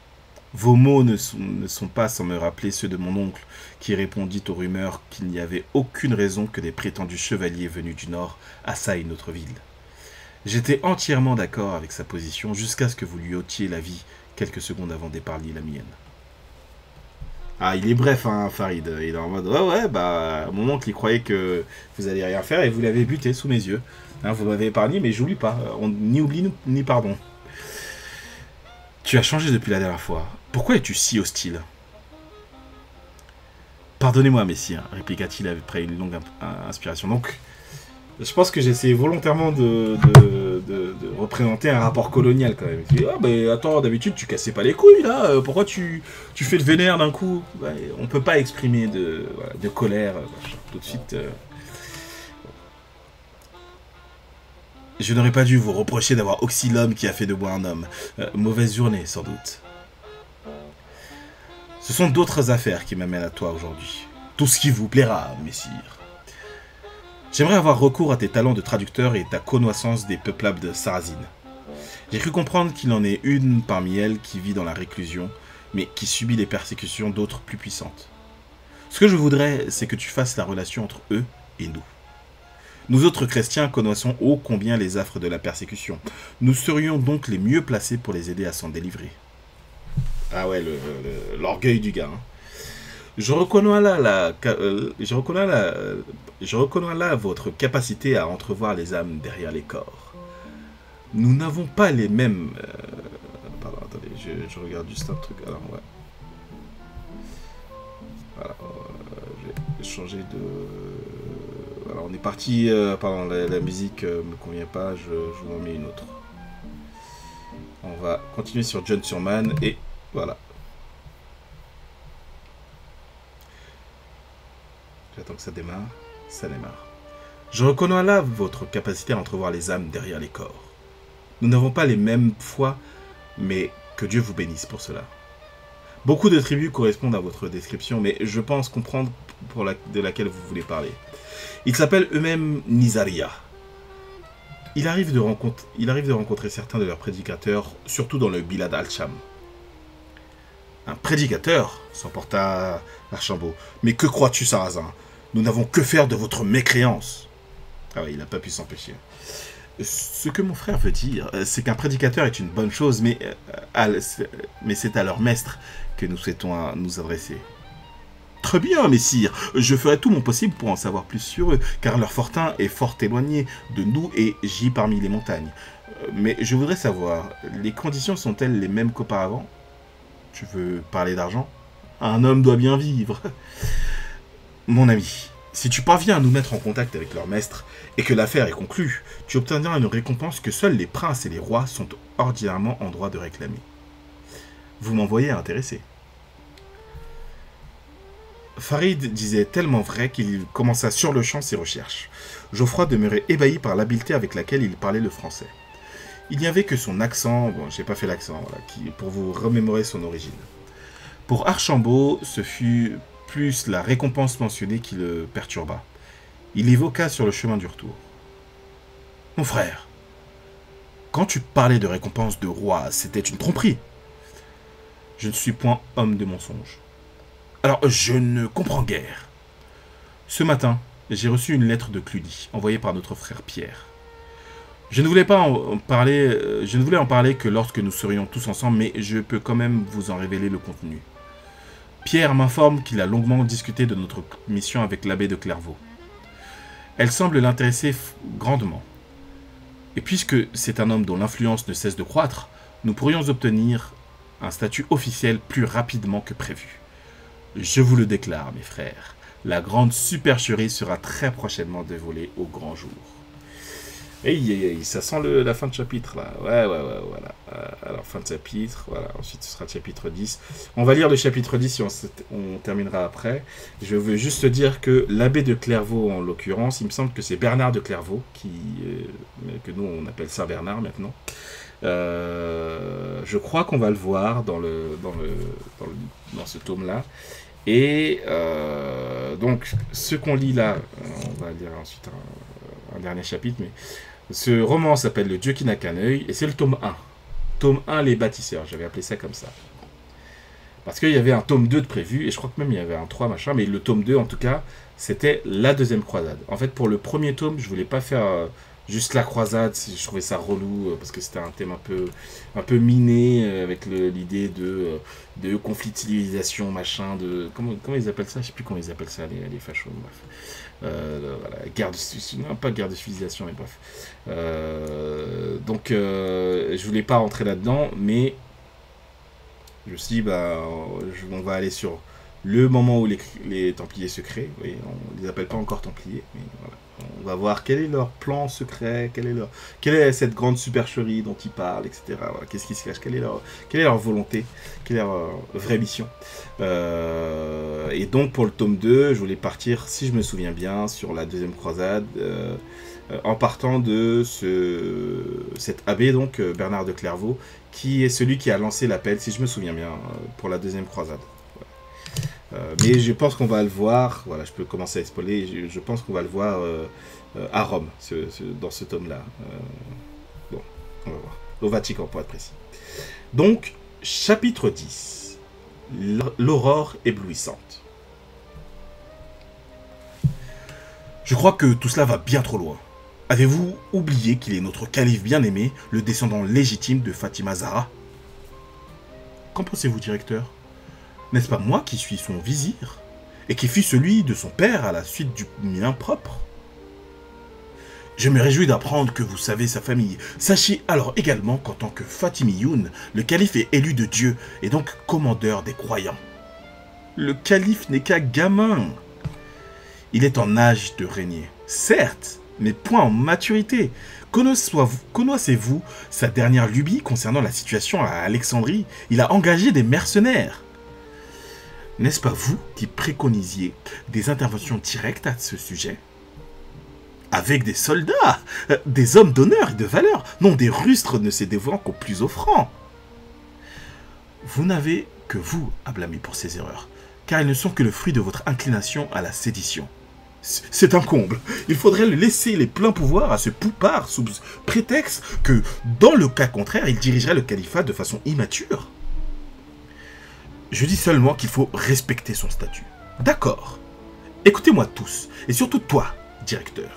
Vos mots ne sont, ne sont pas sans me rappeler ceux de mon oncle, qui répondit aux rumeurs qu'il n'y avait aucune raison que des prétendus chevaliers venus du Nord assaillent notre ville. J'étais entièrement d'accord avec sa position jusqu'à ce que vous lui ôtiez la vie quelques secondes avant d'épargner la mienne. Ah, il est bref, hein, Farid. Il est en mode, ouais, ouais, bah, mon oncle, il croyait que vous alliez rien faire et vous l'avez buté sous mes yeux. Hein, vous m'avez épargné, mais j'oublie pas. On, ni oubli, ni- ni pardon. Tu as changé depuis la dernière fois. Pourquoi es-tu si hostile? Pardonnez-moi, messire, répliqua-t-il après une longue inspiration. Donc, je pense que j'ai essayé volontairement de, représenter un rapport colonial quand même. Ah, ben attends, d'habitude tu cassais pas les couilles là, euh, pourquoi tu, tu fais le vénère d'un coup? Ouais, On peut pas exprimer de, de colère euh, tout de suite. euh. Je n'aurais pas dû vous reprocher d'avoir oxy l'homme qui a fait de moi un homme. Mauvaise journée, sans doute. Ce sont d'autres affaires qui m'amènent à toi aujourd'hui. Tout ce qui vous plaira, messire. J'aimerais avoir recours à tes talents de traducteur et ta connaissance des peuplades de Sarrazine. J'ai cru comprendre qu'il en est une parmi elles qui vit dans la réclusion, mais qui subit les persécutions d'autres plus puissantes. Ce que je voudrais, c'est que tu fasses la relation entre eux et nous. Nous autres chrétiens connaissons ô combien les affres de la persécution. Nous serions donc les mieux placés pour les aider à s'en délivrer. Ah ouais, le- le- l'orgueil du gars. hein. Je reconnais là euh, je reconnais là, euh, je reconnais là votre capacité à entrevoir les âmes derrière les corps. Nous n'avons pas les mêmes. euh, Pardon, attendez, je, regarde juste un truc. Alors ouais. Voilà, euh, je vais changer de. Alors on est parti. pardon, la, la musique me convient pas. Je, je vous en mets une autre. On va continuer sur John Surman et voilà. J'attends que ça démarre. Ça démarre. Je reconnais là votre capacité à entrevoir les âmes derrière les corps. Nous n'avons pas les mêmes foi, mais que Dieu vous bénisse pour cela. Beaucoup de tribus correspondent à votre description, mais je pense comprendre de laquelle vous voulez parler. Ils s'appellent eux-mêmes Nizaria. Il arrive, de il arrive de rencontrer certains de leurs prédicateurs, surtout dans le Bilad al-Sham. Un prédicateur s'emporta Archambault. Mais que crois-tu, Sarrazin? Nous n'avons que faire de votre mécréance. Ah oui, il n'a pas pu s'empêcher. Ce que mon frère veut dire, euh, c'est qu'un prédicateur est une bonne chose, mais, euh, mais c'est à leur maître que nous souhaitons nous adresser. Très bien, messire, je ferai tout mon possible pour en savoir plus sur eux, car leur fortin est fort éloigné de nous et j'y parmi les montagnes. Euh, mais je voudrais savoir, les conditions sont-elles les mêmes qu'auparavant? Tu veux parler d'argent? Un homme doit bien vivre. Mon ami, si tu parviens à nous mettre en contact avec leur maître et que l'affaire est conclue, tu obtiendras une récompense que seuls les princes et les rois sont ordinairement en droit de réclamer. Vous m'envoyez intéressé. Farid disait tellement vrai qu'il commença sur le champ ses recherches. Geoffroy demeurait ébahi par l'habileté avec laquelle il parlait le français. Il n'y avait que son accent, bon, j'ai pas fait l'accent, qui, pour vous remémorer son origine. Pour Archambault, ce fut plus la récompense mentionnée qui le perturba. Il évoqua sur le chemin du retour. Mon frère, quand tu parlais de récompense de roi, c'était une tromperie. Je ne suis point homme de mensonge. Alors, je ne comprends guère. Ce matin, j'ai reçu une lettre de Cludy, envoyée par notre frère Pierre. Je ne voulais pas en parler, euh, je ne voulais en parler que lorsque nous serions tous ensemble, mais je peux quand même vous en révéler le contenu. Pierre m'informe qu'il a longuement discuté de notre mission avec l'abbé de Clairvaux. Elle semble l'intéresser grandement. Et puisque c'est un homme dont l'influence ne cesse de croître, nous pourrions obtenir un statut officiel plus rapidement que prévu. Je vous le déclare, mes frères, la grande supercherie sera très prochainement dévoilée au grand jour. Hey, ça sent la fin de chapitre là. Ouais, ouais, ouais, voilà. Euh, alors, fin de chapitre, voilà. Ensuite, ce sera le chapitre 10. On va lire le chapitre 10 et on, terminera après. Je veux juste dire que l'abbé de Clairvaux, en l'occurrence, il me semble que c'est Bernard de Clairvaux, qui, euh, que nous on appelle Saint Bernard maintenant. Euh, je crois qu'on va le voir dans, le, dans, le, dans, ce tome-là. Et donc, ce qu'on lit là, on va lire ensuite un dernier chapitre, mais ce roman s'appelle Le Dieu qui n'a qu'un œil et c'est le tome 1. Tome 1, Les bâtisseurs, j'avais appelé ça comme ça. Parce qu'il y avait un tome 2 de prévu, et je crois que même il y avait un 3 machin, mais le tome 2 en tout cas, c'était la deuxième croisade. En fait, pour le premier tome, je voulais pas faire euh, juste la croisade, je trouvais ça relou, euh, parce que c'était un thème un peu, un peu miné, euh, avec l'idée de, de conflit de civilisation, machin, de. Comment, ils appellent ça? Je sais plus comment ils appellent ça, les, les fachos, bref. Euh, guerre de, non, pas guerre de civilisation, mais bref. Euh, donc, euh, je voulais pas rentrer là-dedans, mais je me suis dit, bah, on va aller sur le moment où les, les Templiers se créent. Oui, on les appelle pas encore Templiers, mais voilà. On va voir quel est leur plan secret, quelle est, cette grande supercherie dont ils parlent, etc. Qu'est-ce qui se cache, quelle est leur, volonté, quelle est leur euh, vraie mission. Euh, et donc pour le tome 2, je voulais partir, si je me souviens bien, sur la deuxième croisade, euh, en partant de ce, cet abbé, donc Bernard de Clairvaux, qui est celui qui a lancé l'appel, si je me souviens bien, pour la deuxième croisade. Euh, mais je pense qu'on va le voir, voilà, je peux commencer à spoiler, je, pense qu'on va le voir euh, euh, à Rome, dans ce tome-là. bon, on va voir. Au Vatican, pour être précis. Donc, chapitre 10. L'aurore éblouissante. Je crois que tout cela va bien trop loin. Avez-vous oublié qu'il est notre calife bien-aimé, le descendant légitime de Fatima Zahra? Qu'en pensez-vous, directeur? N'est-ce pas moi qui suis son vizir Et qui fut celui de son père à la suite du mien propre? Je me réjouis d'apprendre que vous savez sa famille. Sachez alors également qu'en tant que Fatimiyoun, le calife est élu de Dieu et donc commandeur des croyants. Le calife n'est qu'un gamin. Il est en âge de régner, certes, mais point en maturité. Connaissez-vous sa dernière lubie concernant la situation à Alexandrie? Il a engagé des mercenaires. N'est-ce pas vous qui préconisiez des interventions directes à ce sujet? Avec des soldats, euh, des hommes d'honneur et de valeur, non des rustres ne se dévouant qu'aux plus offrants. Vous n'avez que vous à blâmer pour ces erreurs, car elles ne sont que le fruit de votre inclination à la sédition. C'est un comble. Il faudrait laisser les pleins pouvoirs à ce poupard sous prétexte que, dans le cas contraire, il dirigerait le califat de façon immature. Je dis seulement qu'il faut respecter son statut. D'accord. Écoutez-moi tous, et surtout toi, directeur.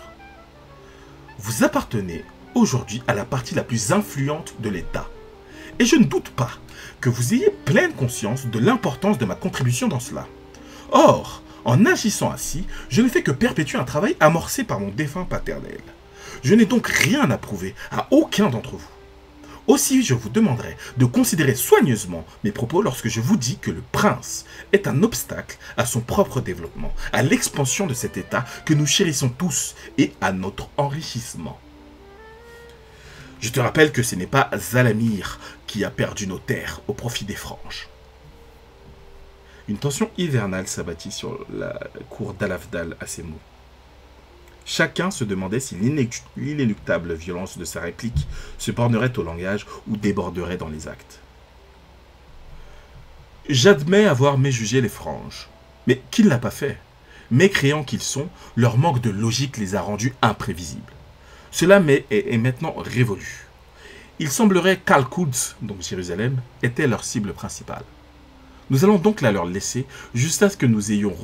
Vous appartenez aujourd'hui à la partie la plus influente de l'État. Et je ne doute pas que vous ayez pleine conscience de l'importance de ma contribution dans cela. Or, en agissant ainsi, je ne fais que perpétuer un travail amorcé par mon défunt paternel. Je n'ai donc rien à prouver à aucun d'entre vous. Aussi, je vous demanderai de considérer soigneusement mes propos lorsque je vous dis que le prince est un obstacle à son propre développement, à l'expansion de cet État que nous chérissons tous et à notre enrichissement. Je te rappelle que ce n'est pas Zalamir qui a perdu nos terres au profit des franges. Une tension hivernale s'abattit sur la cour d'Alafdal à ces mots. Chacun se demandait si l'inéluctable violence de sa réplique se bornerait au langage ou déborderait dans les actes. J'admets avoir méjugé les franges, mais qui ne l'a pas fait? Mécréants qu'ils sont, leur manque de logique les a rendus imprévisibles. Cela est, maintenant révolu. Il semblerait qu'Al-Quds, donc Jérusalem, était leur cible principale. Nous allons donc la leur laisser jusqu'à ce que nous ayons,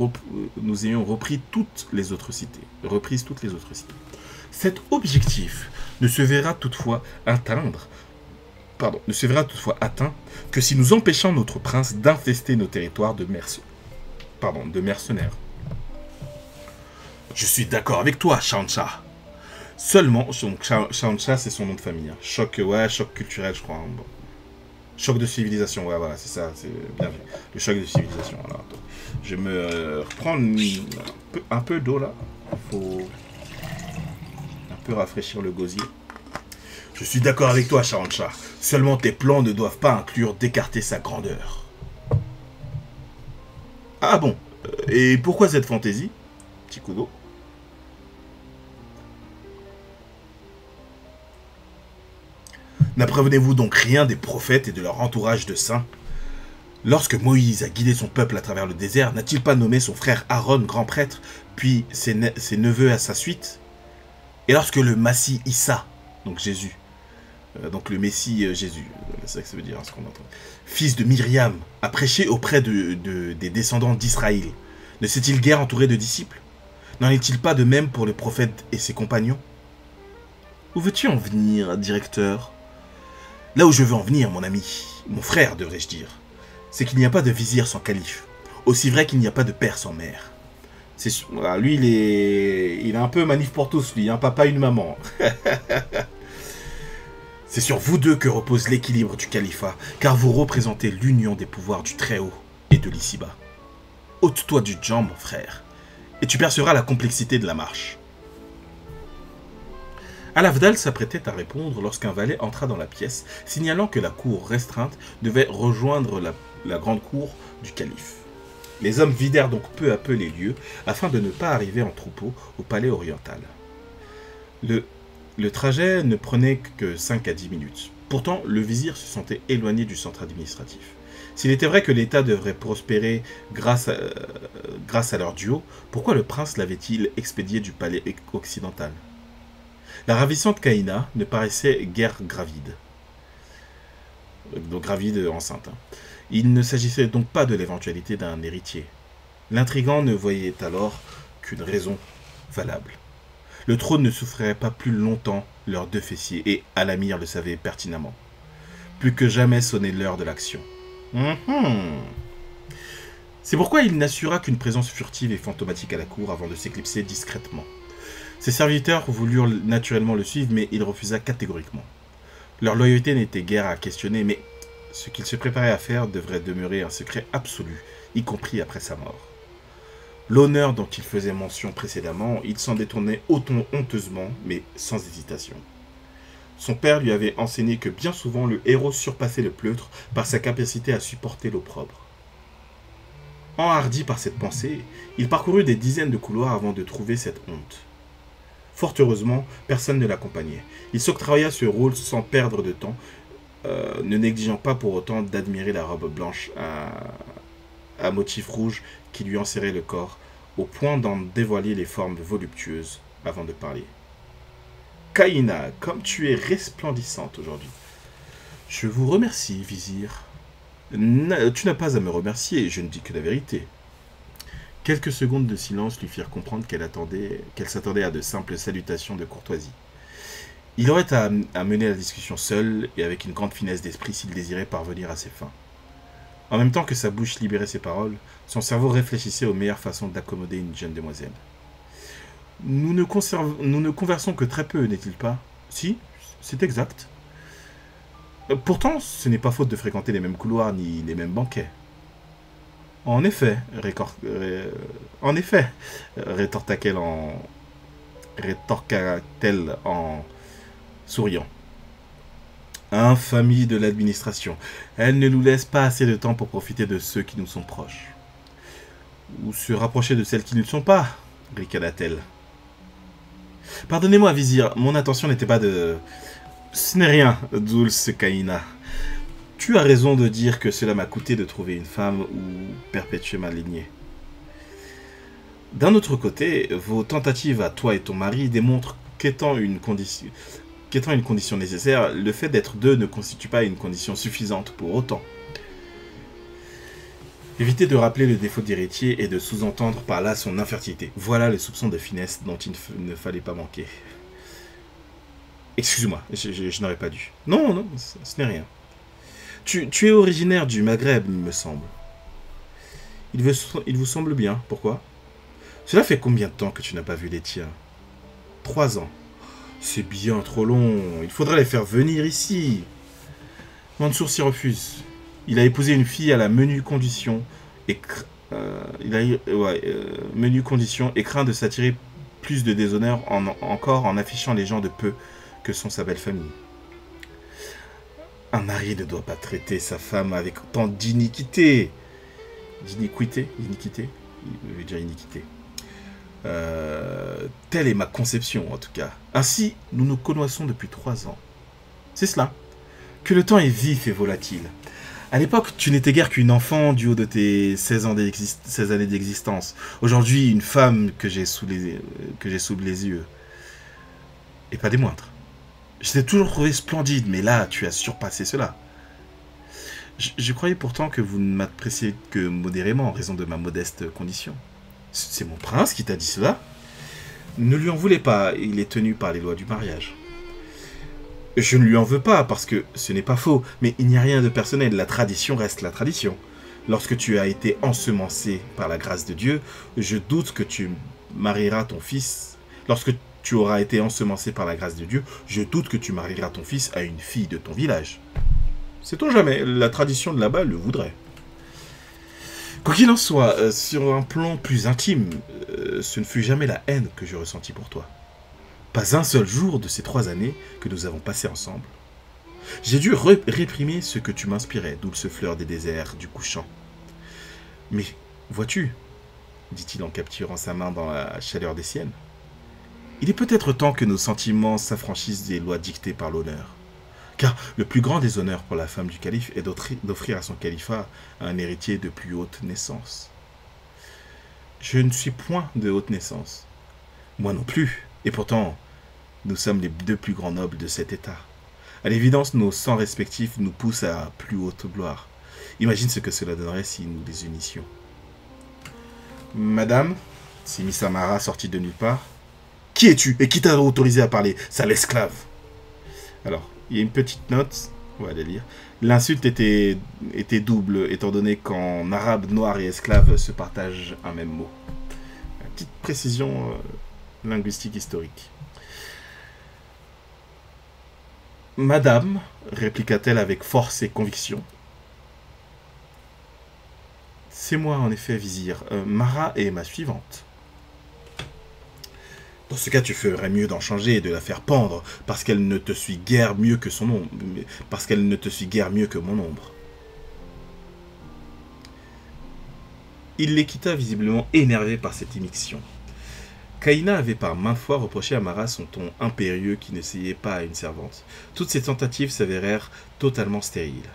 nous ayons repris toutes les autres cités. Reprises toutes les autres cités. Cet objectif ne se verra toutefois atteindre pardon, ne se verra toutefois atteint que si nous empêchons notre prince d'infester nos territoires de, pardon, de mercenaires. Je suis d'accord avec toi, Shancha. Seulement, Shancha, c'est son nom de famille. Hein. Choc, ouais, choc culturel, je crois. Choc de civilisation, ouais, voilà, c'est ça, c'est bien vu. Le choc de civilisation. Alors, je vais me euh, reprendre un peu, d'eau là. Faut un peu rafraîchir le gosier. Je suis d'accord avec toi, Charancha. Seulement tes plans ne doivent pas inclure d'écarter sa grandeur. Ah bon? Euh, Et pourquoi cette fantaisie? Petit coup d'eau. N'apprenez-vous donc rien des prophètes et de leur entourage de saints? Lorsque Moïse a guidé son peuple à travers le désert, n'a-t-il pas nommé son frère Aaron grand prêtre, puis ses, neveux à sa suite? Et lorsque le Massie Issa, donc Jésus, euh, donc le Messie euh, Jésus, c'est ça que ça veut dire, hein, ce qu'on entend, fils de Myriam, a prêché auprès de, des descendants d'Israël, ne s'est-il guère entouré de disciples? N'en est-il pas de même pour le prophète et ses compagnons? Où veux-tu en venir, directeur? Là où je veux en venir, mon ami, mon frère, devrais-je dire, c'est qu'il n'y a pas de vizir sans calife. Aussi vrai qu'il n'y a pas de père sans mère. C'est lui, il est, il est un peu manif pour tous, lui, un hein, papa, une maman. c'est sur vous deux que repose l'équilibre du califat, car vous représentez l'union des pouvoirs du Très-Haut et de l'ici-bas. Ôte-toi du jam, mon frère, et tu perceras la complexité de la marche. Al-Afdal s'apprêtait à répondre lorsqu'un valet entra dans la pièce, signalant que la cour restreinte devait rejoindre la, grande cour du calife. Les hommes vidèrent donc peu à peu les lieux afin de ne pas arriver en troupeau au palais oriental. Le, trajet ne prenait que 5 à 10 minutes. Pourtant, le vizir se sentait éloigné du centre administratif. S'il était vrai que l'État devrait prospérer grâce à, euh, grâce à leur duo, pourquoi le prince l'avait-il expédié du palais occidental? La ravissante Kaina ne paraissait guère gravide. Donc gravide enceinte. Hein. Il ne s'agissait donc pas de l'éventualité d'un héritier. L'intrigant ne voyait alors qu'une raison valable. Le trône ne souffrirait pas plus longtemps leurs deux fessiers, et Alamir le savait pertinemment. Plus que jamais sonnait l'heure de l'action. Mhm. C'est pourquoi il n'assura qu'une présence furtive et fantomatique à la cour avant de s'éclipser discrètement. Ses serviteurs voulurent naturellement le suivre, mais il refusa catégoriquement. Leur loyauté n'était guère à questionner, mais ce qu'il se préparait à faire devrait demeurer un secret absolu, y compris après sa mort. L'honneur dont il faisait mention précédemment, il s'en détournait autant honteusement, mais sans hésitation. Son père lui avait enseigné que bien souvent le héros surpassait le pleutre par sa capacité à supporter l'opprobre. Enhardi par cette pensée, il parcourut des dizaines de couloirs avant de trouver cette honte. Fort heureusement, personne ne l'accompagnait. Il s'octroya ce rôle sans perdre de temps, euh, ne négligeant pas pour autant d'admirer la robe blanche à, motif rouge qui lui enserrait le corps, au point d'en dévoiler les formes voluptueuses avant de parler. Kaina, comme tu es resplendissante aujourd'hui. Je vous remercie, vizir. Tu n'as pas à me remercier, je ne dis que la vérité. Quelques secondes de silence lui firent comprendre qu'elle attendait, qu'elle s'attendait à de simples salutations de courtoisie. Il aurait à, mener la discussion seul et avec une grande finesse d'esprit s'il désirait parvenir à ses fins. En même temps que sa bouche libérait ses paroles, son cerveau réfléchissait aux meilleures façons d'accommoder une jeune demoiselle. Nous ne, conserve- nous ne conversons que très peu, n'est-il pas? Si, c'est exact. Euh, Pourtant, ce n'est pas faute de fréquenter les mêmes couloirs ni les mêmes banquets. En effet, rétorqua-t-elle en souriant. Infamie de l'administration. Elle ne nous laisse pas assez de temps pour profiter de ceux qui nous sont proches. Ou se rapprocher de celles qui ne le sont pas, ricana-t-elle. Pardonnez-moi, vizir, mon intention n'était pas de... Ce n'est rien, Dulce Kaina. Tu as raison de dire que cela m'a coûté de trouver une femme ou perpétuer ma lignée. D'un autre côté, vos tentatives à toi et ton mari démontrent qu'étant une condition, nécessaire, le fait d'être deux ne constitue pas une condition suffisante pour autant. Évitez de rappeler le défaut d'héritier et de sous-entendre par là son infertilité. Voilà le soupçon de finesse dont il ne, fallait pas manquer. Excuse-moi, je, n'aurais pas dû. Non, non, ce n'est rien. Tu, es originaire du Maghreb, il me semble. Il, vous semble bien, pourquoi? Cela fait combien de temps que tu n'as pas vu les tiens? Trois ans. C'est bien trop long. Il faudrait les faire venir ici. Mansour s'y refuse. Il a épousé une fille à la menue condition et euh, il a eu- ouais, euh, menue condition et craint de s'attirer plus de déshonneur en, encore en affichant les gens de peu que sont sa belle famille. Un mari ne doit pas traiter sa femme avec tant d'iniquité. D'iniquité Iniquité Il veut dire iniquité. Euh, telle est ma conception, en tout cas. Ainsi, nous nous connaissons depuis trois ans. C'est cela. Que le temps est vif et volatile. À l'époque, tu n'étais guère qu'une enfant du haut de tes 16, ans d'exist- 16 années d'existence. Aujourd'hui, une femme que j'ai sous les yeux. Et pas des moindres. Je t'ai toujours trouvé splendide, mais là, tu as surpassé cela. Je, croyais pourtant que vous ne m'appréciez que modérément en raison de ma modeste condition. C'est mon prince qui t'a dit cela Ne lui en voulez pas, il est tenu par les lois du mariage. Je ne lui en veux pas, parce que ce n'est pas faux, mais il n'y a rien de personnel, la tradition reste la tradition. Lorsque tu as été ensemencé par la grâce de Dieu, je doute que tu marieras ton fils. Lorsque tu auras été ensemencé par la grâce de Dieu, je doute que tu marieras ton fils à une fille de ton village. Sait-on jamais, la tradition de là-bas le voudrait. Quoi qu'il en soit, euh, sur un plan plus intime, euh, ce ne fut jamais la haine que je ressentis pour toi. Pas un seul jour de ces trois années que nous avons passées ensemble. J'ai dû réprimer ce que tu m'inspirais, douce fleur des déserts du couchant. Mais, vois-tu, dit-il en capturant sa main dans la chaleur des siennes, il est peut-être temps que nos sentiments s'affranchissent des lois dictées par l'honneur. Car le plus grand des honneurs pour la femme du calife est d'offrir à son califat un héritier de plus haute naissance. Je ne suis point de haute naissance. Moi non plus. Et pourtant, nous sommes les deux plus grands nobles de cet État. À l'évidence, nos sangs respectifs nous poussent à plus haute gloire. Imagine ce que cela donnerait si nous les unissions. Madame, si Miss Amara sortit de nulle part, qui es-tu et qui t'a autorisé à parler Sale esclave? Alors, il y a une petite note, on va la lire. L'insulte était, double, étant donné qu'en arabe, noir et esclave se partagent un même mot. Petite précision euh, linguistique historique. Madame, répliqua-t-elle avec force et conviction. C'est moi, en effet, vizir. Euh, Mara est ma suivante. Dans ce cas, tu ferais mieux d'en changer et de la faire pendre, parce qu'elle ne te suit guère mieux que son ombre, parce qu'elle ne te suit guère mieux que mon ombre. Il les quitta visiblement énervé par cette émission. Kaina avait par maintes fois reproché à Mara son ton impérieux qui n'essayait pas à une servante. Toutes ces tentatives s'avérèrent totalement stériles.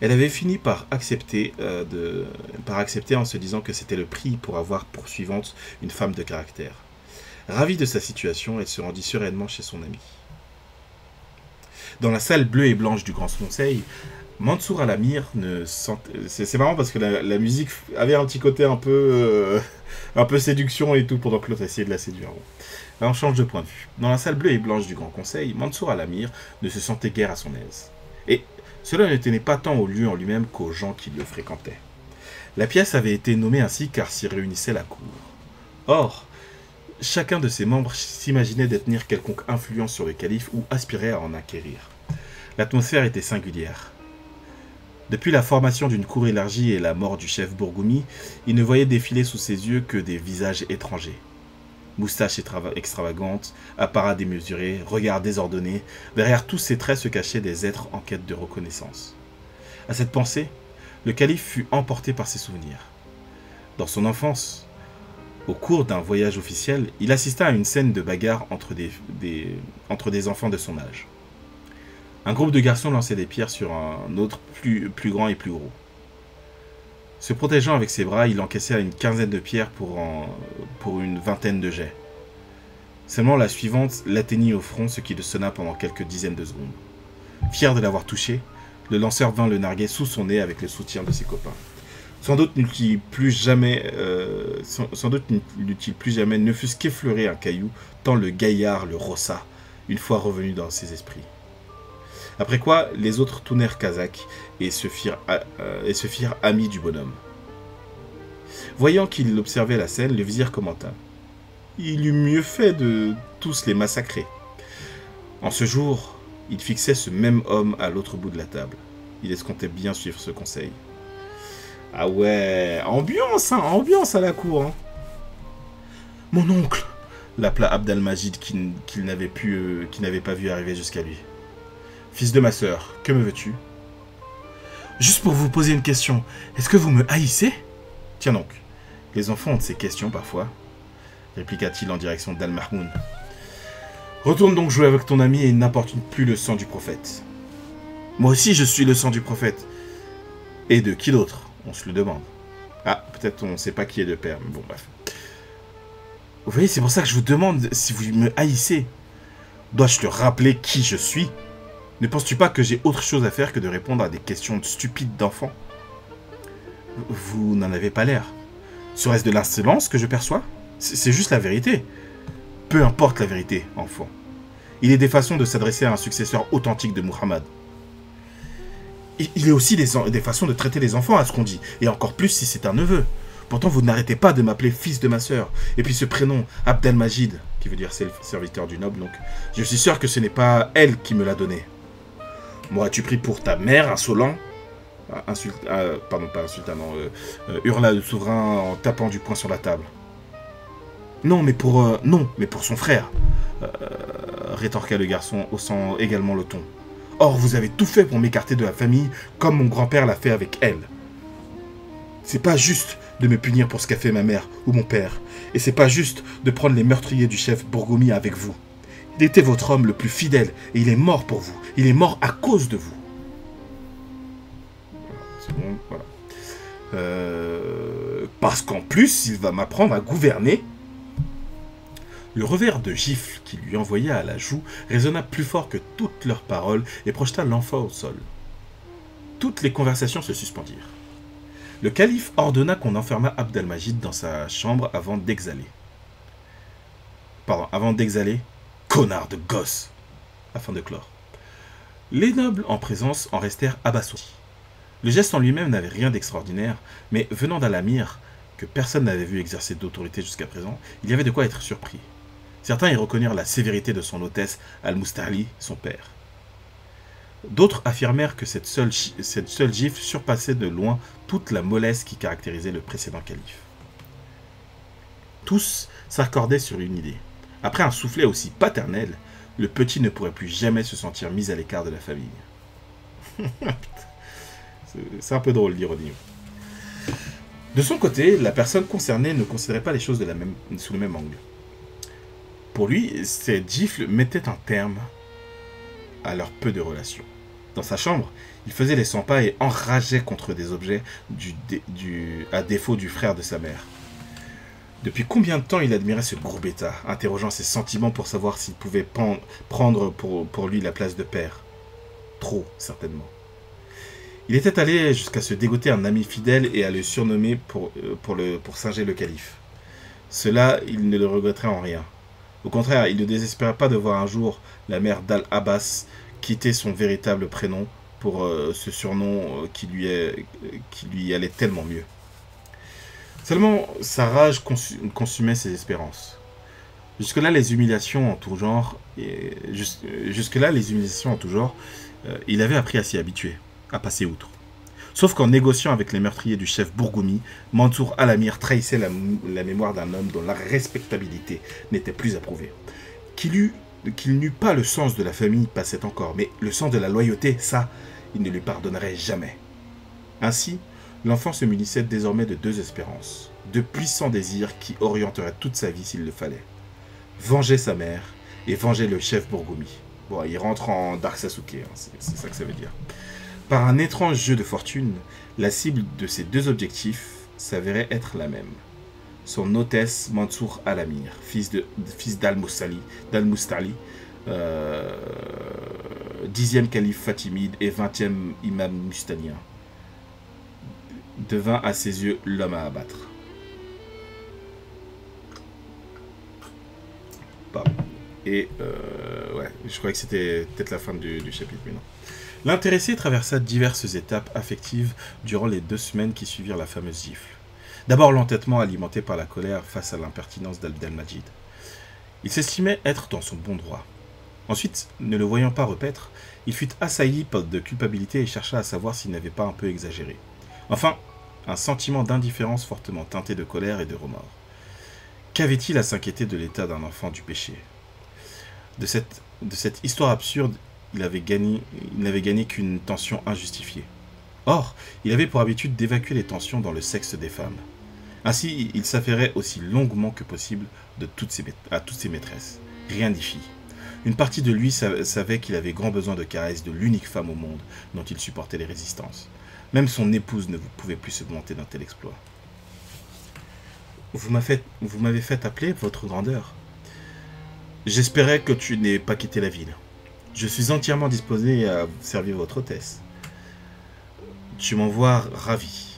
Elle avait fini par accepter, euh, par accepter en se disant que c'était le prix pour avoir poursuivante une femme de caractère. Ravie de sa situation, elle se rendit sereinement chez son ami. Dans la salle bleue et blanche du Grand Conseil, Mansour Alamir ne C'est marrant parce que la, musique avait un petit côté un peu, euh, un peu séduction et tout pendant que l'autre essayait de la séduire. On change de point de vue. Dans la salle bleue et blanche du Grand Conseil, Mansour Alamir ne se sentait guère à son aise. Et cela ne tenait pas tant au lieu en lui-même qu'aux gens qui le fréquentaient. La pièce avait été nommée ainsi car s'y réunissait la cour. Or, chacun de ses membres s'imaginait détenir quelconque influence sur le calife ou aspirait à en acquérir. L'atmosphère était singulière. Depuis la formation d'une cour élargie et la mort du chef Bourgoumi, il ne voyait défiler sous ses yeux que des visages étrangers. Moustaches extravagantes, apparat démesuré, regard désordonné, derrière tous ces traits se cachaient des êtres en quête de reconnaissance. À cette pensée, le calife fut emporté par ses souvenirs. Dans son enfance, au cours d'un voyage officiel, il assista à une scène de bagarre entre des, enfants de son âge. Un groupe de garçons lançait des pierres sur un autre plus, grand et plus gros. Se protégeant avec ses bras, il encaissa une quinzaine de pierres pour une vingtaine de jets. Seulement la suivante l'atteignit au front, ce qui le sonna pendant quelques dizaines de secondes. Fier de l'avoir touché, le lanceur vint le narguer sous son nez avec le soutien de ses copains. Sans doute n'eut-il plus jamais, euh, sans, doute plus jamais, ne fût-ce qu'effleurer un caillou, tant le gaillard le rossa, une fois revenu dans ses esprits. Après quoi, les autres tournèrent Kazakh et se firent, euh, et se firent amis du bonhomme. Voyant qu'il observait la scène, le vizir commenta. Il eût mieux fait de tous les massacrer. En ce jour, il fixait ce même homme à l'autre bout de la table. Il escomptait bien suivre ce conseil. Ah ouais, ambiance, hein, ambiance à la cour. Hein. Mon oncle, l'appela Abdelmajid qu'il n'avait euh, n'avait pas vu arriver jusqu'à lui. Fils de ma sœur, que me veux-tu? Juste pour vous poser une question, est-ce que vous me haïssez? Tiens donc, les enfants ont de ces questions parfois, répliqua-t-il en direction d'Al Mahmoud. Retourne donc jouer avec ton ami et n'importune plus le sang du prophète. Moi aussi je suis le sang du prophète. Et de qui d'autre? On se le demande. Ah, peut-être on ne sait pas qui est le père, mais bon bref. Vous voyez, c'est pour ça que je vous demande si vous me haïssez. Dois-je te rappeler qui je suis? Ne penses-tu pas que j'ai autre chose à faire que de répondre à des questions stupides d'enfants Vous n'en avez pas l'air. Serait-ce de l'insolence que je perçois? C'est juste la vérité. Peu importe la vérité, enfant. Il est des façons de s'adresser à un successeur authentique de Muhammad. Il est aussi des, façons de traiter les enfants, à ce qu'on dit, et encore plus si c'est un neveu. Pourtant, vous n'arrêtez pas de m'appeler fils de ma sœur. Et puis ce prénom, Abdelmajid, qui veut dire serviteur du noble, donc je suis sûr que ce n'est pas elle qui me l'a donné. Moi, tu pris pour ta mère, insolent ah, Insulte, ah, pardon, pas insultant, non. Euh, euh, hurla le souverain en tapant du poing sur la table. Non, mais pour... Euh, non, mais pour son frère rétorqua le garçon, haussant également le ton. Or, vous avez tout fait pour m'écarter de la famille, comme mon grand-père l'a fait avec elle. C'est pas juste de me punir pour ce qu'a fait ma mère ou mon père, et c'est pas juste de prendre les meurtriers du chef Bourgoumi avec vous. Il était votre homme le plus fidèle et il est mort pour vous. Il est mort à cause de vous. Euh, parce qu'en plus, il va m'apprendre à gouverner. Le revers de gifle qu'il lui envoya à la joue résonna plus fort que toutes leurs paroles et projeta l'enfant au sol. Toutes les conversations se suspendirent. Le calife ordonna qu'on enferma Abdelmajid dans sa chambre avant d'exhaler. Pardon, avant d'exhaler, Connard de gosse afin de clore. Les nobles en présence en restèrent abasourdis. Le geste en lui-même n'avait rien d'extraordinaire, mais venant d'Alamir, que personne n'avait vu exercer d'autorité jusqu'à présent, il y avait de quoi être surpris. Certains y reconnurent la sévérité de son hôtesse Al-Mustahli, son père. D'autres affirmèrent que cette seule, gifle surpassait de loin toute la mollesse qui caractérisait le précédent calife. Tous s'accordaient sur une idée. Après un soufflet aussi paternel, le petit ne pourrait plus jamais se sentir mis à l'écart de la famille. C'est un peu drôle l'ironie. De son côté, la personne concernée ne considérait pas les choses sous le même angle. Pour lui, ces gifles mettaient un terme à leur peu de relations. Dans sa chambre, il faisait les 100 pas et enrageait contre des objets à défaut du frère de sa mère. Depuis combien de temps il admirait ce gros bêta, interrogeant ses sentiments pour savoir s'il pouvait prendre pour, lui la place de père? Trop, certainement. Il était allé jusqu'à se dégoter un ami fidèle et à le surnommer pour, euh, pour, pour singer le calife. Cela, il ne le regretterait en rien. Au contraire, il ne désespérait pas de voir un jour la mère d'Al-Abbas quitter son véritable prénom pour euh, ce surnom euh, qui, lui est, qui lui allait tellement mieux. Seulement, sa rage consumait ses espérances. Jusque-là, les humiliations en tout genre, jusque-là, les humiliations en tout genre, euh, il avait appris à s'y habituer, à passer outre. Sauf qu'en négociant avec les meurtriers du chef Bourgoumi, Mansour Alamir trahissait la, mémoire d'un homme dont la respectabilité n'était plus approuvée. Qu'il n'eût pas le sens de la famille passait encore, mais le sens de la loyauté, ça, il ne lui pardonnerait jamais. Ainsi, l'enfant se munissait désormais de deux espérances, de puissants désirs qui orienteraient toute sa vie s'il le fallait. Venger sa mère et venger le chef Bourgoumi. Bon, il rentre en Dark Sasuke, hein, c'est ça que ça veut dire. Par un étrange jeu de fortune, la cible de ces deux objectifs s'avérait être la même. Son hôtesse Mansour Alamir, fils de fils d'Al-Mustali, euh, dixième calife fatimide et vingtième imam mustanien, devint à ses yeux l'homme à abattre. Et euh, ouais, je croyais que c'était peut-être la fin du, chapitre, mais non. L'intéressé traversa diverses étapes affectives durant les deux semaines qui suivirent la fameuse gifle. D'abord l'entêtement alimenté par la colère face à l'impertinence d'Abdelmajid. Il s'estimait être dans son bon droit. Ensuite, ne le voyant pas repaître, il fut assailli de culpabilité et chercha à savoir s'il n'avait pas un peu exagéré. Enfin, un sentiment d'indifférence fortement teinté de colère et de remords. Qu'avait-il à s'inquiéter de l'état d'un enfant du péché? De cette, de cette histoire absurde, il avait gagné, n'avait gagné qu'une tension injustifiée. Or, il avait pour habitude d'évacuer les tensions dans le sexe des femmes. Ainsi, il s'affairait aussi longuement que possible à toutes ses maîtresses. Rien n'y fit. Une partie de lui savait qu'il avait grand besoin de caresses de l'unique femme au monde dont il supportait les résistances. Même son épouse ne pouvait plus se monter d'un tel exploit. Vous m'avez fait appeler votre grandeur, J'espérais que tu n'aies pas quitté la ville. Je suis entièrement disposé à servir votre hôtesse. Tu m'envoies ravi.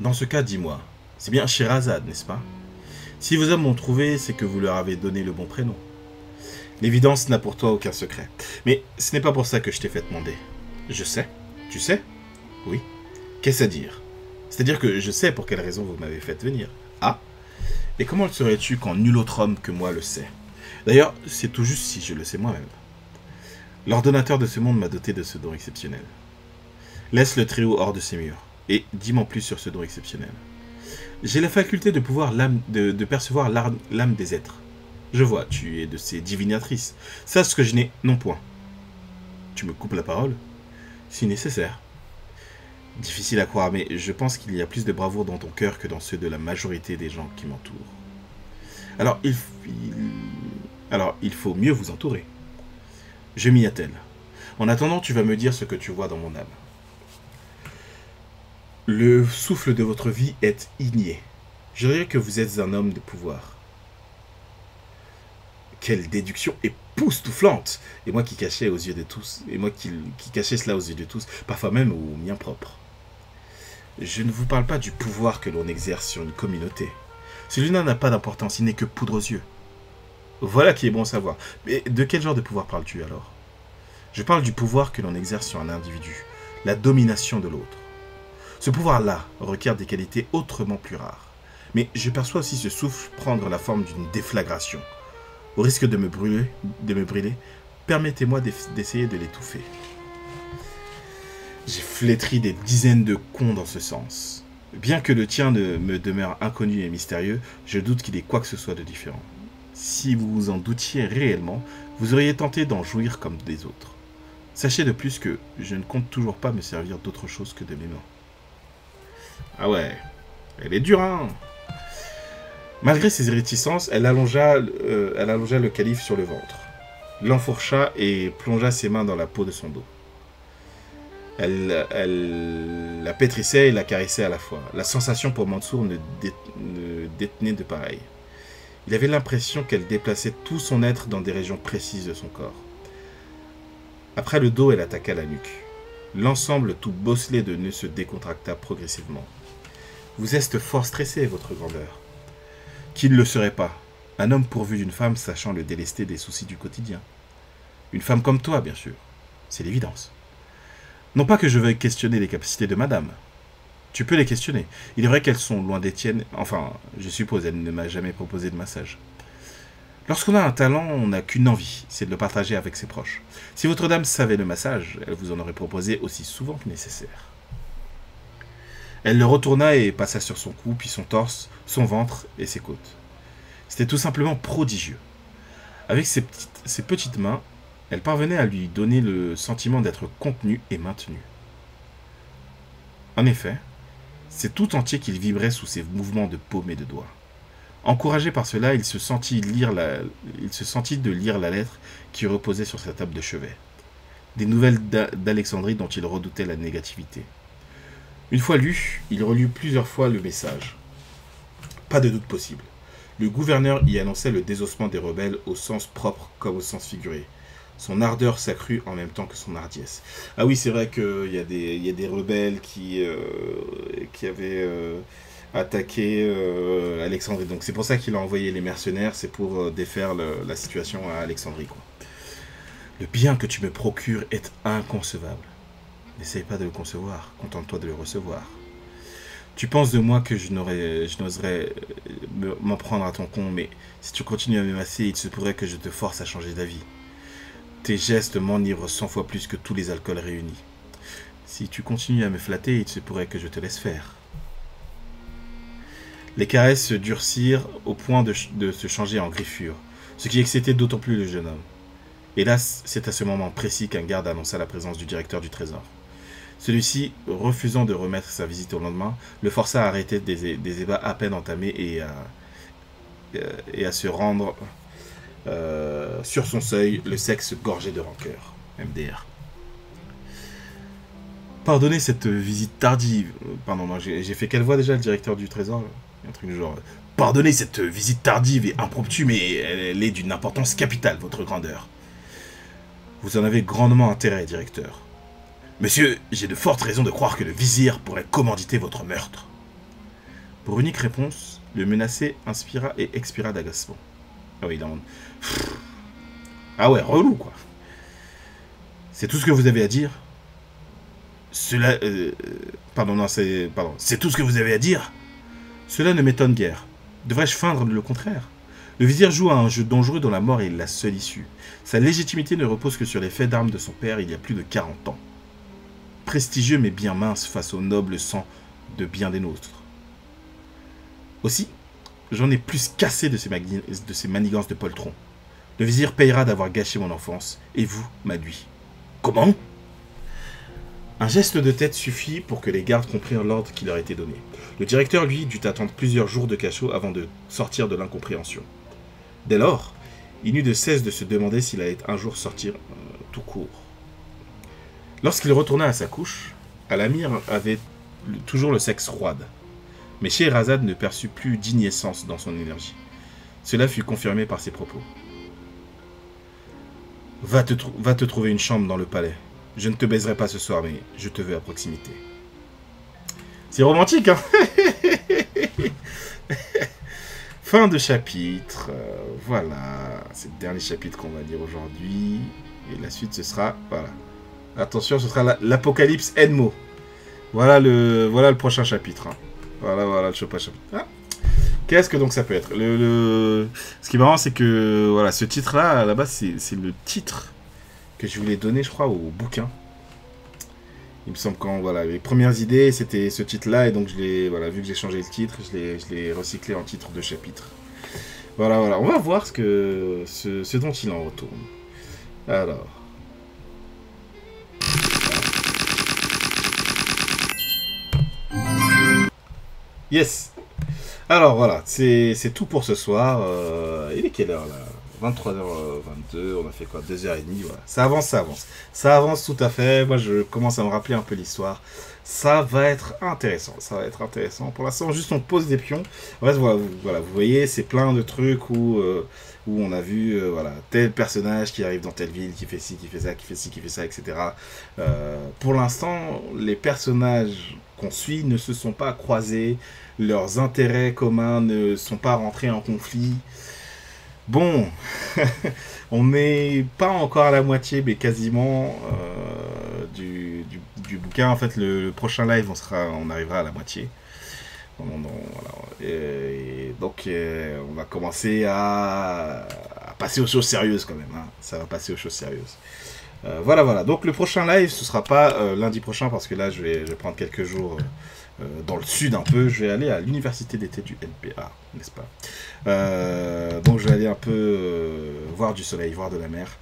Dans ce cas, dis-moi, c'est bien Shirazad, n'est-ce pas? Si vos hommes m'ont trouvé, c'est que vous leur avez donné le bon prénom. L'évidence n'a pour toi aucun secret. Mais ce n'est pas pour ça que je t'ai fait demander. Je sais. Tu sais? Oui. Qu'est-ce à dire? C'est-à-dire que je sais pour quelle raison vous m'avez fait venir. Ah Et comment le saurais-tu quand nul autre homme que moi le sait? D'ailleurs, c'est tout juste si je le sais moi-même. L'ordonnateur de ce monde m'a doté de ce don exceptionnel. Laisse le trio hors de ses murs, et dis-moi plus sur ce don exceptionnel. J'ai la faculté de pouvoir de, percevoir l'âme des êtres. Je vois, tu es de ces divinatrices. Sache que je n'ai non point. Tu me coupes la parole? Si nécessaire. Difficile à croire, mais je pense qu'il y a plus de bravoure dans ton cœur que dans ceux de la majorité des gens qui m'entourent. Alors, il faut mieux vous entourer. Je m'y attelle. En attendant, tu vas me dire ce que tu vois dans mon âme. Le souffle de votre vie est igné. Je dirais que vous êtes un homme de pouvoir. Quelle déduction époustouflante Et moi qui cachais aux yeux de tous, et moi qui, cachais cela aux yeux de tous, parfois même aux miens propres. Je ne vous parle pas du pouvoir que l'on exerce sur une communauté. Celui-là n'a pas d'importance, il n'est que poudre aux yeux. Voilà qui est bon à savoir. Mais de quel genre de pouvoir parles-tu alors? Je parle du pouvoir que l'on exerce sur un individu, la domination de l'autre. Ce pouvoir-là requiert des qualités autrement plus rares. Mais je perçois aussi ce souffle prendre la forme d'une déflagration. Au risque de me brûler, de me brûler, permettez-moi d'essayer de l'étouffer. J'ai flétri des dizaines de cons dans ce sens. Bien que le tien me demeure inconnu et mystérieux, je doute qu'il ait quoi que ce soit de différent. Si vous vous en doutiez réellement, vous auriez tenté d'en jouir comme des autres. Sachez de plus que je ne compte toujours pas me servir d'autre chose que de mes mains. Ah ouais. Elle est dure, hein Malgré ses réticences, elle allongea, euh, le calife sur le ventre, l'enfourcha et plongea ses mains dans la peau de son dos. Elle, la pétrissait et la caressait à la fois. La sensation pour Mansour ne détenait de pareil. Il avait l'impression qu'elle déplaçait tout son être dans des régions précises de son corps. Après le dos, elle attaqua la nuque. L'ensemble tout bosselé de nœuds se décontracta progressivement. Vous êtes fort stressé, votre grandeur. Qui ne le serait pas Un homme pourvu d'une femme sachant le délester des soucis du quotidien. Une femme comme toi, bien sûr. C'est l'évidence. Non pas que je veuille questionner les capacités de madame. Tu peux les questionner. Il est vrai qu'elles sont loin des tiennes. Enfin, je suppose, elle ne m'a jamais proposé de massage. Lorsqu'on a un talent, on n'a qu'une envie, c'est de le partager avec ses proches. Si votre dame savait le massage, elle vous en aurait proposé aussi souvent que nécessaire. Elle le retourna et passa sur son cou, puis son torse, son ventre et ses côtes. C'était tout simplement prodigieux. Avec ses petites, ses petites mains, elle parvenait à lui donner le sentiment d'être contenue et maintenue. En effet, c'est tout entier qu'il vibrait sous ses mouvements de paume et de doigts. Encouragé par cela, il se, sentit de lire la lettre qui reposait sur sa table de chevet. Des nouvelles d'Alexandrie dont il redoutait la négativité. Une fois lu, il relut plusieurs fois le message. Pas de doute possible. Le gouverneur y annonçait le désossement des rebelles au sens propre comme au sens figuré. Son ardeur s'accrut en même temps que son hardiesse. Ah oui, c'est vrai qu'il y, a des, y a des rebelles qui, euh, avaient euh, attaqué euh, Alexandrie. Donc c'est pour ça qu'il a envoyé les mercenaires, c'est pour défaire la situation à Alexandrie. Le bien que tu me procures est inconcevable. N'essaye pas de le concevoir, contente-toi de le recevoir. Tu penses de moi que je n'oserais m'en prendre à ton con, mais si tu continues à me masser, il se pourrait que je te force à changer d'avis. Tes gestes m'enivrent cent fois plus que tous les alcools réunis. Si tu continues à me flatter, il se pourrait que je te laisse faire. Les caresses se durcirent au point de, se changer en griffures, ce qui excitait d'autant plus le jeune homme. Hélas, c'est à ce moment précis qu'un garde annonça la présence du directeur du trésor. Celui-ci, refusant de remettre sa visite au lendemain, le força à arrêter des, ébats à peine entamés et à, euh, et à se rendre euh, sur son seuil, le sexe gorgé de rancœur. MDR. Pardonnez cette visite tardive. Pardon, j'ai fait quelle voix déjà, le directeur du trésor Un truc du genre. Pardonnez cette visite tardive et impromptue, mais elle est d'une importance capitale, votre grandeur. Vous en avez grandement intérêt, directeur. Monsieur, j'ai de fortes raisons de croire que le vizir pourrait commanditer votre meurtre. Pour unique réponse, le menacé inspira et expira d'agacement. Ah oui, dans... Ah ouais, relou, quoi. C'est tout ce que vous avez à dire Cela... Euh, pardon, non, c'est... Pardon. C'est tout ce que vous avez à dire Cela ne m'étonne guère. Devrais-je feindre le contraire? Le vizir joue à un jeu dangereux dont la mort est la seule issue. Sa légitimité ne repose que sur les faits d'armes de son père il y a plus de 40 ans prestigieux mais bien mince face au noble sang de bien des nôtres. Aussi, j'en ai plus cassé de de ces manigances de poltron. Le vizir payera d'avoir gâché mon enfance, et vous, ma nuit. Comment? Un geste de tête suffit pour que les gardes comprirent l'ordre qui leur était donné. Le directeur, lui, dut attendre plusieurs jours de cachot avant de sortir de l'incompréhension. Dès lors, il n'eut de cesse de se demander s'il allait un jour sortir euh, tout court. Lorsqu'il retourna à sa couche, Alamir avait toujours le sexe roide. Mais Scheherazade ne perçut plus d'ignescence dans son énergie. Cela fut confirmé par ses propos. Va te, va te trouver une chambre dans le palais. Je ne te baiserai pas ce soir, mais je te veux à proximité. C'est romantique, hein Fin de chapitre. Euh, voilà. C'est le dernier chapitre qu'on va lire aujourd'hui. Et la suite, ce sera... Voilà. Attention, ce sera l'Apocalypse Edmo. Voilà le, voilà le prochain chapitre. Hein. Voilà, voilà le prochain chapitre. Ah. Qu'est-ce que donc ça peut être le, Ce qui est marrant, c'est que voilà, ce titre-là, à la base, c'est le titre que je voulais donner, je crois, au bouquin. Il me semble quand voilà, les premières idées, c'était ce titre-là, et donc je l'ai, voilà, vu que j'ai changé le titre, je l'ai recyclé en titre de chapitre. Voilà, voilà, on va voir ce, que, ce, ce dont il en retourne. Alors. Yes. Alors voilà, c'est tout pour ce soir. il est quelle heure là? 23h22, on a fait quoi? 2h30, voilà. Ça avance, ça avance. Ça avance tout à fait. Moi, je commence à me rappeler un peu l'histoire. Ça va être intéressant. Ça va être intéressant. Pour l'instant, juste on pose des pions. En fait, voilà, vous voyez, c'est plein de trucs où, euh, où on a vu euh, voilà, tel personnage qui arrive dans telle ville, qui fait ci, qui fait ça, qui fait ci, qui fait ça, etc. Euh, pour l'instant, les personnages suit ne se sont pas croisés. Leurs intérêts communs ne sont pas rentrés en conflit. Bon, on n'est pas encore à la moitié, mais quasiment euh, du, du, bouquin. En fait, le, prochain live, on, sera, on arrivera à la moitié. et, donc, euh, on va commencer à, passer aux choses sérieuses quand même. Hein. Ça va passer aux choses sérieuses. Euh, voilà, voilà. Donc, le prochain live, ce sera pas lundi prochain parce que là, je vais, prendre quelques jours euh, dans le sud un peu, je vais aller à l'université d'été du NPA, n'est-ce pas? Euh, Donc je vais aller un peu euh, voir du soleil, voir de la mer.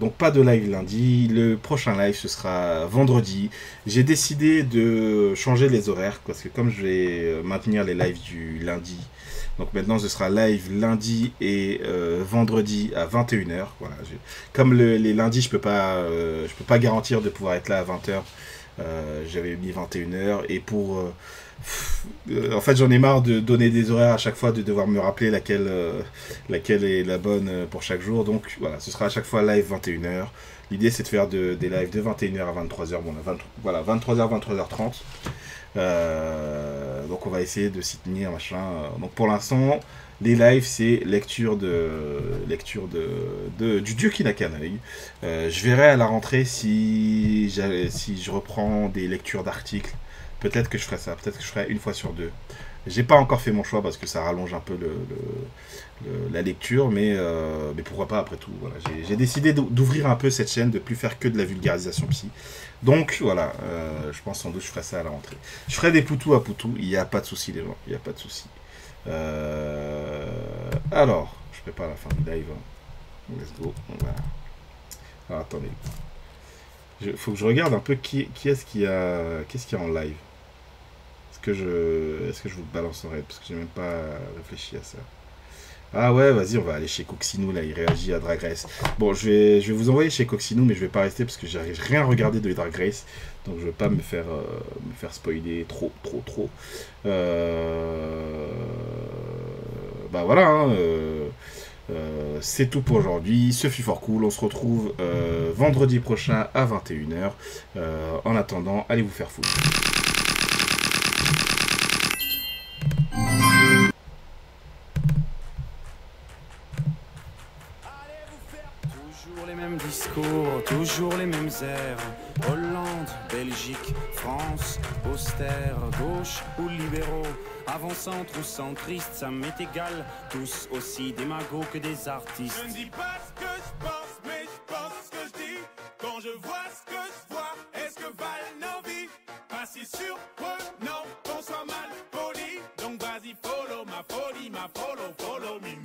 donc pas de live lundi, le prochain live ce sera vendredi. J'ai décidé de changer les horaires parce que comme je vais maintenir les lives du lundi, donc maintenant ce sera live lundi et vendredi à 21h. Voilà, comme les lundis je pas, je peux pas garantir de pouvoir être là à 20h euh, j'avais mis 21h et pour euh, euh, en fait, j'en ai marre de donner des horaires à chaque fois, de devoir me rappeler laquelle, laquelle est la bonne pour chaque jour. Donc voilà, ce sera à chaque fois live 21h. L'idée, c'est de faire des lives de 21h à 23h. Bon, voilà, 23h, 23h30. Donc on va essayer de s'y tenir, machin. Donc pour l'instant, les lives, c'est lecture de lecture de, du Dieu qui n'a qu'un œil. Euh, je verrai à la rentrée si, si je reprends des lectures d'articles. Peut-être que je ferai ça. Peut-être que je ferai une fois sur deux. J'ai pas encore fait mon choix parce que ça rallonge un peu le, la lecture, mais, euh, mais pourquoi pas après tout. Voilà. J'ai décidé d'ouvrir un peu cette chaîne, de plus faire que de la vulgarisation psy. Donc voilà, euh, je pense sans doute je ferai ça à la rentrée. Je ferai des poutous à poutou, il n'y a pas de souci les gens, il n'y a pas de souci. Euh, alors, je prépare la fin du live. Hein. Let's go. Alors, attendez. Il faut que je regarde un peu qui, qui est-ce qui a, qu'est-ce qu'il y a en live. Est-ce que je, est-ce que je vous balancerai parce que j'ai même pas réfléchi à ça. Ah ouais, vas-y, on va aller chez Coxinou, là, il réagit à Drag Race. Bon, je vais, je vais vous envoyer chez Coxinou, mais je vais pas rester parce que j'ai rien regardé de Drag Race. Donc je vais pas me faire, euh, me faire spoiler trop, trop, trop. Euh, bah voilà, hein, euh, c'est tout pour aujourd'hui. Ce fut fort cool. On se retrouve vendredi prochain à 21h. en attendant, allez vous faire foutre. les mêmes discours, toujours les mêmes airs. Hollande, Belgique, France, austère, gauche ou libéraux. Avant-centre ou centriste, ça m'est égal. Tous aussi démagogues que des artistes. Je ne dis pas ce que je pense, mais je pense ce que je dis. Quand je vois ce que je vois, est-ce que valent nos vies Pas si sûr surprenant qu'on soit mal poli? Donc vas-y, follow ma folie, ma follow, follow me.